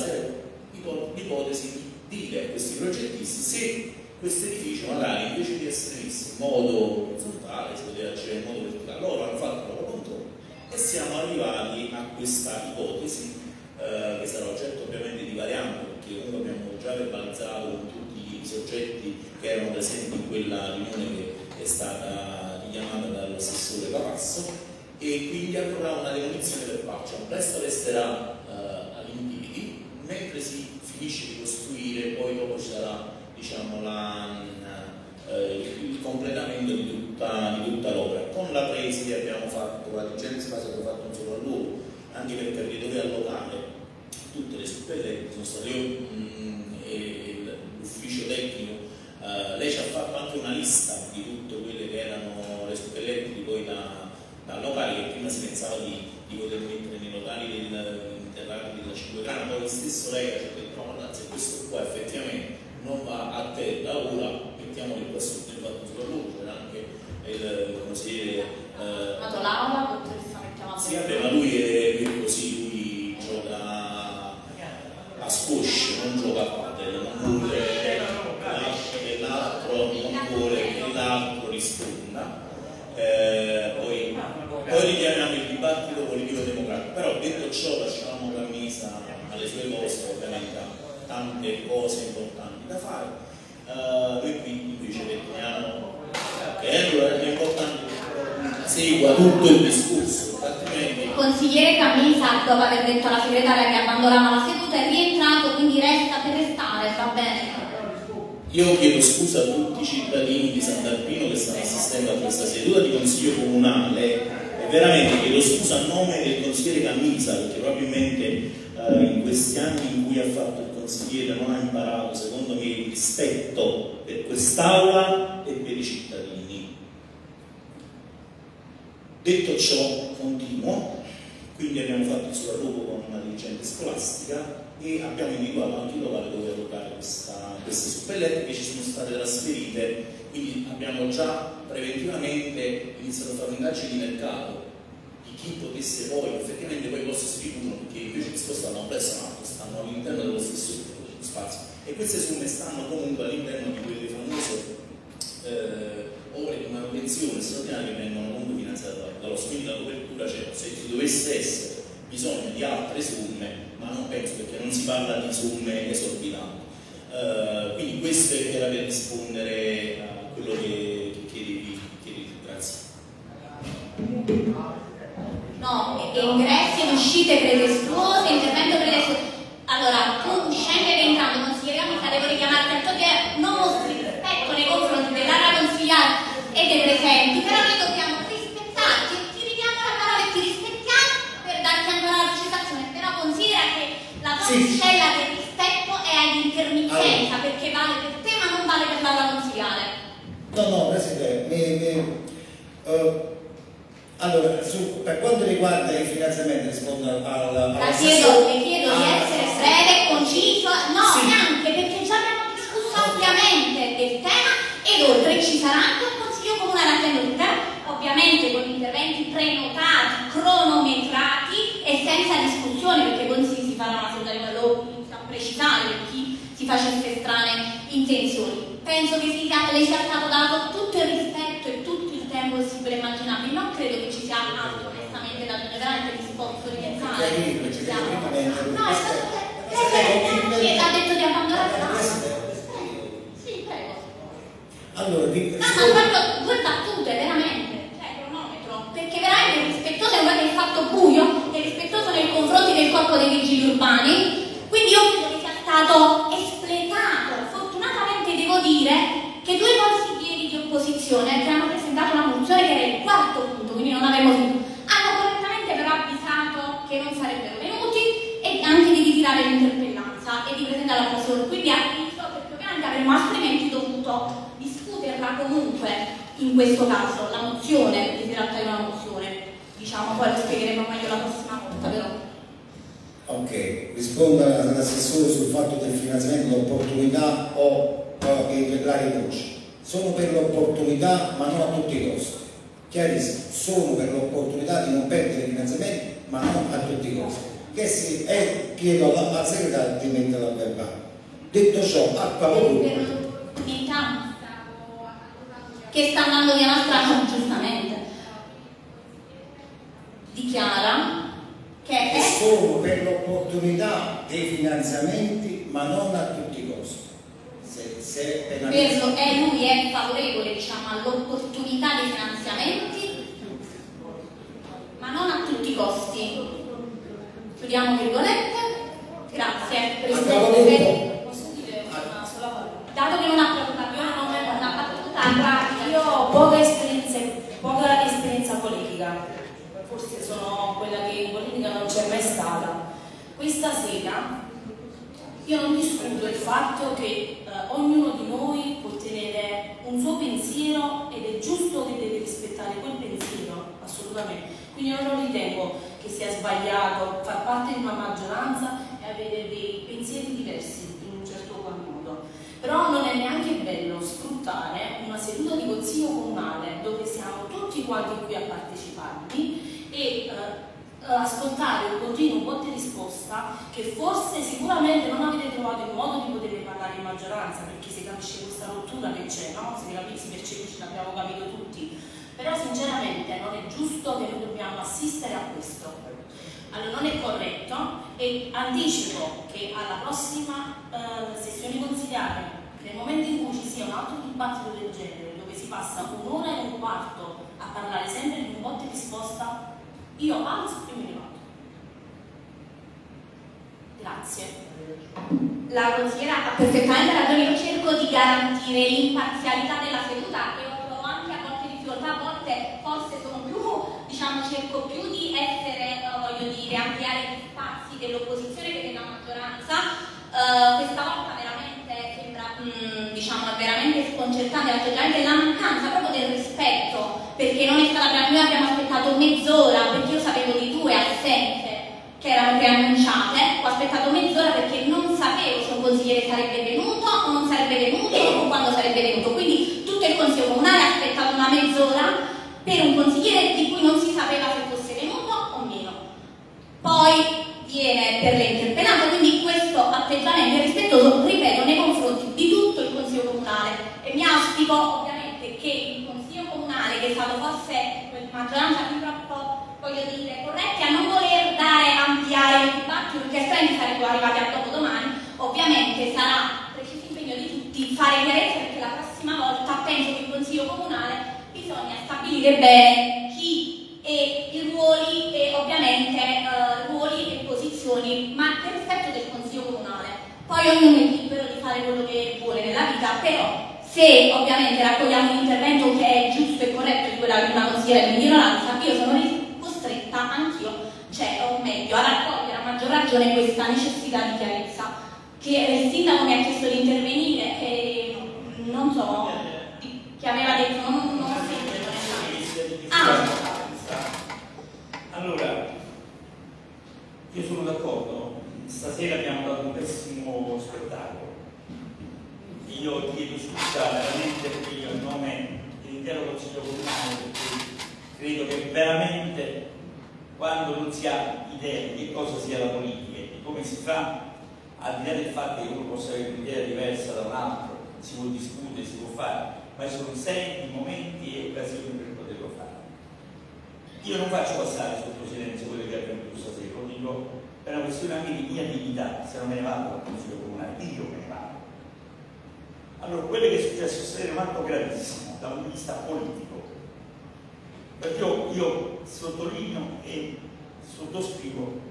ipo- l'ipotesi di dire a questi progettisti se questo edificio magari invece di essere messo in modo orizzontale si poteva accedere in modo verticale, loro hanno fatto il loro controllo e siamo arrivati a questa ipotesi eh, che sarà oggetto ovviamente di variante perché comunque abbiamo già verbalizzato con tutti i soggetti che erano presenti in quella riunione che è stata richiamata dall'assessore Cavasso e quindi avrà una demolizione per faccia. Presto resterà eh, all'impiedi, mentre si finisce di costruire, poi dopo ci sarà diciamo, la, eh, il, completamento di tutta, di tutta l'opera. Con la Presi abbiamo fatto, la Dirigente Spazio abbiamo fatto un sopralluogo, anche per capire dove allocare tutte le suppelle, sono state io il- l'ufficio tecnico, eh, lei ci ha fatto anche una lista di tutte quelle che erano le suppellette di poi da, da locali che prima si pensava di, di poter mettere nei locali del interrati della 5 grana, poi stesso lei ha detto no, se questo qua effettivamente non va a te da ora, mettiamoli qua sotto il fatto sulla luce, il consigliere eh, Nato l'aula, dottoressa chiamata. sì, vabbè, ma lui è così, lui gioca a squash, non gioca a padel, non vuole che l'altro, non vuole che l'altro risponda. Eh, poi, poi richiamiamo il dibattito politico-democratico, però detto ciò lasciamo Cammisa alle sue cose, ovviamente tante cose importanti da fare. Eh, noi qui invece riteniamo allora è importante segua tutto il discorso, altrimenti... Il consigliere Camisa, dopo aver detto alla segretaria che abbandonava la seduta, è rientrato, quindi resta per restare, va bene. Io chiedo scusa a tutti i cittadini di Sant'Alpino che stanno assistendo a questa seduta di consiglio comunale e veramente chiedo scusa a nome del consigliere Camisa perché probabilmente eh, in questi anni in cui ha fatto il consigliere non ha imparato, secondo me, il rispetto per quest'aula e per i cittadini. Detto ciò, continuo, quindi abbiamo fatto il sopralluogo con una dirigente scolastica e abbiamo individuato anche il locale dove allocare queste suppellette. Che ci sono state trasferite, quindi abbiamo già preventivamente iniziato a fare un'indagine di mercato di chi potesse poi, effettivamente poi i posti si riducono perché invece di spostare presso un altro, stanno all'interno dello stesso spazio. E queste somme stanno comunque all'interno di quelle famose eh, ore di manutenzione straordinaria che vengono comunque finanziate dallo quindi la copertura c'è, se ci dovesse essere bisogno di altre somme ma non penso perché non si parla di somme esorbitanti. Uh, quindi questo era per rispondere a quello che, che chiedevi, chiedevi. Grazie. No, ingressi ed uscite pretestuose, intervento pretestuoso. Allora, tu uscendo e entrando, consigliere Amica, devo richiamarti a che non mostri rispetto nei confronti dell'area consigliare e dei presenti, però noi dobbiamo rispettarti, ti ridiamo la parola e ti rispettiamo per darti ancora la precisazione, però considera che la tua Sì. del rispetto è all'intermittenza, Allora. perché vale per te ma non vale per l'aula consigliare. No, no, Presidente, mi- mi- eh, allora, su- per quanto riguarda i finanziamenti, rispondo al, al, La chiedo, le chiedo di Ah, essere breve, conciso, no, Sì. neanche perché già abbiamo discusso ampiamente del tema ed oltre ci sarà anche un consiglio comunale a tema, ovviamente con interventi prenotati, cronometrati e senza discussione perché poi si, si farà una seduta di quello a precisare per chi si facesse strane intenzioni. Penso che sia, le sia stato dato tutto il rispetto e tutto il tempo possibile e immaginabile, non credo che ci sia altro onestamente da veramente Siamo- chiarire, chiarire, No, è- lei- lei- lei ha detto di abbandonare la. Allora, No, ma guarda, due battute, veramente. Cioè, cronometro. Perché veramente rispettoso è guarda il fatto buio, è rispettoso nei confronti del corpo dei vigili urbani. Quindi io credo che sia stato espletato. Fortunatamente devo dire che due consiglieri di opposizione che hanno presentato una mozione che era il quarto punto, quindi non avremmo finito, hanno correttamente però avvisato che non sarebbero venuti e anche di ritirare l'interpellanza e di presentare la prossima. Quindi ha visto perché ovviamente avremmo altrimenti dovuto discuterla comunque in questo caso, la mozione, perché si tratta di una mozione, diciamo poi lo spiegheremo meglio la prossima volta però. Ok, rispondo all'assessore sul fatto del finanziamento d'opportunità o, che varie voci. Sono per l'opportunità ma non a tutti i costi. Chiarissimo, sono per l'opportunità di non perdere i finanziamenti ma non a tutti i costi. Che si, e chiedo alla, al segretario di metterlo a verbale. Detto ciò, a favore. Che sta andando via una strada giustamente. Dichiara che è sono per l'opportunità dei finanziamenti ma non a tutti i costi. Se, se per penalizza- lo- è lui è favorevole diciamo, all'opportunità dei finanziamenti, ma non a tutti i costi. Chiudiamo virgolette. Grazie. Presidente. Posso dire una sola parola? Dato che non ha parlato, io non ho pratica. Io ho poca esperienza, poca esperienza politica, forse sono quella che in politica non c'è mai stata. Questa sera io non discuto il fatto che eh, ognuno di noi può tenere un suo pensiero ed è giusto che deve rispettare quel pensiero, assolutamente. Quindi io non ritengo che sia sbagliato far parte di una maggioranza e avere dei pensieri diversi in un certo qual modo. Però non è neanche bello sfruttare una seduta di consiglio comunale dove siamo tutti quanti qui a parteciparvi e eh, ascoltare un continuo botte risposta che forse sicuramente non avete trovato il modo di poter parlare in maggioranza perché si capisce questa rottura che c'è, no? si, capi- si percepisce, l'abbiamo capito tutti. Però sinceramente non è giusto che noi dobbiamo assistere a questo. Allora non è corretto e anticipo che alla prossima eh, sessione consigliare, nel momento in cui ci sia un altro dibattito del genere, dove si passa un'ora e un quarto a parlare sempre di un botte Io alzo e ne vado. Grazie. La consigliera ha perfettamente ragione, io cerco di garantire l'imparzialità della seduta e ho anche a volte difficoltà, a volte forse sono più, diciamo, cerco più di essere, eh, voglio dire, ampliare gli spazi dell'opposizione che della maggioranza. Uh, questa volta veramente sembra, mm, diciamo, veramente sconcertante la mancanza proprio del rispetto, perché non è stata per noi abbiamo aspettato mezz'ora, perché io sapevo di due assenze che erano preannunciate, ho aspettato mezz'ora perché non sapevo se un consigliere sarebbe venuto o non sarebbe venuto o quando sarebbe venuto, quindi tutto il consiglio comunale ha aspettato una mezz'ora per un consigliere di cui non si sapeva se fosse venuto o meno. Poi viene per le interpellanze, quindi questo atteggiamento è rispettoso, ripeto, nei confronti di tutto il Consiglio Comunale e mi auspico ovviamente che il Consiglio Comunale, che è stato forse maggioranza più troppo, voglio dire, corretti a non voler dare, ampliare il dibattito, perché altrimenti sarebbero arrivati a dopo domani, ovviamente sarà preciso impegno di tutti fare chiarezza perché la prossima volta penso che il Consiglio Comunale bisogna stabilire bene chi e i ruoli e ovviamente uh, ruoli e posizioni, ma per rispetto del Consiglio Comunale. Poi ognuno è libero di fare quello che vuole nella vita, però se ovviamente raccogliamo un intervento che è giusto e corretto di quella di una consigliera di minoranza, io sono costretta anch'io, cioè o meglio, a raccogliere a maggior ragione questa necessità di chiarezza. Che il sindaco mi ha chiesto di intervenire e non so, che aveva detto non, non ho sentito Ah. Allora, io sono d'accordo, stasera abbiamo dato un pessimo spettacolo. Io chiedo scusa veramente io a nome dell'intero Consiglio Comunale perché credo che veramente quando non si ha idea di cosa sia la politica e di come si fa, al di là del fatto che uno possa avere un'idea diversa da un altro, si può discutere, si può fare, ma sono sempre momenti e occasioni per poterlo fare. Io non faccio passare sotto silenzio quello che è avvenuto stasera, lo dico per una questione anche di mia dignità, se non me ne vado dal Consiglio Comunale, io me ne vado. Allora, quello che è successo stasera è un atto gravissimo da un punto di vista politico, perciò io sottolineo e sottoscrivo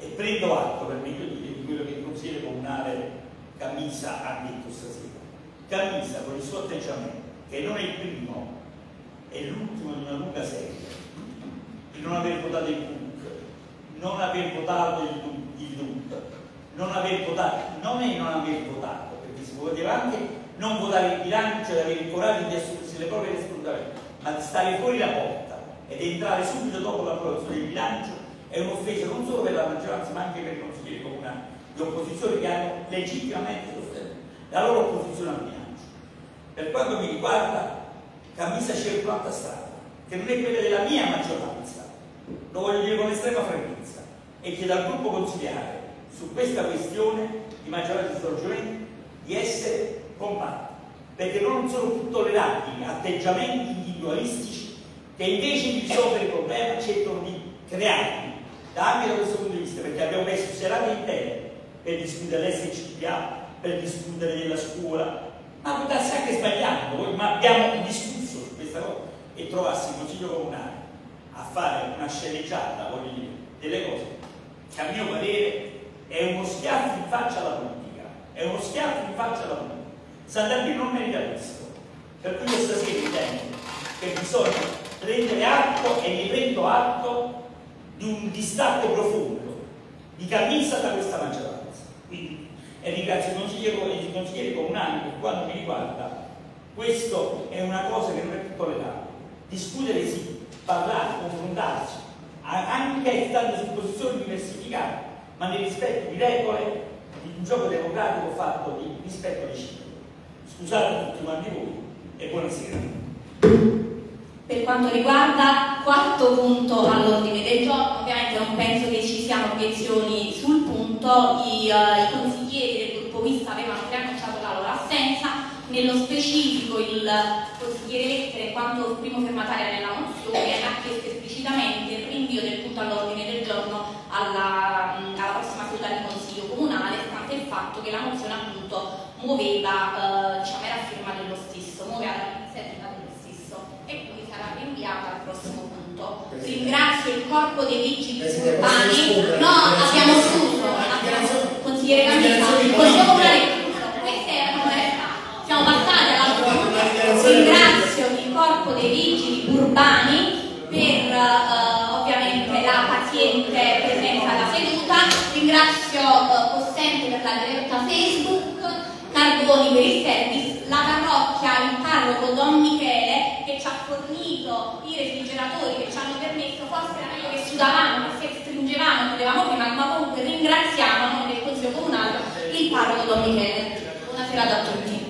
e prendo atto, per meglio dire, di quello che il consigliere comunale Camisa ha detto stasera. Camisa con il suo atteggiamento, che non è il primo, è l'ultimo di una lunga serie, di non aver votato il PUC, non aver votato il DUC, non aver votato, non è non aver votato, perché si poteva anche non votare il bilancio e avere il coraggio di assumersi le proprie responsabilità, ma di stare fuori la porta ed entrare subito dopo l'approvazione del bilancio è un'offesa non solo per la maggioranza ma anche per i consiglieri comunali di opposizione che hanno legittimamente sostenuto la loro opposizione al bilancio. Per quanto mi riguarda, Camisa c'è un'altra strada, che non è quella della mia maggioranza, lo voglio dire con estrema franchezza, e che dal gruppo consigliare su questa questione di maggioranza di sorgimento di essere compatti, perché non sono più tollerabili atteggiamenti individualistici che invece di risolvere il problema cercano di crearli. Anche da questo punto di vista, perché abbiamo messo serate intere per discutere dell'SCPA, per discutere della scuola, ma può anche sbagliando, ma abbiamo discusso su questa cosa e trovassi il Consiglio Comunale a fare una sceneggiata, voglio dire, delle cose che a mio parere è uno schiaffo in faccia alla politica, è uno schiaffo in faccia alla politica. Sant'Alpino non merita questo, per cui io stasera ritengo che bisogna prendere atto e ne prendo atto di un distacco profondo di camisa da questa maggioranza. Quindi, e ringrazio i consiglieri, i consiglieri comunali per quanto mi riguarda, questo è una cosa che non è più tollerabile. Discutere sì, parlare, confrontarsi, anche stando su posizioni diversificate, ma nel rispetto di regole di un gioco democratico fatto di rispetto reciproco. Scusate tutti quanti voi e buonasera. Per quanto riguarda quarto punto all'ordine del giorno, ovviamente non penso che ci siano obiezioni sul punto, I, uh, i consiglieri del gruppo Vista avevano preannunciato la loro assenza, nello specifico il consigliere Lettere, quanto primo firmatario nella mozione, ha chiesto esplicitamente il rinvio del punto all'ordine del giorno alla, alla, prossima seduta del Consiglio Comunale, stante il fatto che la mozione appunto muoveva, uh, diciamo, era firma dello stesso, muoveva la iniziativa dello stesso e quindi sarà rinviata al prossimo punto. Ringrazio il corpo dei vigili urbani. rispondere? No, abbiamo Dichiarazioni- chiuso. Abbiamo consigliere il Consiglio politiche. Comunale è chiuso. Queste erano le siamo passati Ha fatto una alla dichiarazione Ringrazio il corpo dei vigili urbani per eh, ovviamente la paziente presenza alla seduta, ringrazio eh, Possente per la diretta Facebook, Carboni per il service, la parrocchia, il parroco Don Michele che ci ha fornito i refrigeratori che ci hanno permesso, forse era meglio che sudavamo, che stringevamo, potevamo prima, ma comunque ringraziamo a nome del Consiglio Comunale il parroco Don Michele. Buonasera a tutti.